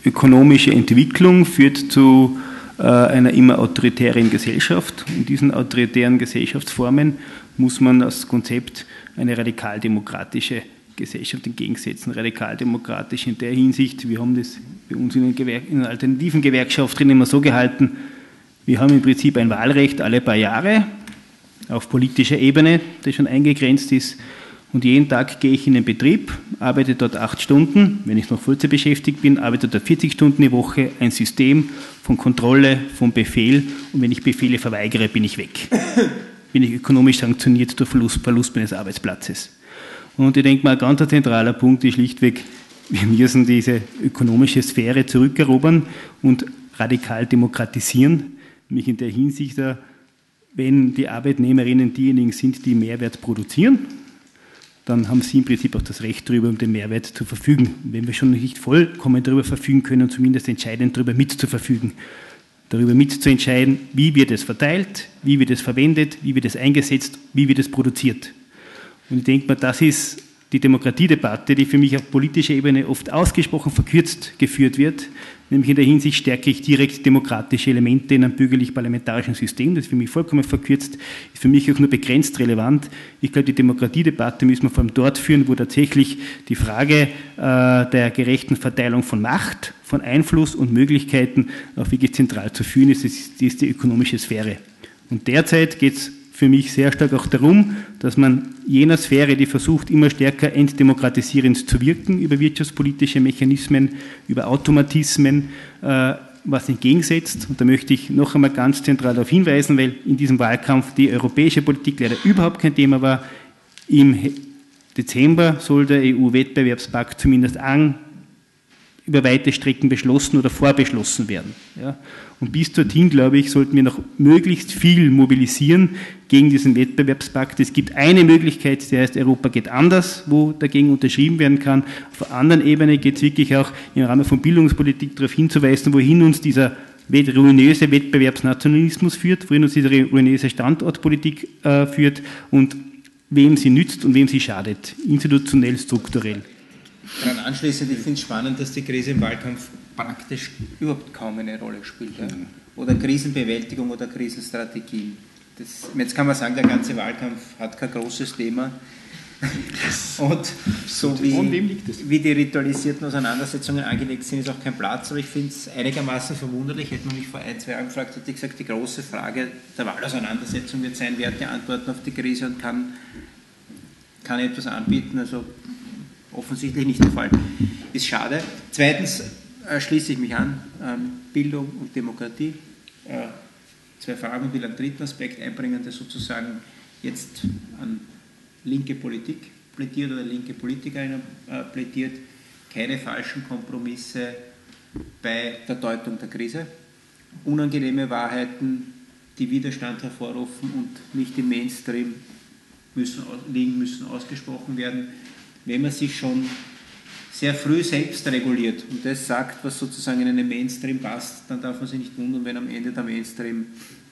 Speaker 3: ökonomische Entwicklung führt zu äh, einer immer autoritären Gesellschaft. In diesen autoritären Gesellschaftsformen muss man das Konzept eine radikaldemokratische Gesellschaft entgegensetzen. Radikaldemokratisch in der Hinsicht, wir haben das bei uns in den, Gewer in den alternativen Gewerkschaften immer so gehalten, wir haben im Prinzip ein Wahlrecht alle paar Jahre auf politischer Ebene, das schon eingegrenzt ist. Und jeden Tag gehe ich in den Betrieb, arbeite dort acht Stunden, wenn ich noch Vollzeit beschäftigt bin, arbeite dort 40 Stunden die Woche, ein System von Kontrolle, von Befehl und wenn ich Befehle verweigere, bin ich weg. Bin ich ökonomisch sanktioniert durch Verlust, Verlust meines Arbeitsplatzes. Und ich denke mal, ein ganz zentraler Punkt ist schlichtweg, wir müssen diese ökonomische Sphäre zurückerobern und radikal demokratisieren, nämlich in der Hinsicht, wenn die Arbeitnehmerinnen diejenigen sind, die Mehrwert produzieren, dann haben Sie im Prinzip auch das Recht darüber, um den Mehrwert zu verfügen. Wenn wir schon nicht vollkommen darüber verfügen können, zumindest entscheidend darüber mitzuverfügen. Darüber mitzuentscheiden, wie wird es verteilt, wie wird es verwendet, wie wird es eingesetzt, wie wird es produziert. Und ich denke mal, das ist die Demokratiedebatte, die für mich auf politischer Ebene oft ausgesprochen verkürzt geführt wird, nämlich in der Hinsicht stärke ich direkt demokratische Elemente in einem bürgerlich-parlamentarischen System, das ist für mich vollkommen verkürzt, ist für mich auch nur begrenzt relevant. Ich glaube, die Demokratiedebatte müssen wir vor allem dort führen, wo tatsächlich die Frage äh, der gerechten Verteilung von Macht, von Einfluss und Möglichkeiten auch wirklich zentral zu führen ist, das ist die ökonomische Sphäre. Und derzeit geht es für mich sehr stark auch darum, dass man jener Sphäre, die versucht, immer stärker entdemokratisierend zu wirken, über wirtschaftspolitische Mechanismen, über Automatismen, äh, was entgegensetzt. Und da möchte ich noch einmal ganz zentral darauf hinweisen, weil in diesem Wahlkampf die europäische Politik leider überhaupt kein Thema war. Im Dezember soll der EU-Wettbewerbspakt zumindest an über weite Strecken beschlossen oder vorbeschlossen werden. Ja. Und bis dorthin, glaube ich, sollten wir noch möglichst viel mobilisieren gegen diesen Wettbewerbspakt. Es gibt eine Möglichkeit, die heißt, Europa geht anders, wo dagegen unterschrieben werden kann. Auf einer anderen Ebene geht es wirklich auch im Rahmen von Bildungspolitik darauf hinzuweisen, wohin uns dieser ruinöse Wettbewerbsnationalismus führt, wohin uns diese ruinöse Standortpolitik äh, führt und wem sie nützt und wem sie schadet, institutionell, strukturell.
Speaker 5: Daran anschließend, ich finde es spannend, dass die Krise im Wahlkampf praktisch überhaupt kaum eine Rolle spielt. Ja? Oder Krisenbewältigung oder Krisenstrategien. Das, jetzt kann man sagen, der ganze Wahlkampf hat kein großes Thema. Und so wie, wie, die ritualisierten Auseinandersetzungen angelegt sind, ist auch kein Platz. Aber ich finde es einigermaßen verwunderlich, hätte man mich vor ein, zwei Jahren gefragt, hätte ich gesagt, die große Frage der Wahlauseinandersetzung wird sein, wer hat die Antworten auf die Krise und kann, kann etwas anbieten. Also offensichtlich nicht der Fall. Ist schade. Zweitens äh, schließe ich mich an, ähm, Bildung und Demokratie. Äh, zwei Fragen und will einen dritten Aspekt einbringen, der sozusagen jetzt an linke Politik plädiert oder linke Politiker äh, plädiert. Keine falschen Kompromisse bei der Deutung der Krise. Unangenehme Wahrheiten, die Widerstand hervorrufen und nicht im Mainstream müssen, liegen müssen, ausgesprochen werden wenn man sich schon sehr früh selbst reguliert und das sagt, was sozusagen in einen Mainstream passt, dann darf man sich nicht wundern, wenn am Ende der Mainstream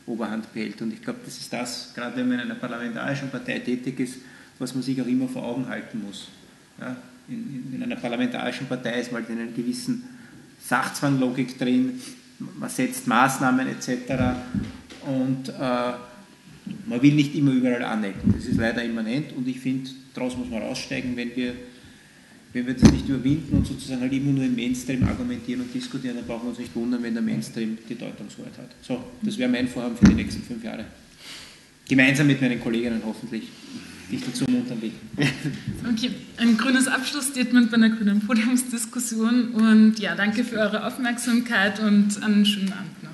Speaker 5: Oberhand behält. Und ich glaube, das ist das, gerade wenn man in einer parlamentarischen Partei tätig ist, was man sich auch immer vor Augen halten muss. Ja, in, in, einer parlamentarischen Partei ist mal in einer gewissen Sachzwanglogik drin, man setzt Maßnahmen etc. Und äh, man will nicht immer überall anecken. Das ist leider immanent und ich finde, daraus muss man raussteigen, wenn wir, wenn wir das nicht überwinden und sozusagen halt immer nur im Mainstream argumentieren und diskutieren, dann brauchen wir uns nicht wundern, wenn der Mainstream die Deutungshoheit hat. So, das wäre mein Vorhaben für die nächsten fünf Jahre. Gemeinsam mit meinen Kolleginnen hoffentlich dich dazu ermuntern will.
Speaker 1: Okay, ein grünes Abschlussstatement bei einer grünen Podiumsdiskussion und ja, danke für eure Aufmerksamkeit und einen schönen Abend noch.